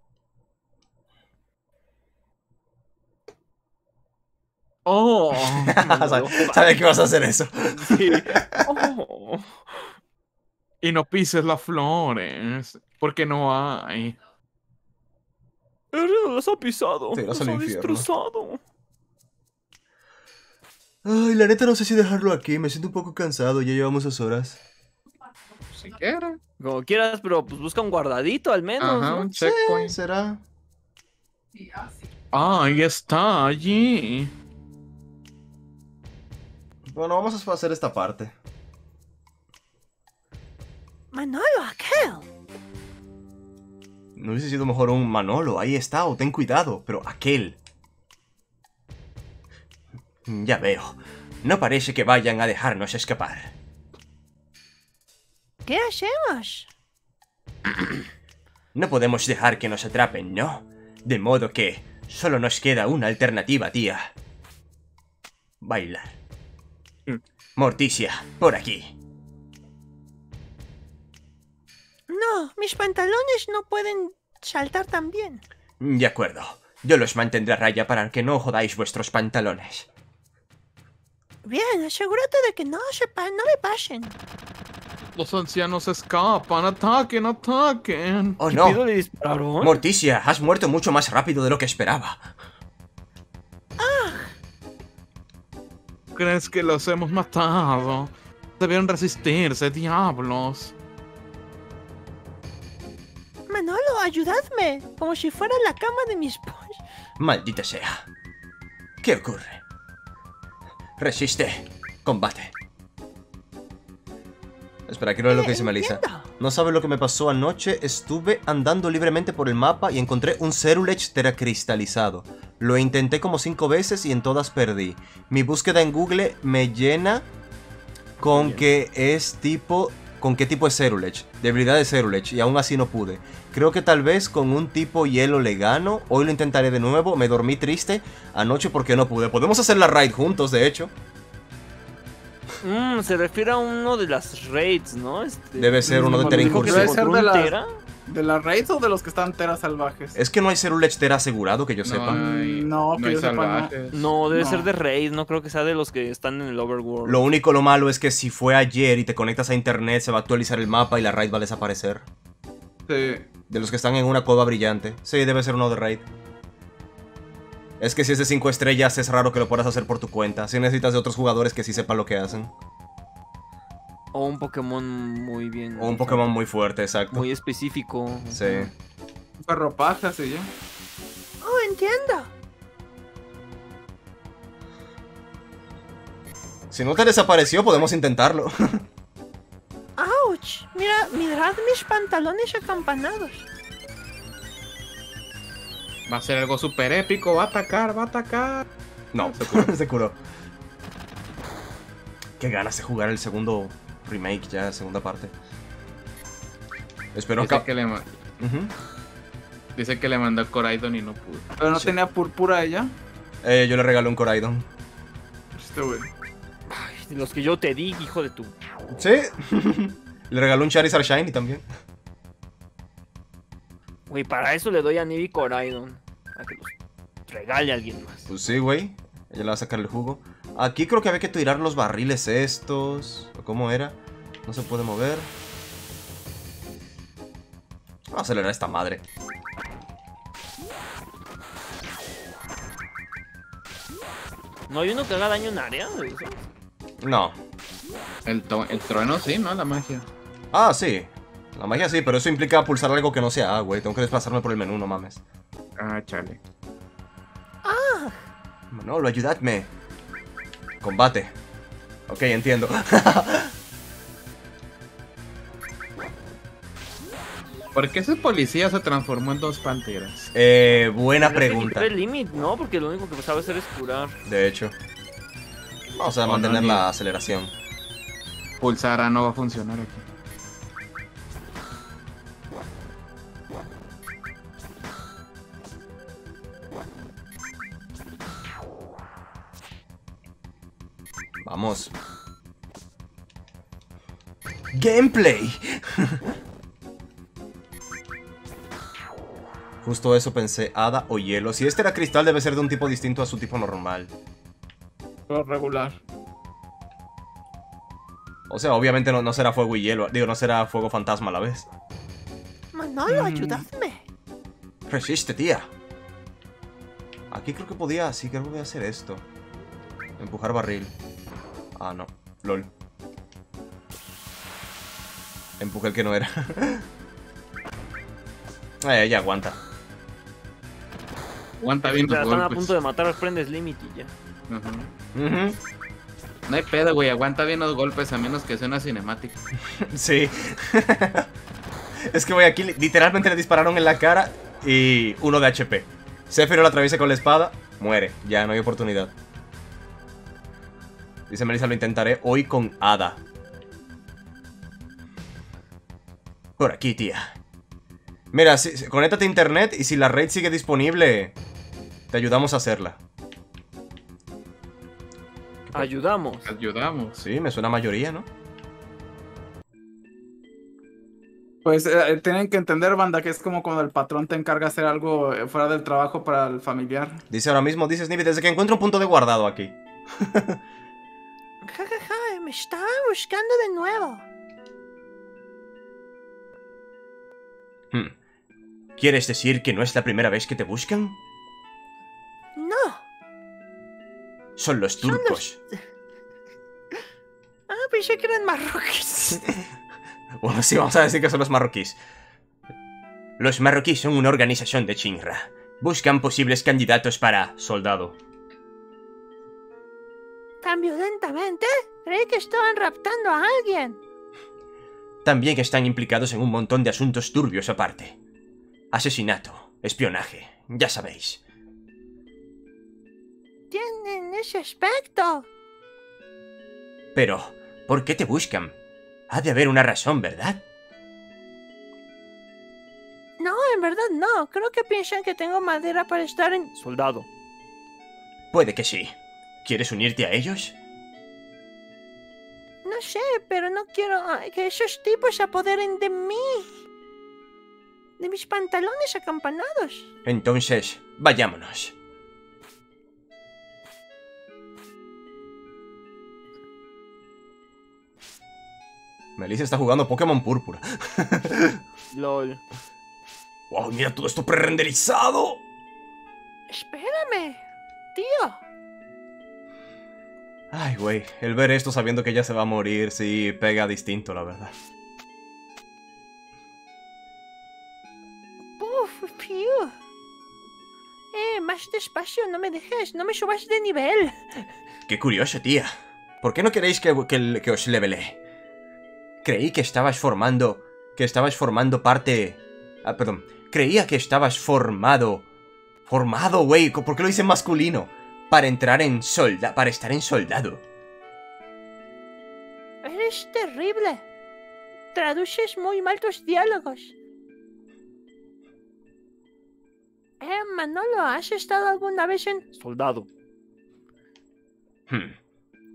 Oh. Sabe- Sabía que ibas a hacer eso. Sí. Oh. y no pises las flores. Porque no hay. Las ha pisado. Sí, las las al ha infierno. destrozado. Ay, la neta no sé si dejarlo aquí. Me siento un poco cansado. Ya llevamos dos horas. Si. Como quieras, pero pues busca un guardadito al menos. Ajá, ¿no? un checkpoint. ¿Será? Ah, ahí está, allí. Bueno, vamos a hacer esta parte. Manolo, aquel. No hubiese sido mejor un Manolo, ahí está, o ten cuidado, pero aquel. Ya veo. No parece que vayan a dejarnos escapar. ¿Qué hacemos? No podemos dejar que nos atrapen, ¿no? De modo que solo nos queda una alternativa, tía. Bailar. Morticia, por aquí. No, mis pantalones no pueden saltar tan bien. De acuerdo. Yo los mantendré a raya para que no jodáis vuestros pantalones. Bien, asegúrate de que no se pa- no me pasen. Los ancianos escapan, ataquen, ataquen. Oh ¿Qué no. pido le dispararon? Morticia, has muerto mucho más rápido de lo que esperaba. ¿Crees que los hemos matado? Debieron resistirse, diablos. Manolo, ayudadme. Como si fuera la cama de mi esposa. Maldita sea. ¿Qué ocurre? Resiste. Combate. Espera, quiero ver lo que dice Melissa. entiendo. No sabes lo que me pasó anoche. Estuve andando libremente por el mapa y encontré un Cerulech teracristalizado. Lo intenté como cinco veces y en todas perdí. Mi búsqueda en Google me llena con que es tipo. ¿Con qué tipo es Cerulech? Debilidad de Cerulech y aún así no pude. Creo que tal vez con un tipo hielo le gano. Hoy lo intentaré de nuevo. Me dormí triste anoche porque no pude. Podemos hacer la raid juntos, de hecho. Mm, se refiere a uno de las raids, ¿no? Este, Debe ser uno de Tera Incursión. debe ser ¿encontró de las- Tera? ¿De las raids o de los que están teras salvajes? Es que no hay Cerulech Tera asegurado que yo No sepa. hay, No, que hay yo sepa, no. salvajes. No, debe No. ser de raid, no creo que sea de los que están en el overworld. Lo único lo malo es que si fue ayer y te conectas a internet se va a actualizar el mapa y la raid va a desaparecer. Sí. De los que están en una cueva brillante. Sí, debe ser uno de raid. Es que si es de 5 estrellas es raro que lo puedas hacer por tu cuenta. Si necesitas de otros jugadores que sí sepan lo que hacen. O un Pokémon muy bien. O un Pokémon muy fuerte, exacto. Muy específico. Sí. Un perro paja, sí, ya. Oh, entiendo. Si no te desapareció, podemos intentarlo. ¡Auch! Mira, mirad mis pantalones acampanados. Va a ser algo súper épico, va a atacar, va a atacar. No, se curó. Qué ganas de jugar el segundo remake ya, segunda parte. Espero Dice que... le, dice que le mandó a Coraidon y no pudo. Pero no Sí. tenía púrpura ella. Eh, yo le regalé un Coraidon. Este güey. Ay, los que yo te di, hijo de tu. Sí. le regaló un Charizard Shiny también. Güey, para eso le doy a Nibi Coraidon. A que los regale a alguien más. Pues sí, güey. Ella le va a sacar el jugo. Aquí creo que había que tirar los barriles estos. ¿O ¿Cómo era? No se puede mover. Vamos a acelerar esta madre. ¿No hay uno que haga daño en área? No. El, el trueno sí, ¿no? La magia. Ah, sí. La magia sí, pero eso implica pulsar algo que no sea A, güey. Tengo que desplazarme por el menú, no mames. Ah, chale. Manolo, ayudadme. Combate. Ok, entiendo. ¿Por qué ese policía se transformó en dos panteras? eh, buena Pero pregunta. el limit, ¿no? Porque lo único que sabe hacer es curar. De hecho. Vamos a Oh, mantener no, la aceleración. Pulsar A no va a funcionar aquí. Vamos. Gameplay. Justo eso pensé, hada o hielo. Si este era cristal debe ser de un tipo distinto a su tipo normal. Lo regular. O sea, obviamente no, no será fuego y hielo. Digo, no será fuego fantasma a la vez. Manolo, Mm. ayudadme. Resiste, tía. Aquí creo que podía... Sí, creo que voy a hacer esto. Empujar barril. Ah, no. LOL. Empujé el que no era. eh, ya aguanta. Aguanta bien los están a punto de matar, prendes limit y ya. Ajá. No hay pedo, güey. Aguanta bien los golpes a menos que sea una cinemática. Sí. Es que voy aquí, literalmente le dispararon en la cara y uno de HP. Sephiroth lo atraviesa con la espada, muere. Ya, no hay oportunidad. Dice Melissa, lo intentaré hoy con Ada. Por aquí, tía. Mira, si, si- conéctate a internet y si la raid sigue disponible, te ayudamos a hacerla. Ayudamos. Ayudamos. Sí, me suena mayoría, ¿no? Pues eh, tienen que entender, banda, que es como cuando el patrón te encarga hacer algo eh, fuera del trabajo para el familiar. Dice ahora mismo, dice Snippy, desde que encuentro un punto de guardado aquí. Ja, ja, ja, me estaban buscando de nuevo. Hmm. ¿Quieres decir que no es la primera vez que te buscan? No. Son los Son los- turcos. Ah, pensé que eran marroquíes. Bueno, sí, vamos a decir que son los marroquíes. Los marroquíes son una organización de Chinra. Buscan posibles candidatos para soldado. ¿Tan violentamente? Creí que estaban raptando a alguien. También están implicados en un montón de asuntos turbios aparte. Asesinato, espionaje, ya sabéis. Tienen ese aspecto. Pero, ¿por qué te buscan? Ha de haber una razón, ¿verdad? No, en verdad no. Creo que piensan que tengo madera para estar en... Soldado. Puede que sí. ¿Quieres unirte a ellos? No sé, pero no quiero que esos tipos se apoderen de mí. De mis pantalones acampanados. Entonces, vayámonos. Melissa está jugando Pokémon Púrpura. LOL. ¡Wow! ¡Mira todo esto prerenderizado! Espérame, tío. Ay, güey. El ver esto sabiendo que ella se va a morir, sí pega distinto, la verdad. Uf, piu. Eh, más despacio, no me dejes, no me subas de nivel. Qué curioso, tía. ¿Por qué no queréis que, que, que os levele? Creí que estabas formando... Que estabas formando parte... Ah, perdón. Creía que estabas formado... Formado, güey. ¿Por qué lo hice en masculino? Para entrar en solda... Para estar en soldado. Eres terrible. Traduces muy mal tus diálogos. Eh, Manolo, ¿has estado alguna vez en... Soldado. Hmm.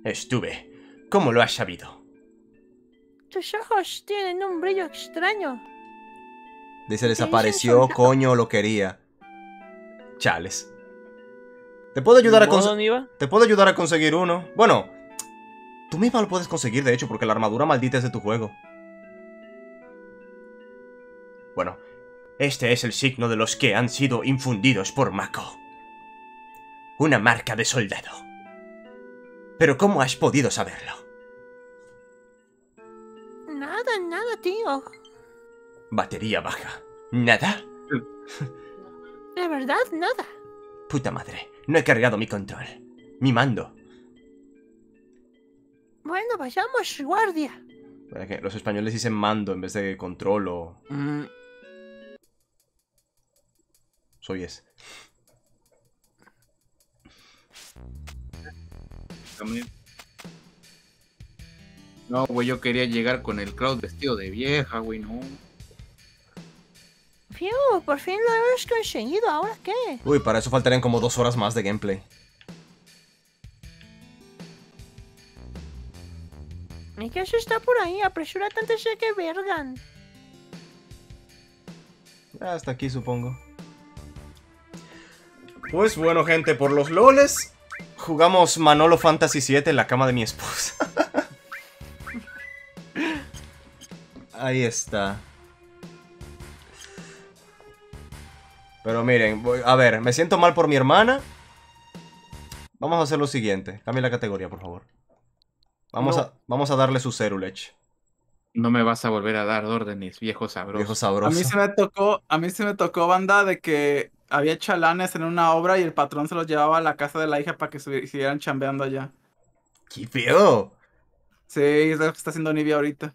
Estuve. ¿Cómo lo has sabido? Tus ojos tienen un brillo extraño. Dice, desapareció, coño, lo quería. Chales. ¿Te puedo ayudar a ¿Modo, conseguir... Te puedo ayudar a conseguir uno. Bueno, tú misma lo puedes conseguir, de hecho, porque la armadura maldita es de tu juego. Bueno, este es el signo de los que han sido infundidos por Mako. Una marca de soldado. Pero ¿cómo has podido saberlo? Nada, nada, tío. Batería baja. ¿Nada? De verdad, nada. Puta madre, no he cargado mi control. Mi mando. Bueno, vayamos, guardia. Para que los españoles dicen mando en vez de control o... Mm, Soy es. No, güey, yo quería llegar con el crowd vestido de vieja, güey, no. Fiu, por fin lo hemos conseguido. ¿Ahora qué? Uy, para eso faltarían como dos horas más de gameplay. Mi caso está por ahí. Apresúrate antes de que vergan. Hasta aquí supongo. Pues bueno, gente, por los loles jugamos Manolo Fantasy VII en la cama de mi esposa. Ahí está. Pero miren, voy- a ver, me siento mal por mi hermana. Vamos a hacer lo siguiente. Cambia la categoría, por favor. Vamos, No. a, vamos a darle su cerulech. No me vas a volver a dar órdenes, viejo sabroso. Viejo A sabroso. mí se me tocó, a mí se me tocó banda de que había chalanes en una obra y el patrón se los llevaba a la casa de la hija para que se- siguieran chambeando allá. ¡Qué feo! Sí, es lo que está haciendo Nivia ahorita.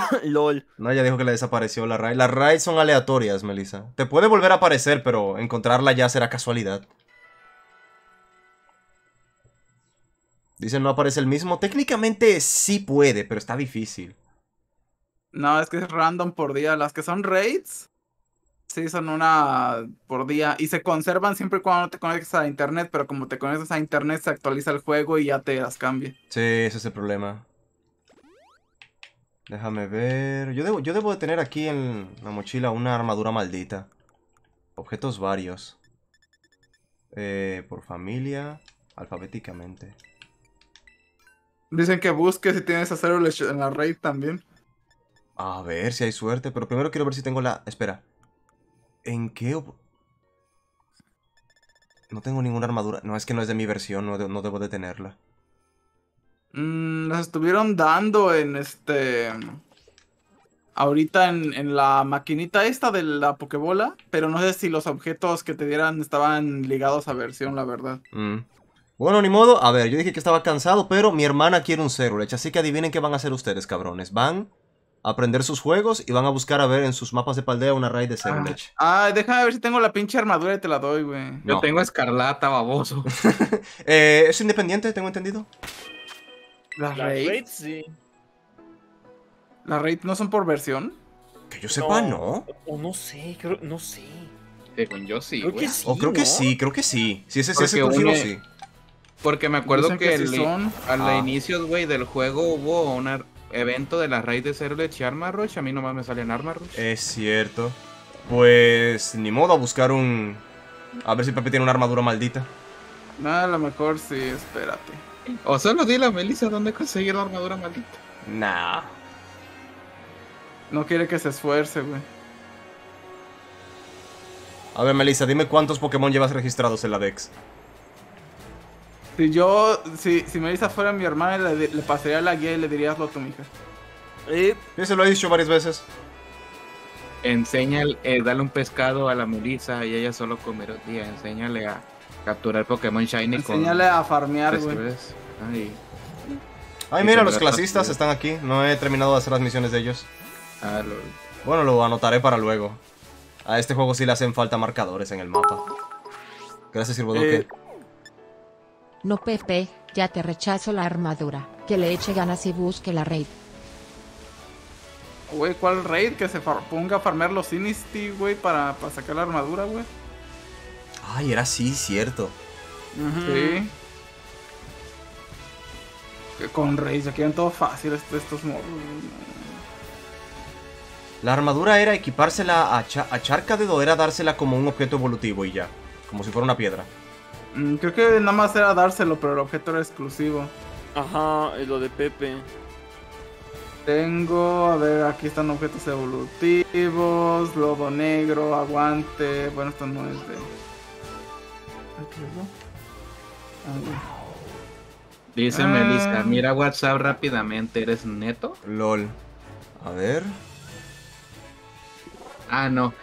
LOL. No, ya dijo que le desapareció la raid. Las raids son aleatorias, Melissa. Te puede volver a aparecer, pero encontrarla ya será casualidad. Dicen no aparece el mismo. Técnicamente sí puede, pero está difícil. No, es que es random por día. Las que son raids, sí, son una por día. Y se conservan siempre y cuando no te conectes a internet, pero como te conectas a internet se actualiza el juego y ya te las cambia. Sí, ese es el problema. Déjame ver. Yo debo, yo debo de tener aquí en la mochila una armadura maldita. Objetos varios. Eh, por familia, alfabéticamente. Dicen que busques si tienes a Zero Lech- en la raid también. A ver si hay suerte, pero primero quiero ver si tengo la... Espera. ¿En qué? No tengo ninguna armadura. No, es que no es de mi versión, no, de- no debo de tenerla. Mm, las estuvieron dando en este. Ahorita en, en la maquinita esta de la Pokébola, pero no sé si los objetos que te dieran estaban ligados a versión, la verdad. Mm. Bueno, ni modo. A ver, yo dije que estaba cansado, pero mi hermana quiere un Zerulech, así que adivinen qué van a hacer ustedes, cabrones. Van a aprender sus juegos y van a buscar a ver en sus mapas de paldea una raid de Zerulech. Ah, déjame ver si tengo la pinche armadura y te la doy, güey. Yo No. tengo escarlata, baboso. Eh, ¿Es independiente, tengo entendido? ¿Las Las raids? raids, sí. ¿Las raids no son por versión? Que yo sepa, no. O no sé, creo, no sé. Según yo sí, Creo güey. que sí. O creo que sí, creo que sí. Si ese, si es Porque exclusivo, une- sí. Porque me acuerdo Dicen que, sí el- son. al Ah. inicio, güey, del juego hubo un evento de la raid de Zerulech y Armor Rush. A mí nomás me salen Armor Rush. Es cierto. Pues ni modo a buscar un... A ver si Pepe tiene una armadura maldita. No, a lo mejor sí, espérate. O solo dile a Melissa dónde conseguir la armadura maldita. Nah. No quiere que se esfuerce, güey. A ver, Melissa, dime cuántos Pokémon llevas registrados en la Dex. Si yo, si, si Melissa fuera mi hermana, le, le pasaría la guía y le dirías lo a tu hija. Eh, Yo se lo he dicho varias veces. Enseña, eh, dale un pescado a la Melissa y ella solo comerá. Enséñale a capturar Pokémon Shiny con... Enséñale a farmear, güey. Ay, Ay, mira, los clasistas están aquí. No he terminado de hacer las misiones de ellos. ah, lo- Bueno, lo anotaré para luego. A este juego sí le hacen falta marcadores en el mapa. Gracias, Sirvodoque. Eh, No Pepe, ya te rechazo la armadura, que le eche ganas y busque la raid. Güey, ¿cuál raid? Que se ponga a farmear los Sinisty, güey, para, para sacar la armadura, güey. Ay, era así, cierto. Sí. Que con raids, ya quieren todo fácil est- estos morros. La armadura era equipársela a, Cha- a Charcadet o era dársela como un objeto evolutivo y ya. Como si fuera una piedra. Mm, creo que nada más era dárselo, pero el objeto era exclusivo. ajá, es lo de Pepe. Tengo, a ver, aquí están objetos evolutivos, lobo negro, aguante. Bueno, esto no es de. Dice Ah. Melissa, mira WhatsApp rápidamente, ¿eres neto? LOL. A ver. Ah, no.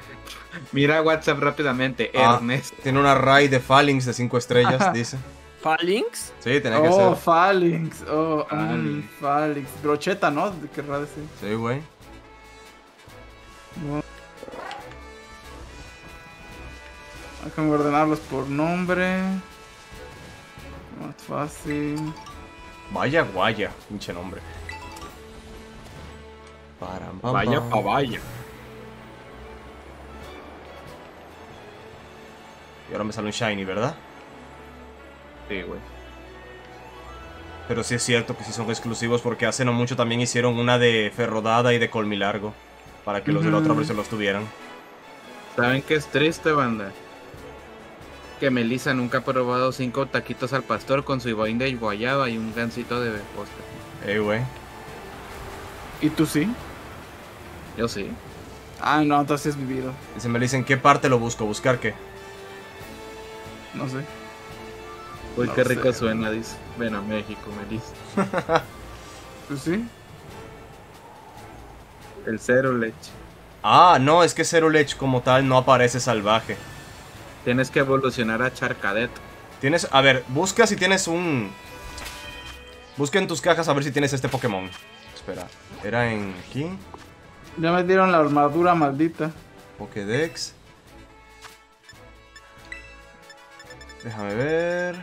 Mira WhatsApp rápidamente, Ah. Ernest. Tiene una raid de Phalanx de 5 estrellas, Ajá. dice. ¿Phalanx? Sí, tenía que Oh, ser. Phalanx. Oh, mm, Phalanx. Phalanx. Brocheta, ¿no? Querrá decir. Sí, güey. Déjame ordenarlos por nombre. Más fácil. Vaya guaya, pinche nombre. Param, pam, Vaya pa' vaya. Y ahora me sale un shiny, ¿verdad? Sí, güey. Pero sí es cierto que sí son exclusivos porque hace no mucho también hicieron una de Ferrodada y de Colmilargo. Para que los de la otra versión los tuvieran. ¿Saben qué es triste, banda? Que Melissa nunca ha probado cinco taquitos al pastor con su boing de guayaba y un gansito de postre. Eh, güey. ¿Y tú sí? Yo sí. Ah, no, entonces has vivido. Dice, me dicen, ¿qué parte lo busco? ¿Buscar qué? No sé. Uy, No qué rico sé. suena, dice. Ven a México, Melissa. ¿Tú sí? El cero leche. Ah, no, es que Zerulech como tal no aparece salvaje. Tienes que evolucionar a Charcadet. Tienes, a ver, busca si tienes un... Busca en tus cajas a ver si tienes este Pokémon. espera. Era en aquí. Ya me dieron la armadura maldita. Pokédex. Déjame ver.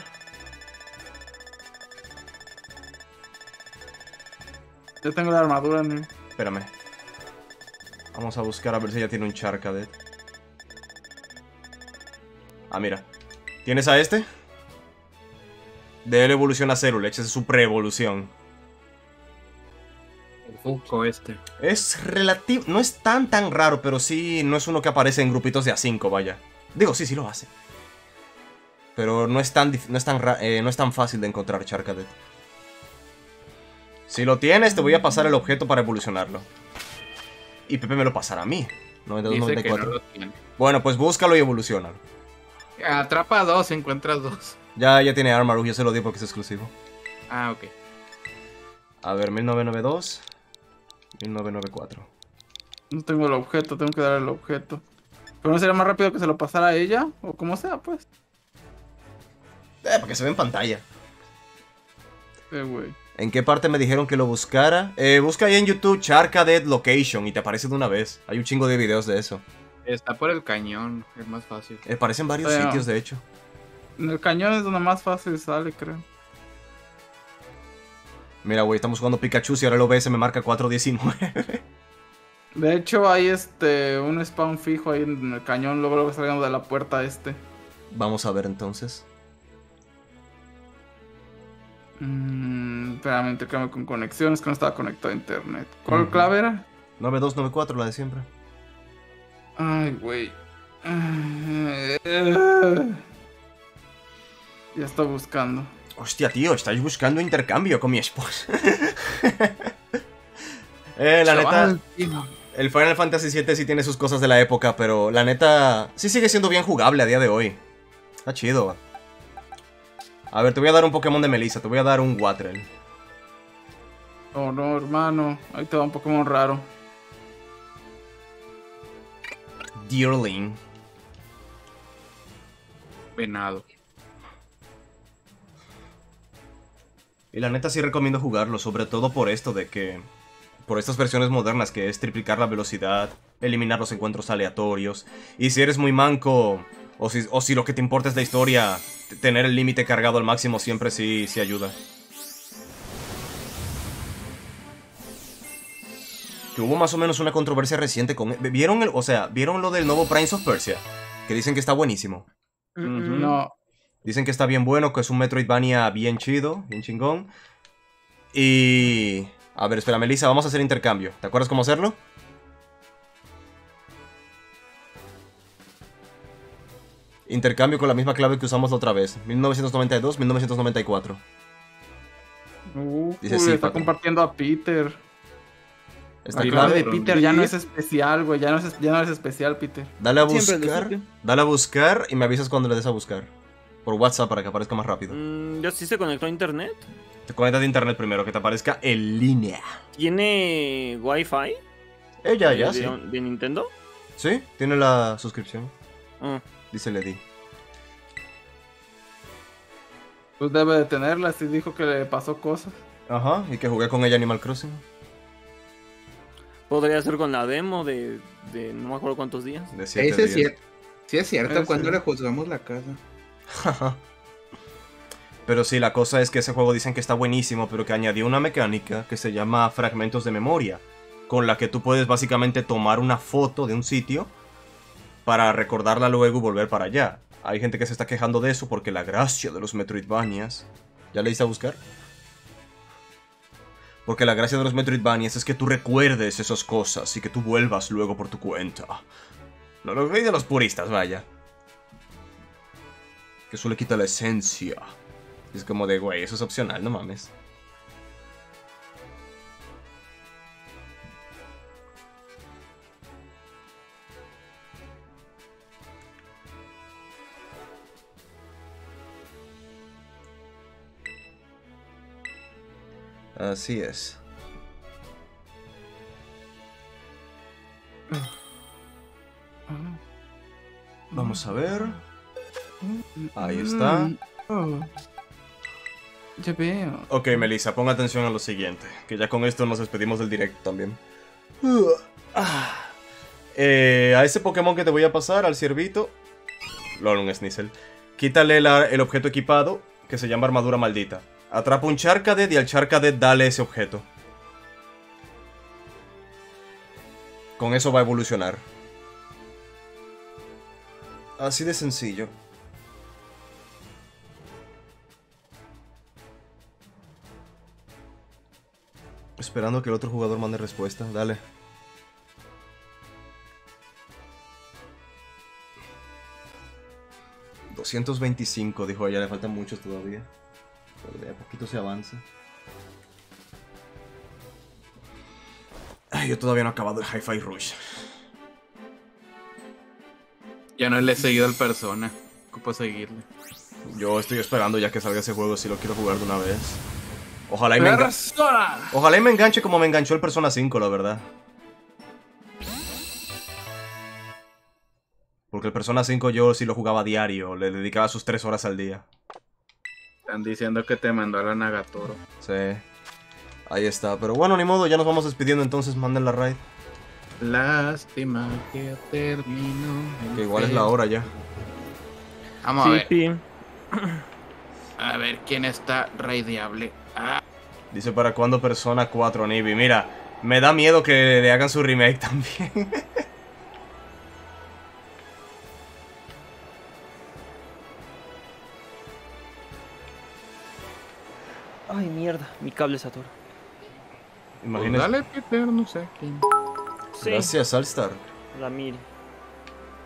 Yo tengo la armadura, ¿no? Espérame. Vamos a buscar a ver si ya tiene un Charcadet. Ah, mira. ¿Tienes a este? De él evoluciona Cerulex, esa es su pre-evolución. El Funko este. Es relativo, no es tan tan raro, pero sí no es uno que aparece en grupitos de A5, vaya. Digo, sí, sí lo hace. Pero no es tan, no es tan, eh, no es tan fácil de encontrar Charcadet. Si lo tienes, te voy a pasar el objeto para evolucionarlo. Y Pepe me lo pasará a mí. 92, Dice que no 94. lo tiene. Bueno, pues búscalo y evolucionalo. Atrapa dos, encuentras dos. Ya, ya tiene Armaru, yo se lo di porque es exclusivo. Ah, ok. A ver, 1992. 1994. No tengo el objeto, tengo que dar el objeto. Pero no sería más rápido que se lo pasara a ella, o como sea, pues. Eh, para que se ve en pantalla. Eh, güey. ¿En qué parte me dijeron que lo buscara? Eh, busca ahí en YouTube Charcadet Location y te aparece de una vez. Hay un chingo de videos de eso. Está por el cañón, es más fácil. Eh, Aparecen varios sitios, de hecho. En el cañón es donde más fácil sale, creo. Mira, güey, estamos jugando Pikachu y ahora el OBS me marca 419. De hecho, hay este un spawn fijo ahí en el cañón, luego luego saliendo de la puerta este. Vamos a ver entonces. Mmm, espérame, intercambio con conexiones que no estaba conectado a internet. ¿Cuál Ujú. clave era? 9294, la de siempre. Ay, güey. Ya estoy buscando. Hostia, tío, estáis buscando intercambio con mi esposa. eh, la neta, tío. el Final Fantasy VII sí tiene sus cosas de la época, pero la neta, sí sigue siendo bien jugable a día de hoy. Está chido. A ver, te voy a dar un Pokémon de Melissa, te voy a dar un Watrel. Oh no, hermano. Ahí te va un Pokémon raro. Deerling. Venado. Y la neta sí recomiendo jugarlo, sobre todo por esto de que... Por estas versiones modernas que es triplicar la velocidad, eliminar los encuentros aleatorios. Y si eres muy manco, o si, o si lo que te importa es la historia, tener el límite cargado al máximo siempre sí, sí ayuda. Que hubo más o menos una controversia reciente con... ¿Vieron el, o sea, ¿vieron lo del nuevo Prince of Persia? Que dicen que está buenísimo. No. Dicen que está bien bueno, que es un Metroidvania bien chido, bien chingón. Y... A ver, espera, Melissa, vamos a hacer intercambio. ¿Te acuerdas cómo hacerlo? Intercambio con la misma clave que usamos la otra vez. 1992-1994. Uh, Dice uy, sí, está compartiendo a Peter. Esta La clave de. Peter ya no es especial, güey. Ya no es, ya no es especial, Peter. Dale a buscar. Dale a buscar y me avisas cuando le des a buscar. Por WhatsApp para que aparezca más rápido. Mm, ¿Ya sí se conectó a internet? Te conectas de internet primero, que te aparezca en línea. ¿Tiene Wi-Fi? Ella, ya, de- sí. de Nintendo? Sí, tiene la suscripción. Ah. Dice Lady. Pues debe de tenerla, si dijo que le pasó cosas. Ajá, y que jugué con ella Animal Crossing. Podría ser con la demo de, de no me acuerdo cuántos días. De siete Ese días. cierto. Sí es cierto, cuando le juzgamos la casa. Pero sí, la cosa es que ese juego dicen que está buenísimo, pero que añadió una mecánica que se llama fragmentos de memoria, con la que tú puedes básicamente tomar una foto de un sitio para recordarla luego y volver para allá. Hay gente que se está quejando de eso porque la gracia de los Metroidvanias... ¿Ya le hice a buscar? Porque la gracia de los Metroidvanias es que tú recuerdes esas cosas y que tú vuelvas luego por tu cuenta. Lo, lo que dicen los puristas, vaya. Que eso le quita la esencia. Es como de, güey, eso es opcional, no mames. Así es. Vamos a ver. Ahí está. Mm. Ya veo. Ok, Melissa, pon atención a lo siguiente, que ya con esto nos despedimos del directo también. Ah. Eh, a ese Pokémon que te voy a pasar, al ciervito, lol, un Sneasel, quítale la- el objeto equipado, que se llama armadura maldita. Atrapa un Charcadet y al Charcadet dale ese objeto. Con eso va a evolucionar. Así de sencillo. Esperando que el otro jugador mande respuesta. Dale. ...225, dijo ella, le faltan muchos todavía. Pero de a poquito se avanza. Ay, yo todavía no he acabado el Hi-Fi Rush. Ya no le he seguido al persona. Ocupo seguirle. Yo estoy esperando ya que salga ese juego si lo quiero jugar de una vez. Ojalá y me. Ojalá y me enganche como me enganchó el Persona 5, la verdad. Porque el Persona 5 yo sí lo jugaba a diario, le dedicaba sus 3 horas al día. Están diciendo que te mandó a la Nagatoro. Sí. Ahí está. Pero bueno, ni modo, ya nos vamos despidiendo entonces, manden la raid. Lástima que terminó. Que igual es la hora ya. Vamos a ver. sí. A ver quién está raideable. Ah, Dice para cuándo Persona 4, Nibi. Mira, me da miedo que le hagan su remake también. Ay, mierda, mi cable se atora. pues Imagínate. dale, Peter, no sé. Sí, Gracias, Alstar. la mil.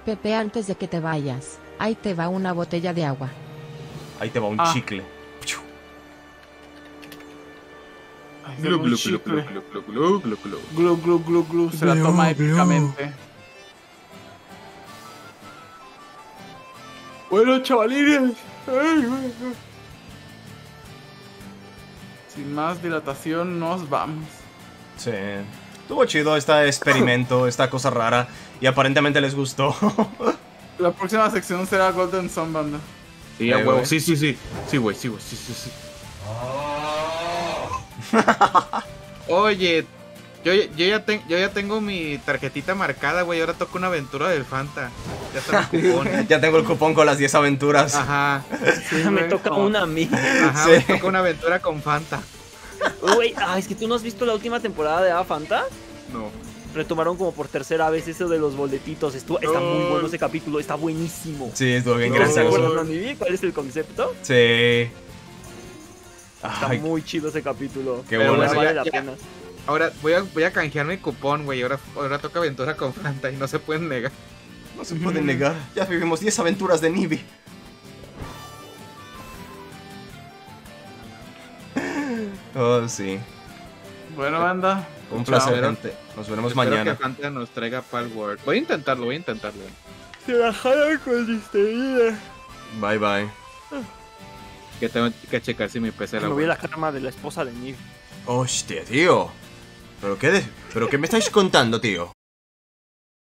Pepe, antes de que te vayas, ahí te va una botella de agua. Ahí te va un Ah. chicle. Glu, glu, glu, glu, glu, glu, glu, glu. Glu, glu, glu, glu. Se la toma épicamente. Bueno, chavalines. Ay, güey. Sin más dilatación, nos vamos. Sí. Estuvo chido este experimento, esta cosa rara. Y aparentemente les gustó. La próxima sección será Golden Sun Banda. Sí, a Eh, huevo. Sí, sí, sí. Sí, güey, sí, güey. Sí, sí, sí. Oye, yo, yo, ya ten- yo ya tengo mi tarjetita marcada, güey. Ahora toca una aventura del Fanta. Ya está mi cupón. ya tengo el cupón con las 10 aventuras. Ajá. me toca una a mí. Ajá, Sí. me toca una aventura con Fanta. Güey, ah, es que tú no has visto la última temporada de Ava Fanta. No. Retomaron como por tercera vez eso de los boletitos. Estuvo, está muy No. bueno ese capítulo, está buenísimo. Sí, estuvo bien No, ¿Se gracioso. acuerdan, Anibi? ¿Cuál es el concepto? Sí. Está Ay, muy chido ese capítulo. Qué bueno. bueno, vale ya- la ya- pena. Ahora voy a, voy a canjear mi cupón, güey. Ahora, ahora toca aventura con Fanta y no se pueden negar. no se puede negar. Ya vivimos 10 aventuras de Nibi. Oh, sí. Bueno, banda. Un Chao. placer, gente. Nos veremos Espero mañana. que Fanta nos traiga Palworld. Voy a intentarlo, voy a intentarlo. Se la jalan con listerina. Bye, bye. Que tengo que checar si mi PC la Me voy a la cama de la esposa de Niv. Hostia, tío. ¿Pero qué, de- ¿Pero qué me estáis contando, tío?